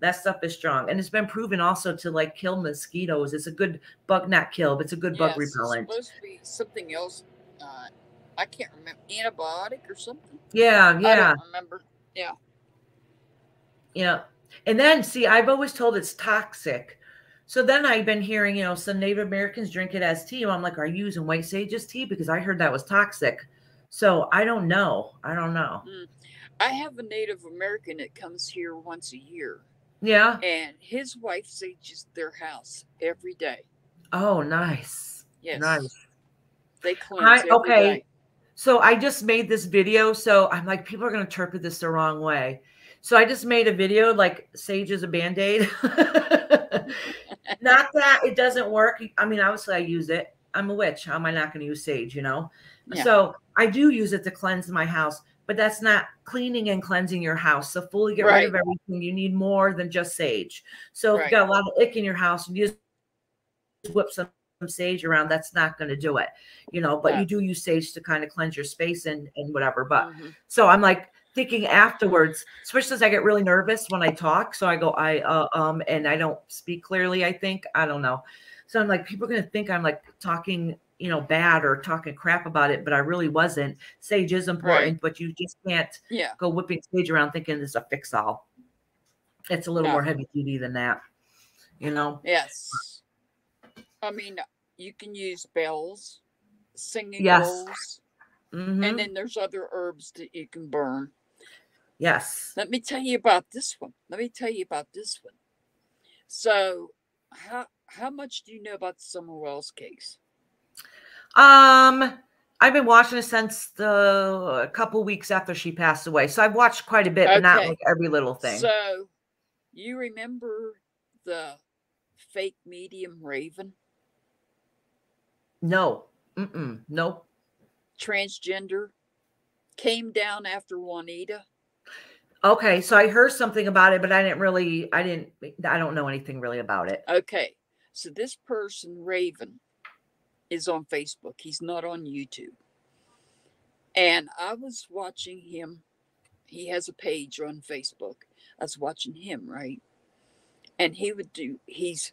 that stuff is strong and it's been proven also to like kill mosquitoes it's a good bug not kill but it's a good bug Yes, it's repellent supposed to be something else. Uh, I can't remember antibiotic or something. yeah I yeah don't remember. Yeah. Yeah. And then see, I've always told it's toxic. So then I've been hearing, you know, some Native Americans drink it as tea. I'm like, are you using white sage as tea? Because I heard that was toxic. So I don't know. I don't know. Hmm. I have a Native American that comes here once a year, Yeah. and his wife sages their house every day. Oh, nice. Yes. Nice. They cleanse I- okay. day. So I just made this video. So I'm like, people are going to interpret this the wrong way. So I just made a video like sage is a band aid. not that it doesn't work. I mean, obviously, I use it. I'm a witch. How am I not going to use sage? You know? Yeah. So I do use it to cleanse my house, but that's not cleaning and cleansing your house. So fully get rid of everything. You need more than just sage. So if Right. you got a lot of ick in your house and you just whip some, sage around, that's not going to do it. You know, but Yeah. you do use sage to kind of cleanse your space and and whatever. But Mhm. so I'm like thinking afterwards, especially as I get really nervous when I talk. So I go, I uh, um, and I don't speak clearly. I think I don't know. So I'm like, people are gonna think I'm like talking, you know, bad or talking crap about it, but I really wasn't. Sage is important, but you just can't Yeah. go whipping sage around thinking it's a fix all. It's a little No. more heavy duty than that, you know. Yes. I mean, you can use bells, singing Yes. bowls, Mhm. and then there's other herbs that you can burn. Yes. Let me tell you about this one. Let me tell you about this one. So, how how much do you know about the Summer Wells case? Um, I've been watching it since the a couple weeks after she passed away. So I've watched quite a bit, but not like every little thing. So, you remember the fake medium Raven, no. Mm-mm. Nope. transgender, came down after Juanita? Okay, so I heard something about it, but I didn't really I didn't I don't know anything really about it. Okay, so this person, Raven, is on Facebook. He's not on YouTube. And I was watching him. He has a page on Facebook. I was watching him, right? And he would do he's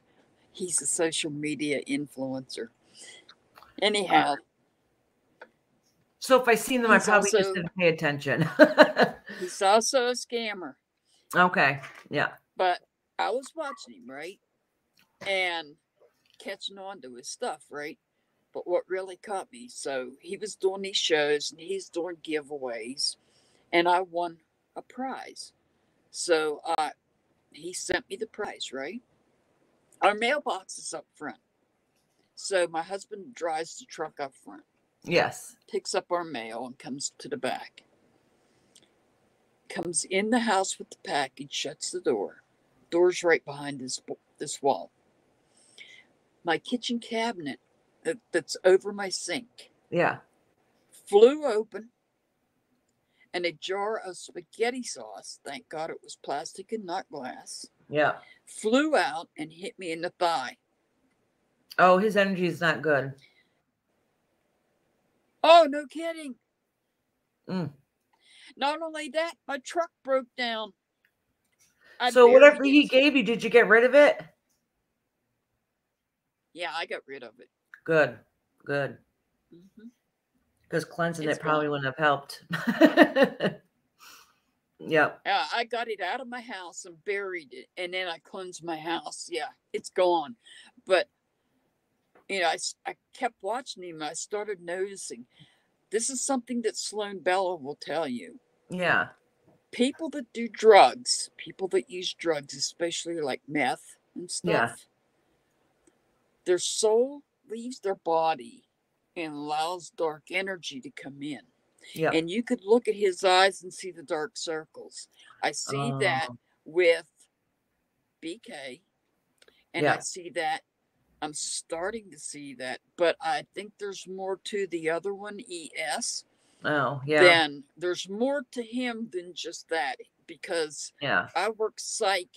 he's a social media influencer. Anyhow, So if I seen them, I probably just didn't pay attention. he's also a scammer. okay. Yeah. But I was watching him, right? And catching on to his stuff, right? But what really caught me, so he was doing these shows and he's doing giveaways, and I won a prize. So uh, he sent me the prize, right? Our mailbox is up front. So my husband drives the truck up front, Yes. picks up our mail, and comes to the back. Comes in the house with the package, shuts the door. Door's right behind this this wall. My kitchen cabinet that, that's over my sink Yeah. flew open, and a jar of spaghetti sauce, thank God it was plastic and not glass, Yeah. flew out and hit me in the thigh. Oh, his energy is not good. Oh, no kidding. Mm. Not only that, my truck broke down. I so whatever he it. gave you, did you get rid of it? Yeah, I got rid of it. Good. Good. Mhm. Because cleansing It's it probably gone. wouldn't have helped. Yeah, I got it out of my house and buried it, and then I cleansed my house. Yeah, it's gone. But you know, I, I kept watching him. I started noticing this is something that Sloan Bella will tell you. Yeah. People that do drugs, people that use drugs, especially like meth and stuff, Yeah. their soul leaves their body and allows dark energy to come in. Yeah. And you could look at his eyes and see the dark circles. I see oh. that Oh, with BK, and I see that. I'm starting to see that, but I think there's more to the other one, ES. Oh, yeah. then there's more to him than just that because Yeah. I work psych.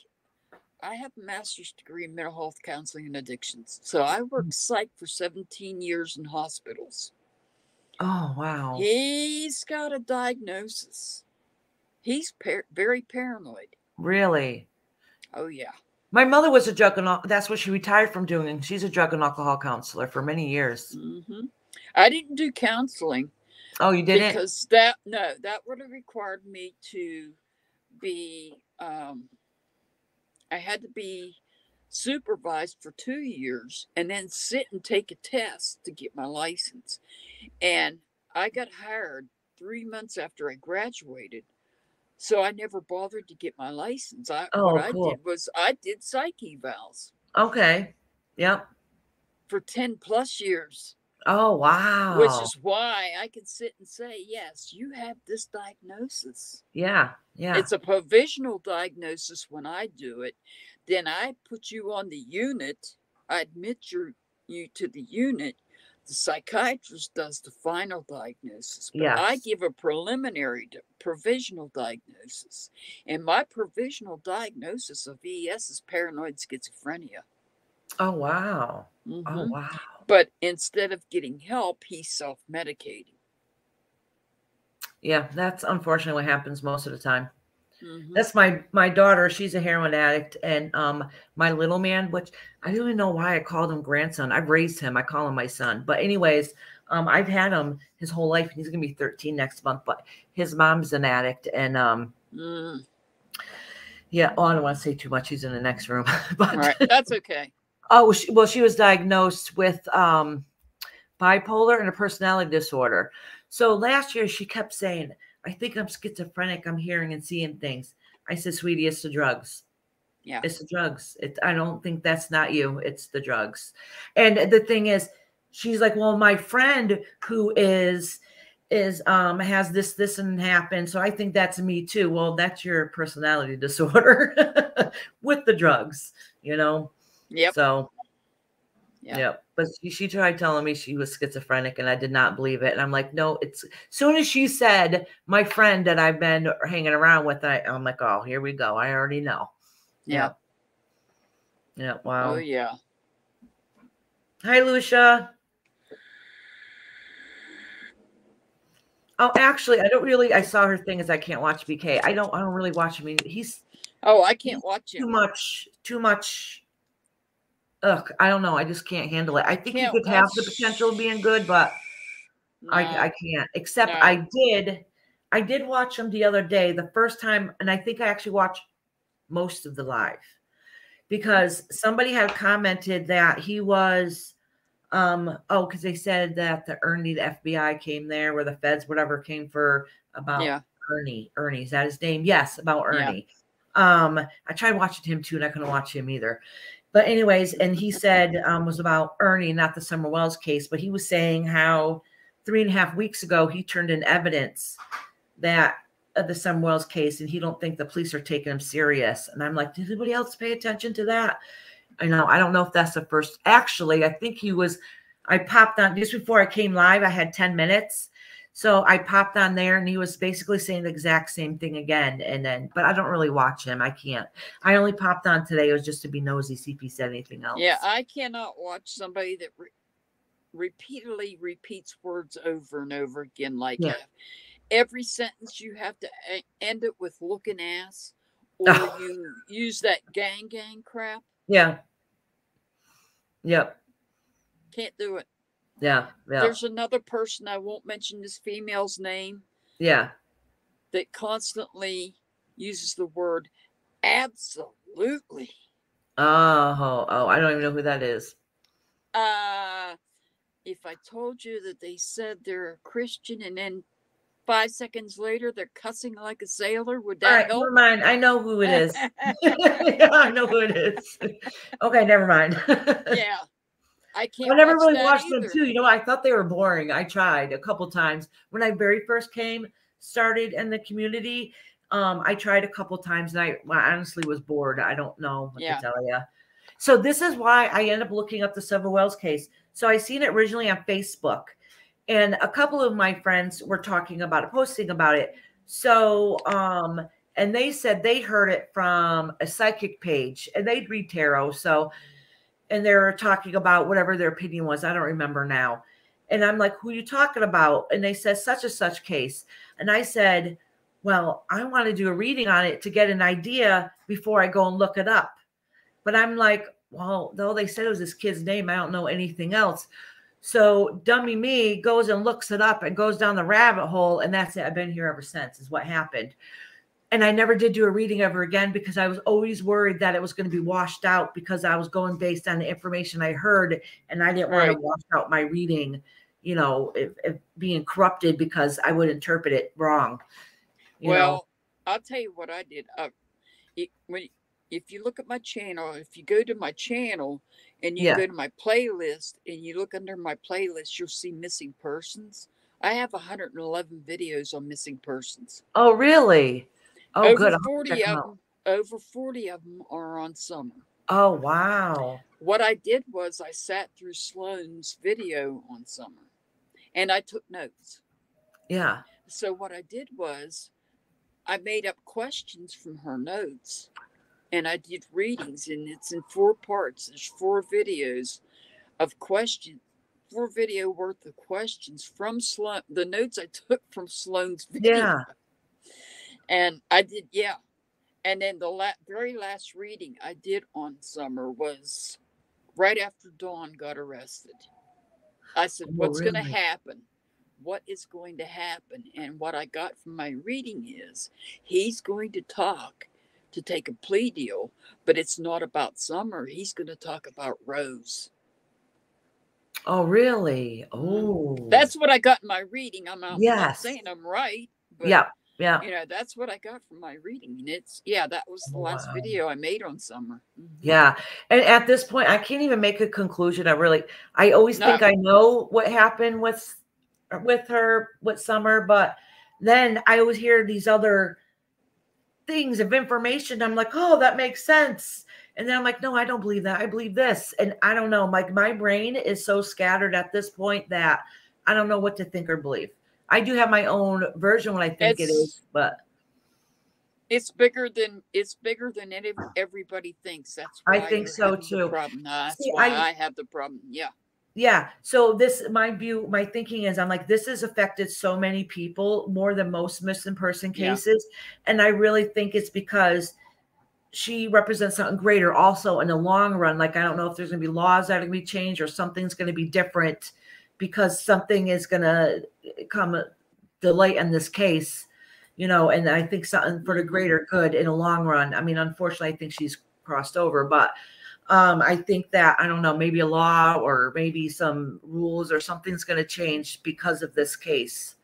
I have a master's degree in mental health counseling and addictions. So I worked psych for 17 years in hospitals. Oh, wow. He's got a diagnosis. He's par- very paranoid. Really? Oh, yeah. My mother was a drug and al- that's what she retired from doing. She's a drug and alcohol counselor for many years. hmm I didn't do counseling Oh, you didn't? because that, no, that would have required me to be, um, I had to be supervised for two years and then sit and take a test to get my license. And I got hired three months after I graduated. So I never bothered to get my license. I Oh, what I did was I did psych evals Okay. Yep. for 10 plus years, Oh, wow. which is why I can sit and say, yes, you have this diagnosis. yeah. Yeah. It's a provisional diagnosis when I do it. Then I put you on the unit. I admit your, you to the unit. The psychiatrist does the final diagnosis, but I give a preliminary, provisional diagnosis. And my provisional diagnosis of ES is paranoid schizophrenia. oh, wow. Oh, Mhm. wow. But instead of getting help, he's self medicating. Yeah. That's unfortunately what happens most of the time. Mm-hmm. That's my my daughter. She's a heroin addict, and um, my little man, which I don't even know why I called him grandson. I've raised him. I call him my son. But anyways, um, I've had him his whole life, and he's gonna be 13 next month. But his mom's an addict, and um, Mm. yeah. Oh, I don't want to say too much. He's in the next room. but right, that's okay. Oh, she, well, she was diagnosed with um, bipolar and a personality disorder. So last year she kept saying, "I think I'm schizophrenic. I'm hearing and seeing things." I said, "Sweetie, it's the drugs." Yeah. It's the drugs. It, I don't think that's not you. It's the drugs. And the thing is, she's like, well, my friend who is is um has this this and happened so i think that's me too well that's your personality disorder with the drugs you know Yep. so Yeah. yep but she, she tried telling me she was schizophrenic and i did not believe it and i'm like no it's soon as she said my friend that i've been hanging around with I, i'm like oh here we go i already know Yeah. yeah oh, wow Oh yeah. Hi, Lucia. Oh, actually, I don't really. I saw her thing as I can't watch BK. I don't. I don't really watch him. He's Oh, I can't watch him. too much. Too much. Ugh, I don't know. I just can't handle it. I think Can't he could have the potential of being good, but No. I, I can't. Except No. I did. I did watch him the other day, the first time, and I think I actually watched most of the live because somebody had commented that he was um oh because they said that the ernie the fbi came there where the feds whatever came for about yeah. ernie ernie is that his name yes about Yeah. ernie um i tried watching him too and i couldn't watch him either but anyways and he said um was about ernie not the summer wells case but he was saying how three and a half weeks ago he turned in evidence that of the Summer Wells case, and he don't think the police are taking him serious. And I'm like, did anybody else pay attention to that? I know. I don't know if that's the first. Actually, I think he was. I popped on just before I came live. I had 10 minutes. So I popped on there and he was basically saying the exact same thing again. And then, but I don't really watch him. I can't. I only popped on today. It was just to be nosy, see if he said anything else. Yeah, I cannot watch somebody that re- repeatedly repeats words over and over again. Like Yeah. every sentence you have to a- end it with looking ass, or Oh. you use that gang gang crap. Yeah. Yep. Can't do it. Yeah. Yeah. There's another person, I won't mention this female's name, yeah. that constantly uses the word absolutely. Oh, oh, I don't even know who that is. Uh, if I told you that they said they're a Christian and then five seconds later they're cussing like a sailor, would that right, help? never mind. I know who it is. yeah, I know who it is. Okay, never mind. yeah. I can't I never watch really watched either. them too. You know, I thought they were boring. I tried a couple times when I very first came, started in the community. Um, I tried a couple times and I, I honestly was bored. I don't know what Yeah. to tell you. So this is why I end up looking up the Summer Wells case. So I seen it originally on Facebook, and a couple of my friends were talking about it, posting about it. So, um, and they said they heard it from a psychic page and they'd read tarot. So, and they're talking about whatever their opinion was. I don't remember now. And I'm like, who are you talking about? And they said such and such case. And I said, well, I want to do a reading on it to get an idea before I go and look it up. But I'm like, well, though they said it was this kid's name, I don't know anything else. So dummy me goes and looks it up and goes down the rabbit hole. And that's it. I've been here ever since, is what happened. And I never did do a reading ever again because I was always worried that it was going to be washed out because I was going based on the information I heard and I didn't want to wash out my reading, you know, if, if being corrupted because I would interpret it wrong. you know. well, I'll tell you what I did. Uh, it, when if you look at my channel, if you go to my channel and you Yeah. go to my playlist and you look under my playlist, you'll see missing persons. I have 111 videos on missing persons. Oh, really? Oh, over good. 40 of them, over 40 of them are on summer. Oh, wow. What I did was I sat through Sloan's video on summer and I took notes. Yeah. So what I did was I made up questions from her notes and I did readings and it's in four parts. There's four videos of questions, four video worth of questions from Sloan, the notes I took from Sloan's video. Yeah. And I did, yeah. And then the la- very last reading I did on Summer was right after Don got arrested. I said, Oh, What's going to happen? What is going to happen? And what I got from my reading is he's going to talk to take a plea deal, but it's not about Summer. He's going to talk about Rose. Oh, really? Mm-hmm. Oh, That's what I got in my reading. I'm not, I'm not saying I'm right. Yeah. Yeah. you know that's what i got from my reading and it's yeah that was the last Wow. video i made on summer Mhm. Yeah. And at this point, I can't even make a conclusion. I really, I always think I know what happened with with her with Summer, but then I always hear these other things of information. I'm like, oh, that makes sense. And then I'm like, no, I don't believe that. I believe this. And I don't know. Like my brain is so scattered at this point that I don't know what to think or believe. I do have my own version when I think it It's- but it's bigger than it's bigger than any, everybody thinks that's I think so, too. problem. That's See, why I- I, have the problem yeah yeah so this my view my thinking is i'm like this has affected so many people more than most missing person Yeah. cases and i really think it's because she represents something greater also in the long run like i don't know if there's going to be laws that are going to be changed or something's going to be different because something is going to come to light in this case you know and i think something for the greater good in the long run i mean unfortunately i think she's crossed over but um, I think that I don't know, maybe a law or maybe some rules or something's going to change because of this case.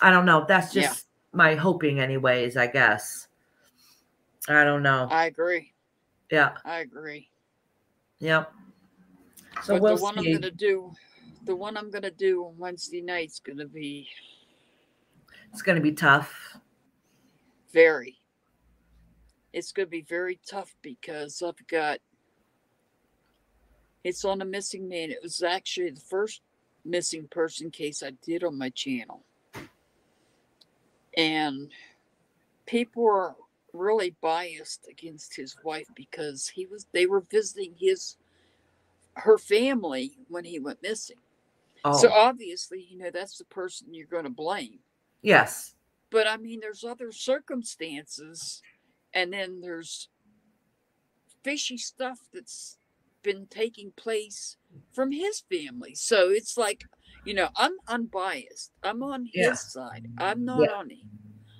I don't know. That's Yeah. just my hoping, anyways. I guess. I don't know. i agree yeah. i agree Yep. So but we'll the one see. i'm gonna do the one i'm gonna do on wednesday night's gonna be It's going to be tough. very. It's gonna be very tough because i've got it's on a missing man. It was actually the first missing person case i did on my channel. And people are really biased against his wife because he was they were visiting his her family when he went missing Oh, so obviously you know that's the person you're going to blame yes. but I mean, there's other circumstances, and then there's fishy stuff that's been taking place from his family. So it's like, you know, I'm unbiased. I'm on his side. I'm not Yeah. on him.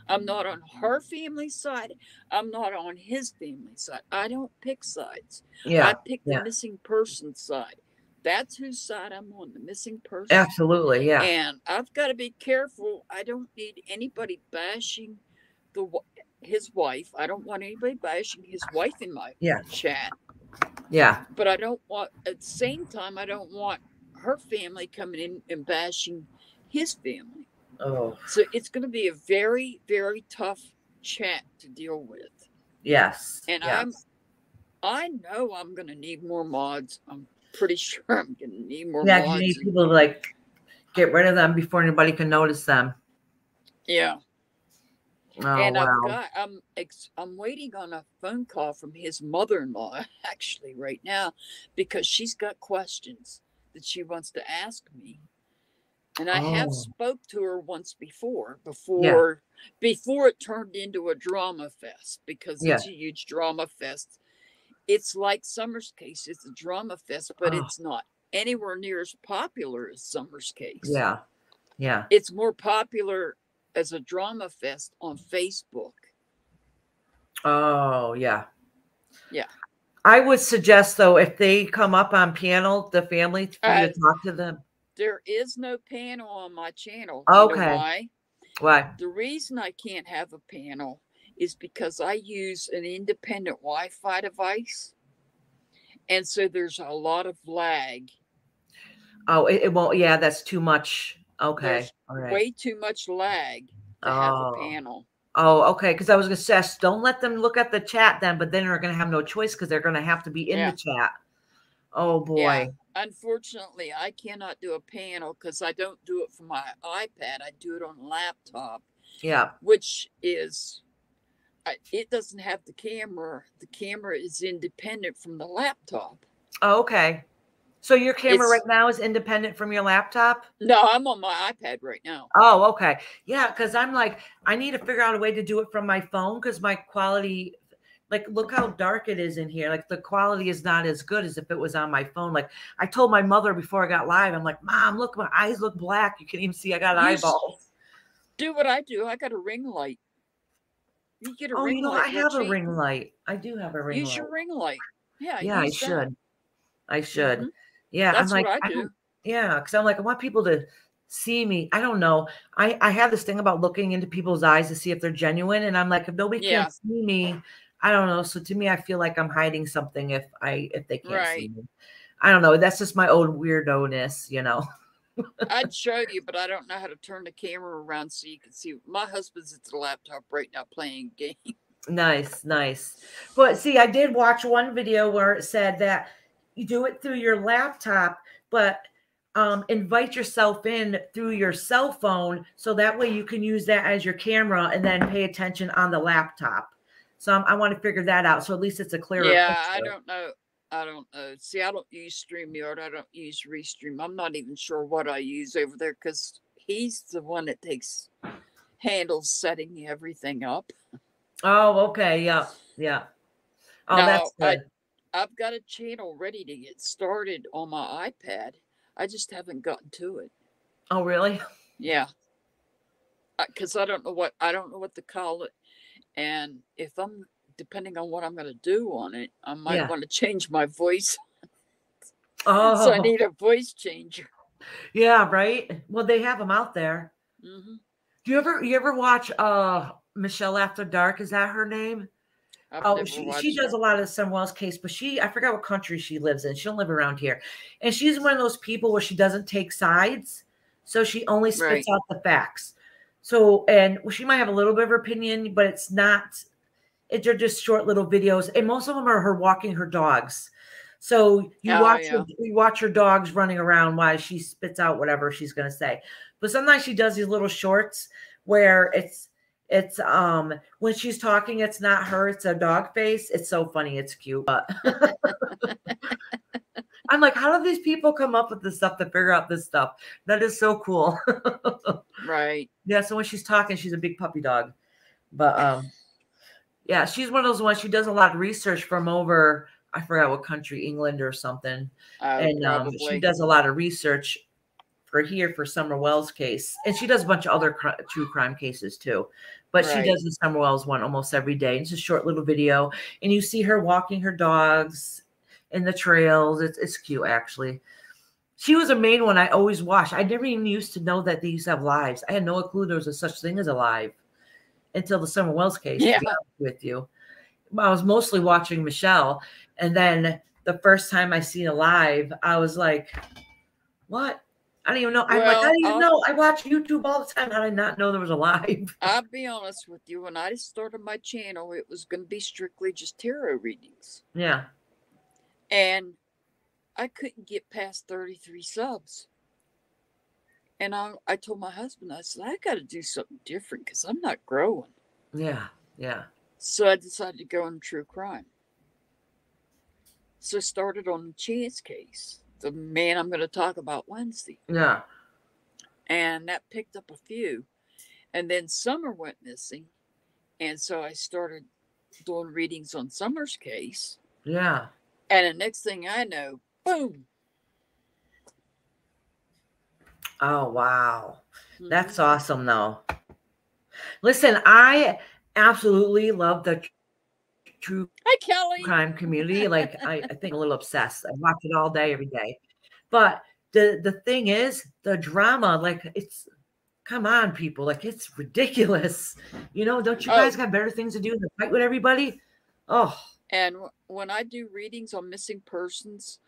I'm not on her family side. I'm not on his family side. I don't pick sides. Yeah. I pick yeah. the missing person side. That's whose side I'm on, the missing person. Absolutely. Yeah. And I've got to be careful. I don't need anybody bashing the his wife. I don't want anybody bashing his wife in my Yeah. chat. Yeah. But I don't want at the same time I don't want her family coming in and bashing his family. Oh, So it's going to be a very very tough chat to deal with. yes. And yes. I'm I know I'm going to need more mods. I'm pretty sure I'm going to need more yeah, you need people to like get rid of them before anybody can notice them. Yeah. Oh and wow. I've got I'm ex, I'm waiting on a phone call from his mother-in-law actually right now because she's got questions that she wants to ask me. And I have Oh. spoke to her once before before before it turned into a drama fest because Yeah. it's a huge drama fest. It's like Summer's case, it's a drama fest, but Oh. it's not anywhere near as popular as Summer's case yeah. Yeah. it's more popular as a drama fest on Facebook. Oh yeah. Yeah. I would suggest though, if they come up on panel, the family for you to talk to them. There is no panel on my channel. You know Okay. why? Why? The reason I can't have a panel is because I use an independent Wi-Fi device, and so there's a lot of lag. Oh, it, it won't. Yeah, that's too much. Okay. There's All right. Way too much lag to have Oh. a panel. Oh, okay. Because I was gonna suggest don't let them look at the chat then, but then they're gonna have no choice because they're gonna have to be in Yeah. the chat. Oh boy. Yeah. Unfortunately, I cannot do a panel because I don't do it from my iPad. I do it on a laptop. Yeah. which is it doesn't have the camera the camera is independent from the laptop Oh, okay. So your camera It's- right now is independent from your laptop? no i'm on my ipad right now Oh, okay. Yeah, because I'm like, I need to figure out a way to do it from my phone because my quality, like, look how dark it is in here. Like, the quality is not as good as if it was on my phone. Like, I told my mother before I got live, I'm like, Mom, look, my eyes look black. You can even see I got eyeballs. do what i do i got a ring light you get a Oh, ring you know, light I have a ring light. I do have a ring use light. your ring light yeah yeah, I that. should. I should. Mhm. Yeah, that's I'm like, what i do Yeah, because I'm like, I want people to see me. I don't know. I I have this thing about looking into people's eyes to see if they're genuine, and I'm like, if nobody Yeah. can't see me, I don't know. So to me, I feel like I'm hiding something if I if they can't see me. I don't know. That's just my own weirdo ness, you know. i'd show you but i don't know how to turn the camera around so you can see my husband's at the laptop right now playing a game Nice, nice. But see, I did watch one video where it said that you do it through your laptop, but um, invite yourself in through your cell phone so that way you can use that as your camera and then pay attention on the laptop. So I'm, I want to figure that out. So at least it's a clearer. yeah i don't know i don't know see i don't use streamyard i don't use restream i'm not even sure what i use over there because he's the one that takes handles setting everything up Oh, okay. Yeah. Yeah. Oh, Now, that's good. i've got a channel ready to get started on my ipad i just haven't gotten to it oh, really? yeah because i don't know what i don't know what to call it and if i'm depending on what i'm going to do on it i might Yeah. want to change my voice Oh, so i need a voice changer yeah. Right. Well, they have them out there. hmm Do you ever you ever watch uh Michelle After Dark? Is that her name? I've Oh, she, she does a lot of Summer Wells case, but she I forgot what country she lives in. She don't live around here, and she's one of those people where she doesn't take sides, so she only spits Right. out the facts. So, and well, she might have a little bit of her opinion, but it's not. They're just short little videos, and most of them are her walking her dogs. So you Oh, watch yeah. her, you watch her dogs running around while she spits out whatever she's going to say. But sometimes she does these little shorts where it's it's um when she's talking, it's not her, it's a dog face. It's so funny, it's cute. But I'm like, how do these people come up with this stuff to figure out this stuff? That is so cool. Right. yeah, so when she's talking, she's a big puppy dog. But um yeah, she's one of those ones she does a lot of research from over I forgot what country, England or something Uh, and um, she does a lot of research for here for Summer Wells case, and she does a bunch of other cri- true crime cases too. But she does the Summer Wells one almost every day. It's a short little video, and you see her walking her dogs in the trails. It's it's cute actually. She was a main one I always watched. I never even used to know that they used to have lives. I had no clue there was a such thing as a live until the Summer Wells case. Yeah. with you, I was mostly watching Michelle, and then the first time I seen a live, I was like, "What? I don't even know." I'm like, "I didn't even I'll- know." I watch YouTube all the time. How did I not know there was a live? I'll be honest with you. When I started my channel, it was going to be strictly just tarot readings, Yeah. and I couldn't get past thirty-three subs. And I, I told my husband, I said, I got to do something different because I'm not growing. Yeah. Yeah. So I decided to go on true crime. So I started on the Chance case, the man I'm going to talk about Wednesday. Yeah. And that picked up a few. And then Summer went missing. And so I started doing readings on Summer's case. Yeah. And the next thing I know, boom. Oh wow. That's Mhm. awesome though. Listen, I absolutely love the true Hi, Kelly. crime community. Like I, I think I'm a little obsessed. I watch it all day, every day. But the the thing is, the drama, like it's come on, people, like it's ridiculous. You know, don't you Oh. guys got better things to do than fight with everybody? Oh, And when I do readings on missing persons,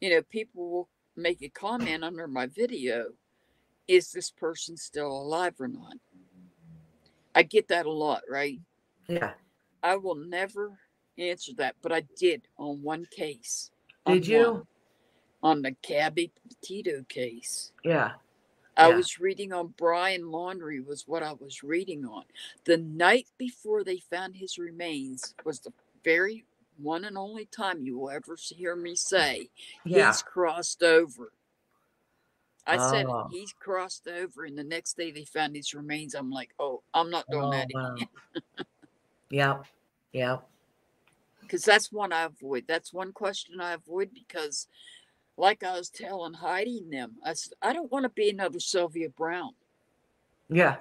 you know, people will make a comment under my video is this person still alive or not? I get that a lot, right? yeah. I will never answer that, but I did on one case. on Did you? one, On the Gabby Petito case. Yeah. I Yeah. was reading on Brian Laundrie was what I was reading on. The night before they found his remains was the very one and only time you will ever hear me say Yeah. he's crossed over. I said Oh. he's crossed over, and the next day they found his remains. I'm like, oh, I'm not doing Oh, that wow. again Yep. Yep. because that's one I avoid. That's one question I avoid because, like I was telling Heidi and them, I said I don't want to be another Sylvia Browne. Yeah.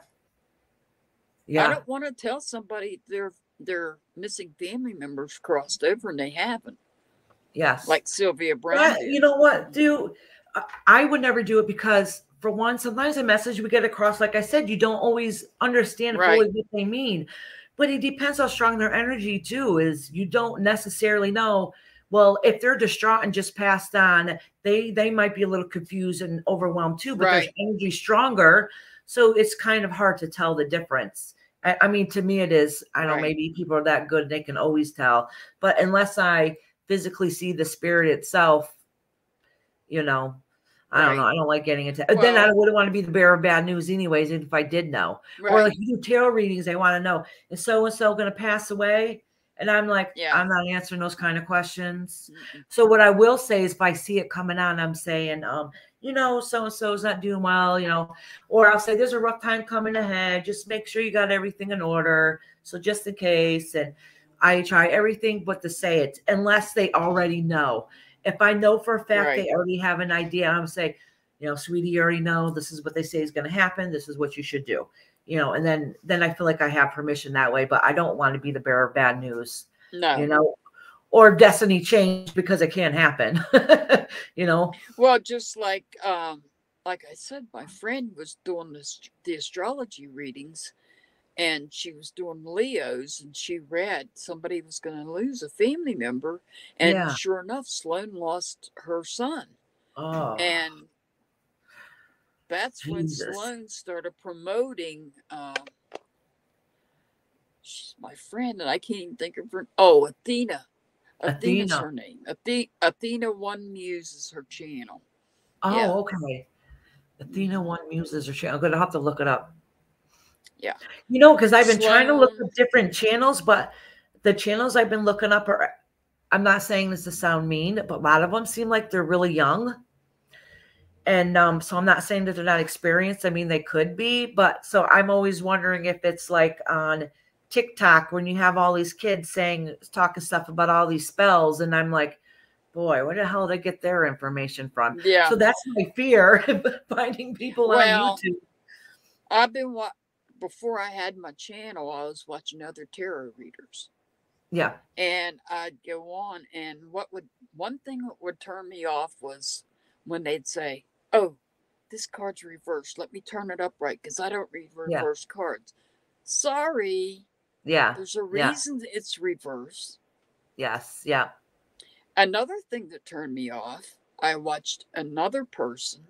Yeah. I don't want to tell somebody their their missing family members crossed over and they haven't, Yes. like Sylvia Browne you know what, do I- would never do it because for one, sometimes a message we get across, like I said, you don't always understand Right. fully what they mean. But it depends how strong their energy too is. You don't necessarily know. Well, if they're distraught and just passed on, they they might be a little confused and overwhelmed too. But Right. their energy stronger, so it's kind of hard to tell the difference. I, I mean, to me, it is. I know Right. maybe people are that good; they can always tell. But unless I physically see the spirit itself, you know, I don't know. I don't like getting into. then I wouldn't want to be the bearer of bad news, anyways. If I did know, or like you do tarot readings, they want to know is so and so going to pass away, and I'm like, Yeah. I'm not answering those kind of questions. Mm-mm. So what I will say is, if I see it coming on, I'm saying, um, you know, so and so's not doing well, you know, or I'll say there's a rough time coming ahead. Just make sure you got everything in order. So just in case, and I try everything but to say it unless they already know. If I know for a fact Right. they already have an idea, I'm say, you know, sweetie, you already know this is what they say is going to happen. This is what you should do. You know, and then then I feel like I have permission that way, but I don't want to be the bearer of bad news No. you know, or destiny change because it can't happen. you know, Well, just like um, like I said, my friend was doing this the astrology readings, and she was doing Leos, and she read somebody was going to lose a family member, and Yeah. sure enough, Sloan lost her son, oh, and that's when Jesus. Sloan started promoting. Um, she's my friend, and I can't even think of her. Oh, Athena. Athena's Athena. her name. Athe- Athena One Muse is her channel. oh, yeah. okay. Athena One Muses her channel. I'm gonna have to look it up. Yeah. You know, because I've been trying to look up different channels, but the channels I've been looking up are. I'm not saying this to sound mean, but a lot of them seem like they're really young. And um, so I'm not saying that they're not experienced. I mean, they could be, but so I'm always wondering if it's like on TikTok when you have all these kids saying talking stuff about all these spells, and I'm like, boy, where the hell did they get their information from? Yeah. So that's my fear finding people Well, on YouTube. I've been wa- before I had my channel, I was watching other tarot readers. Yeah. And I'd go on and what would one thing that would turn me off was when they'd say, Oh, this card's reversed. Let me turn it upright because I don't read Yeah. cards. Sorry. Yeah. There's a yeah. reason it's reversed. Yes. Yeah. Another thing that turned me off, I watched another person,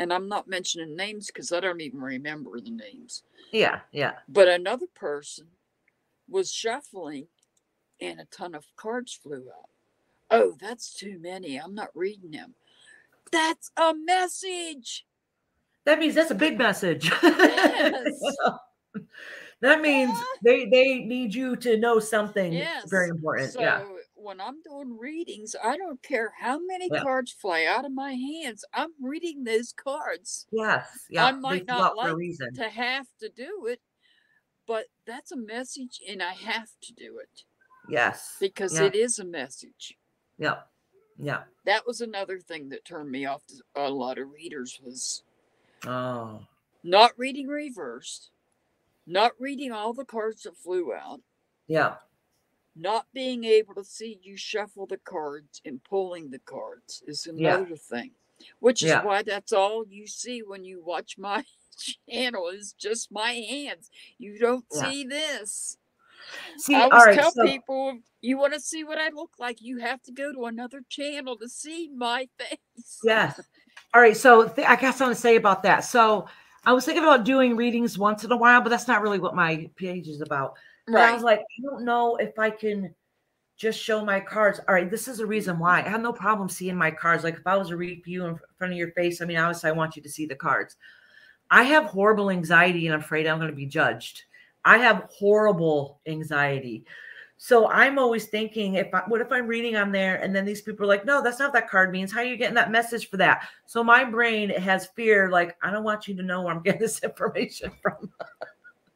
and I'm not mentioning names because I don't even remember the names. Yeah. Yeah. But another person was shuffling and a ton of cards flew out. Oh, that's too many. I'm not reading them. That's a message. that means that's a big message. Yes. that means Yeah. they they need you to know something Yes. very important. So yeah. When I'm doing readings, I don't care how many Yeah. cards fly out of my hands. I'm reading those cards Yes. Yeah. I might flew not out for a like to have to do it, but that's a message and I have to do it Yes. because Yeah. it is a message. Yeah. Yeah. That was another thing that turned me off to a lot of readers was Oh. not reading reversed, not reading all the cards that flew out, Yeah. Not being able to see you shuffle the cards and pulling the cards is Yeah. another thing. Which is Yeah. why that's all you see when you watch my channel is just my hands. You don't Yeah. see this. See, I always right. tell So, people you want to see what I look like, you have to go to another channel to see my face. yes. All right. So th- I got something to say about that. So I was thinking about doing readings once in a while, but that's not really what my page is about. But I was like, I don't know if I can just show my cards. All right, this is the reason why. I have no problem seeing my cards. Like if I was to read you in front of your face, I mean, obviously I want you to see the cards. I have horrible anxiety and I'm afraid I'm going to be judged. I have horrible anxiety. So I'm always thinking, if I, what if I'm reading on there and then these people are like, no, that's not what that card means. How are you getting that message for that? So my brain has fear, like, I don't want you to know where I'm getting this information from.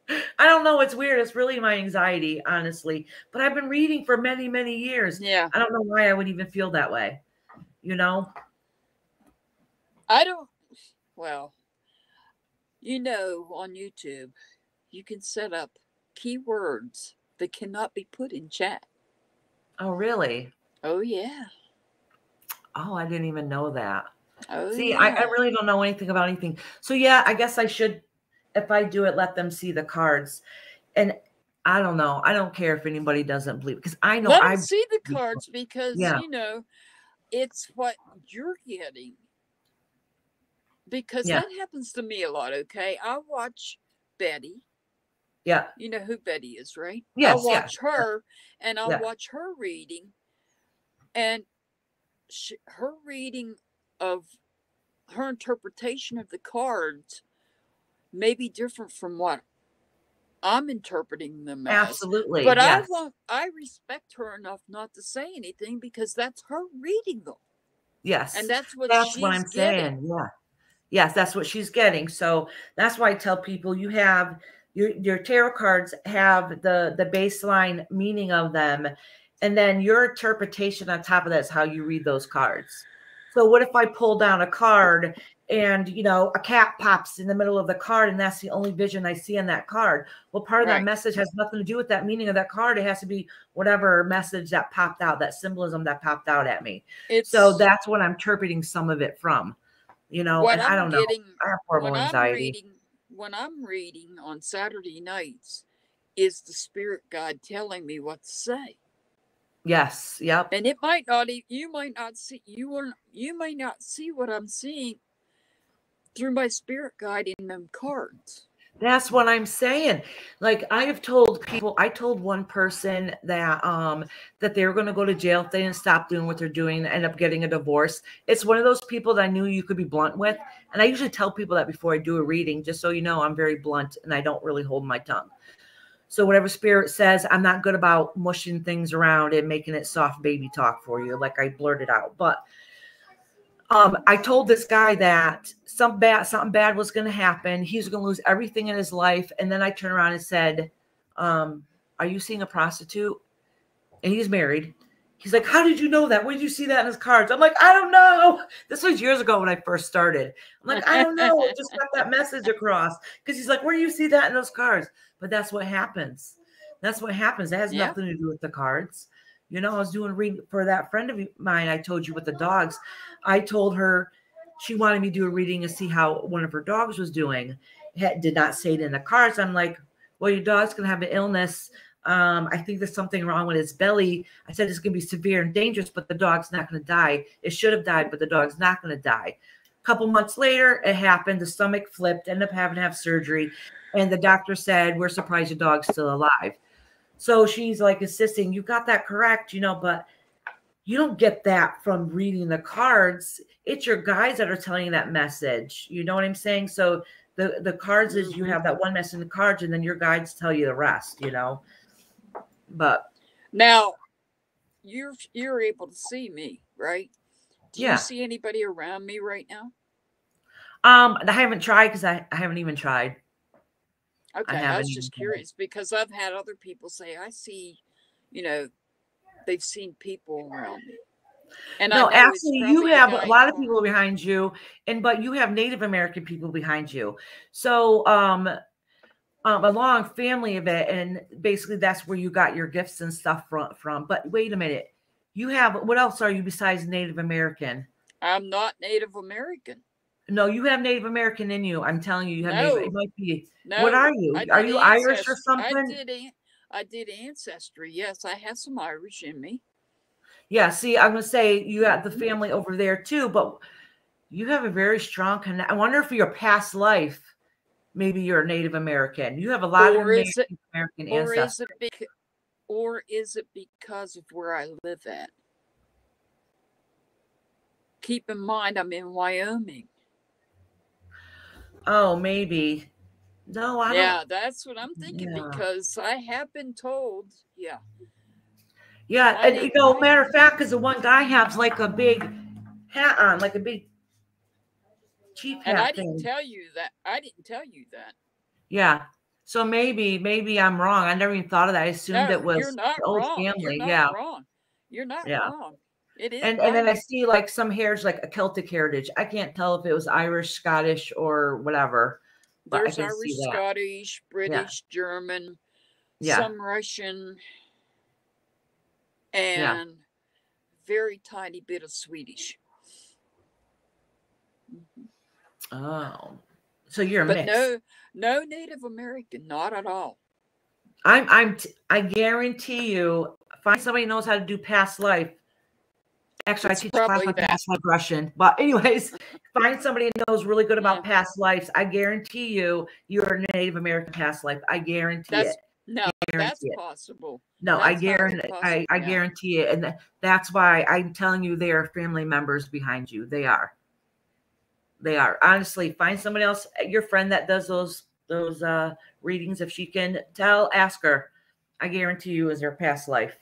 I don't know. It's weird. It's really my anxiety, honestly. But I've been reading for many, many years. Yeah. I don't know why I would even feel that way. You know? I don't well, you know, on YouTube, you can set up keywords that cannot be put in chat. Oh, really? Oh yeah. Oh, I didn't even know that. Oh See, yeah. I, I really don't know anything about anything. So yeah, I guess I should, if I do it, let them see the cards. And I don't know. I don't care if anybody doesn't believe because I know I see the cards because Yeah. you know it's what you're getting. Because Yeah. that happens to me a lot, okay? I watch Betty. yeah, You know who Betty is, right? Yes, yeah, watch her and I'll Yeah. watch her reading and sh her reading of her interpretation of the cards may be different from what I'm interpreting them as. absolutely. But yes. I won't. I respect her enough not to say anything because that's her reading them, yes. and that's what that's what I'm getting. saying. Yeah. Yes, that's what she's getting. So that's why I tell people you have your your tarot cards have the the baseline meaning of them, and then your interpretation on top of that is how you read those cards. So what if I pull down a card and you know a cat pops in the middle of the card and that's the only vision I see on that card? Well, part of Right. that message has nothing to do with that meaning of that card. It has to be whatever message that popped out, that symbolism that popped out at me. It's So that's what I'm interpreting some of it from. You know, what and I'm I don't know. getting I have horrible when I'm anxiety. reading. When I'm reading on Saturday nights, is the spirit guide telling me what to say, Yes. Yep. and it might not. You might not see. You will. You may not see what I'm seeing through my spirit guide in them cards. That's what I'm saying. Like I have told people, I told one person that um that they were going to go to jail if they didn't stop doing what they're doing end up getting a divorce. It's one of those people that I knew you could be blunt with, and I usually tell people that before I do a reading, just so you know, I'm very blunt and I don't really hold my tongue. So whatever spirit says, I'm not good about mushing things around and making it soft baby talk for you, like I blurted out. But um, I told this guy that some bad something bad was going to happen. He's going to lose everything in his life. And then I turned around and said, um, "Are you seeing a prostitute?" And he's married. He's like, "How did you know that? Where did you see that in his cards?" I'm like, "I don't know." This was years ago when I first started. I'm like, "I don't know." Just got that message across because he's like, "Where do you see that in those cards?" But that's what happens. That's what happens. It has Yeah. nothing to do with the cards. You know, I was doing reading for that friend of mine. I told you with the dogs. I told her she wanted me to do a reading to see how one of her dogs was doing. Had, did not say it in the cards. I'm like, well, your dog's gonna have an illness. Um, I think there's something wrong with his belly. I said it's gonna be severe and dangerous, but the dog's not gonna die. It should have died, but the dog's not gonna die. A couple months later, it happened. The stomach flipped, ended up having to have surgery, and the doctor said, "We're surprised your dog's still alive." So she's like insisting, "You got that correct," you know, but you don't get that from reading the cards. It's your guides that are telling you that message. You know what I'm saying? So the the cards is you have that one message in the cards, and then your guides tell you the rest. You know, but Now, you're you're able to see me, right? Do Yeah. you see anybody around me right now? um, I haven't tried because I, I haven't even tried. Okay, I, haven't was just curious because I've had other people say I see, you know, they've seen people around me. And no, actually, you have a lot of people behind you, and but you have Native American people behind you. So, um, um, a long family of it, and basically that's where you got your gifts and stuff from. From, but wait a minute, you have what else are you besides Native American? I'm not Native American. No, you have Native American in you. I'm telling you, you have No. Native. It might be. No, what are you? Are you Irish or something? I did. I did ancestry. Yes, I have some Irish in me. Yeah, see, I'm gonna say you got the Mhm. family over there too, but you have a very strong connect. I wonder if your past life, maybe you're a Native American. You have a lot Or of Native it- American Or is it or is it because of where I live at? Keep in mind, I'm in Wyoming. Oh, maybe. No, I yeah, don't. that's what I'm thinking Yeah. because I have been told. Yeah, Yeah, I and you know, matter of fact, because the one guy has like a big hat on, like a big chief and hat I didn't thing. tell you that. I didn't tell you that. yeah. So maybe, maybe I'm wrong. I never even thought of that. I assumed No, it was you're not the old wrong. family. You're not yeah. wrong. You're not Yeah. wrong. It is. and and then I see like some hairs like a Celtic heritage. I can't tell if it was Irish, Scottish, or whatever. but I There's can Irish, see that. Scottish, British, German, Yeah. some Russian, Yeah. and very tiny bit of Swedish. Mhm. Oh, so you're a But mix. no, no Native American, not at all. I'm I'm t- I guarantee you, find somebody who knows how to do past life. Actually, It's I teach a class on past life regression. But anyways, find somebody who knows really good about Yeah. past lives. I guarantee you, you're a Native American past life. I guarantee That's it. no, that's it. possible. No, I That's highly guarantee. I, I yeah. guarantee it, and tha- that's why I'm telling you they are family members behind you. They are. They are. Honestly, find somebody else, uh, your friend that does those those uh readings. If she can tell, ask her. I guarantee you, is her past life.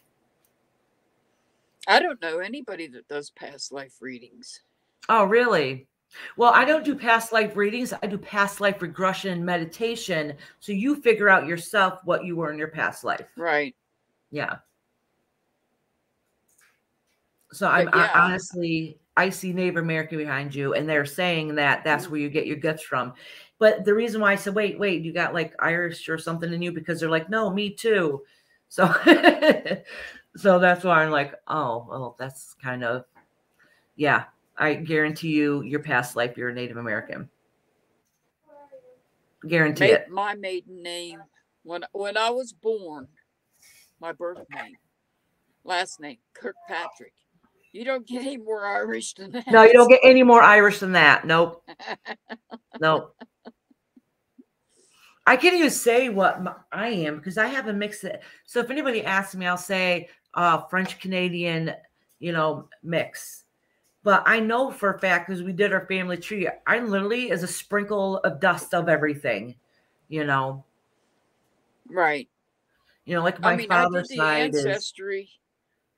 I don't know anybody that does past life readings. Oh, really? Well, I don't do past life readings. I do past life regression and meditation. So you figure out yourself what you were in your past life. Right. Yeah. So I'm But I, honestly, I see Native American behind you, and they're saying that that's mm-hmm. where you get your gifts from. But the reason why I said, wait, wait, you got like Irish or something in you because they're like, no, me too. So, so that's why I'm like, oh, well, that's kind of, yeah. I guarantee you, your past life, you're a Native American. Guarantee it. my maiden name when when I was born, my birth name, last name Kirkpatrick. You don't get any more Irish than that. No, you don't get any more Irish than that. Nope. Nope. I can't even say what I am because I have a mix. Of, so if anybody asks me, I'll say uh, French Canadian, you know, mix. But I know for a fact because we did our family tree, I literally is a sprinkle of dust of everything. You know, right. you know, like my I mean, I did father's the side is. ancestry.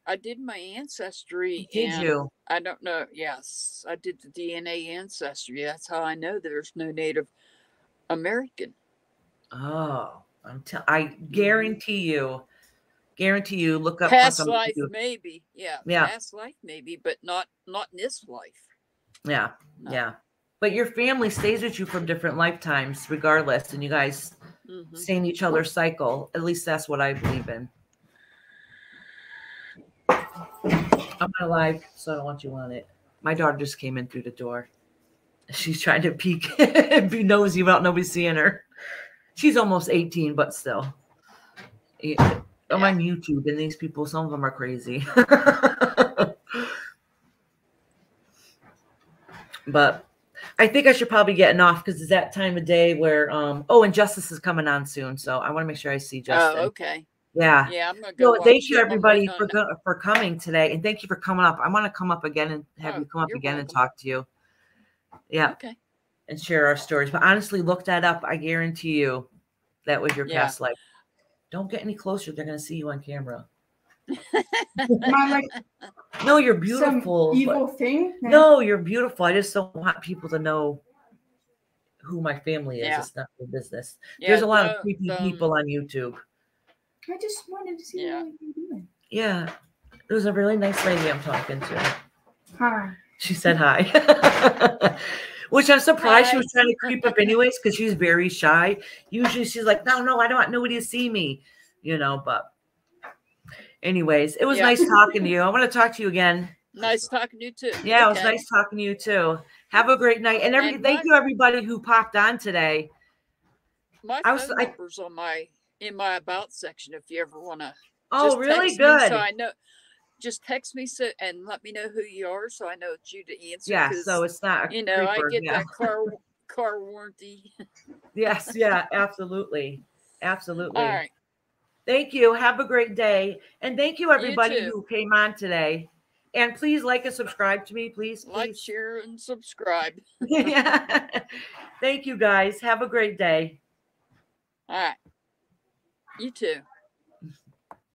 I did my ancestry. Did and you? I don't know. Yes, I did the DNA ancestry. That's how I know there's no Native American. Oh, I'm. T- I guarantee you, guarantee you. Look up Past life, maybe. Yeah, Yeah. Past life, maybe, but not not in this life. Yeah, No. yeah. But your family stays with you from different lifetimes, regardless, and you guys Mhm. stay in each other's cycle. At least that's what I believe in. I'm not alive, so I don't want you on it. My daughter just came in through the door. She's trying to peek and be nosy without nobody seeing her. She's almost 18, but still. Yeah, I'm on YouTube, and these people, some of them are crazy. but I think I should probably get off because it's that time of day where um oh and Justice is coming on soon. So I want to make sure I see Justin. Oh, okay. Yeah. Yeah, I'm gonna go. So thank you it on my everybody for go- for coming today, and thank you for coming up. I want to come up again and have Oh, you come up again and talk to you. Yeah, Okay. and share our stories. But honestly, look that up. I guarantee you, that was your Yeah. past life. Don't get any closer. They're gonna see you on camera. Am like No, you're some beautiful. but- evil thing? No, you're beautiful. I just don't want people to know who my family is. Yeah. It's not their business. Yeah, There's a lot don't- of creepy don't- people on YouTube. I just wanted to see Yeah. what you're doing. Yeah. There's a really nice lady I'm talking to. Hi. She said hi. Which I'm surprised she was trying to creep up anyways, because she's very shy. Usually she's like, no, no, I don't want nobody to see me, you know, but anyways, it was Yeah. nice talking to you. I want to talk to you again. Nice talking to you too. Yeah, it was nice talking to you too. Have a great night. And every And thank my- you everybody who popped on today. My I was- phone I- number's on my in my about section if you ever want to. Oh, really good. so I know. Just text me so and let me know who you are so I know it's you to answer. yeah, so it's not a you know creeper, I get yeah. that car car warranty. Yes, yeah, absolutely. Absolutely. All right. Thank you. Have a great day. And thank you everybody too. who came on today. And please like and subscribe to me, please. Like, share, and subscribe. yeah. Thank you guys. Have a great day. All right. You too.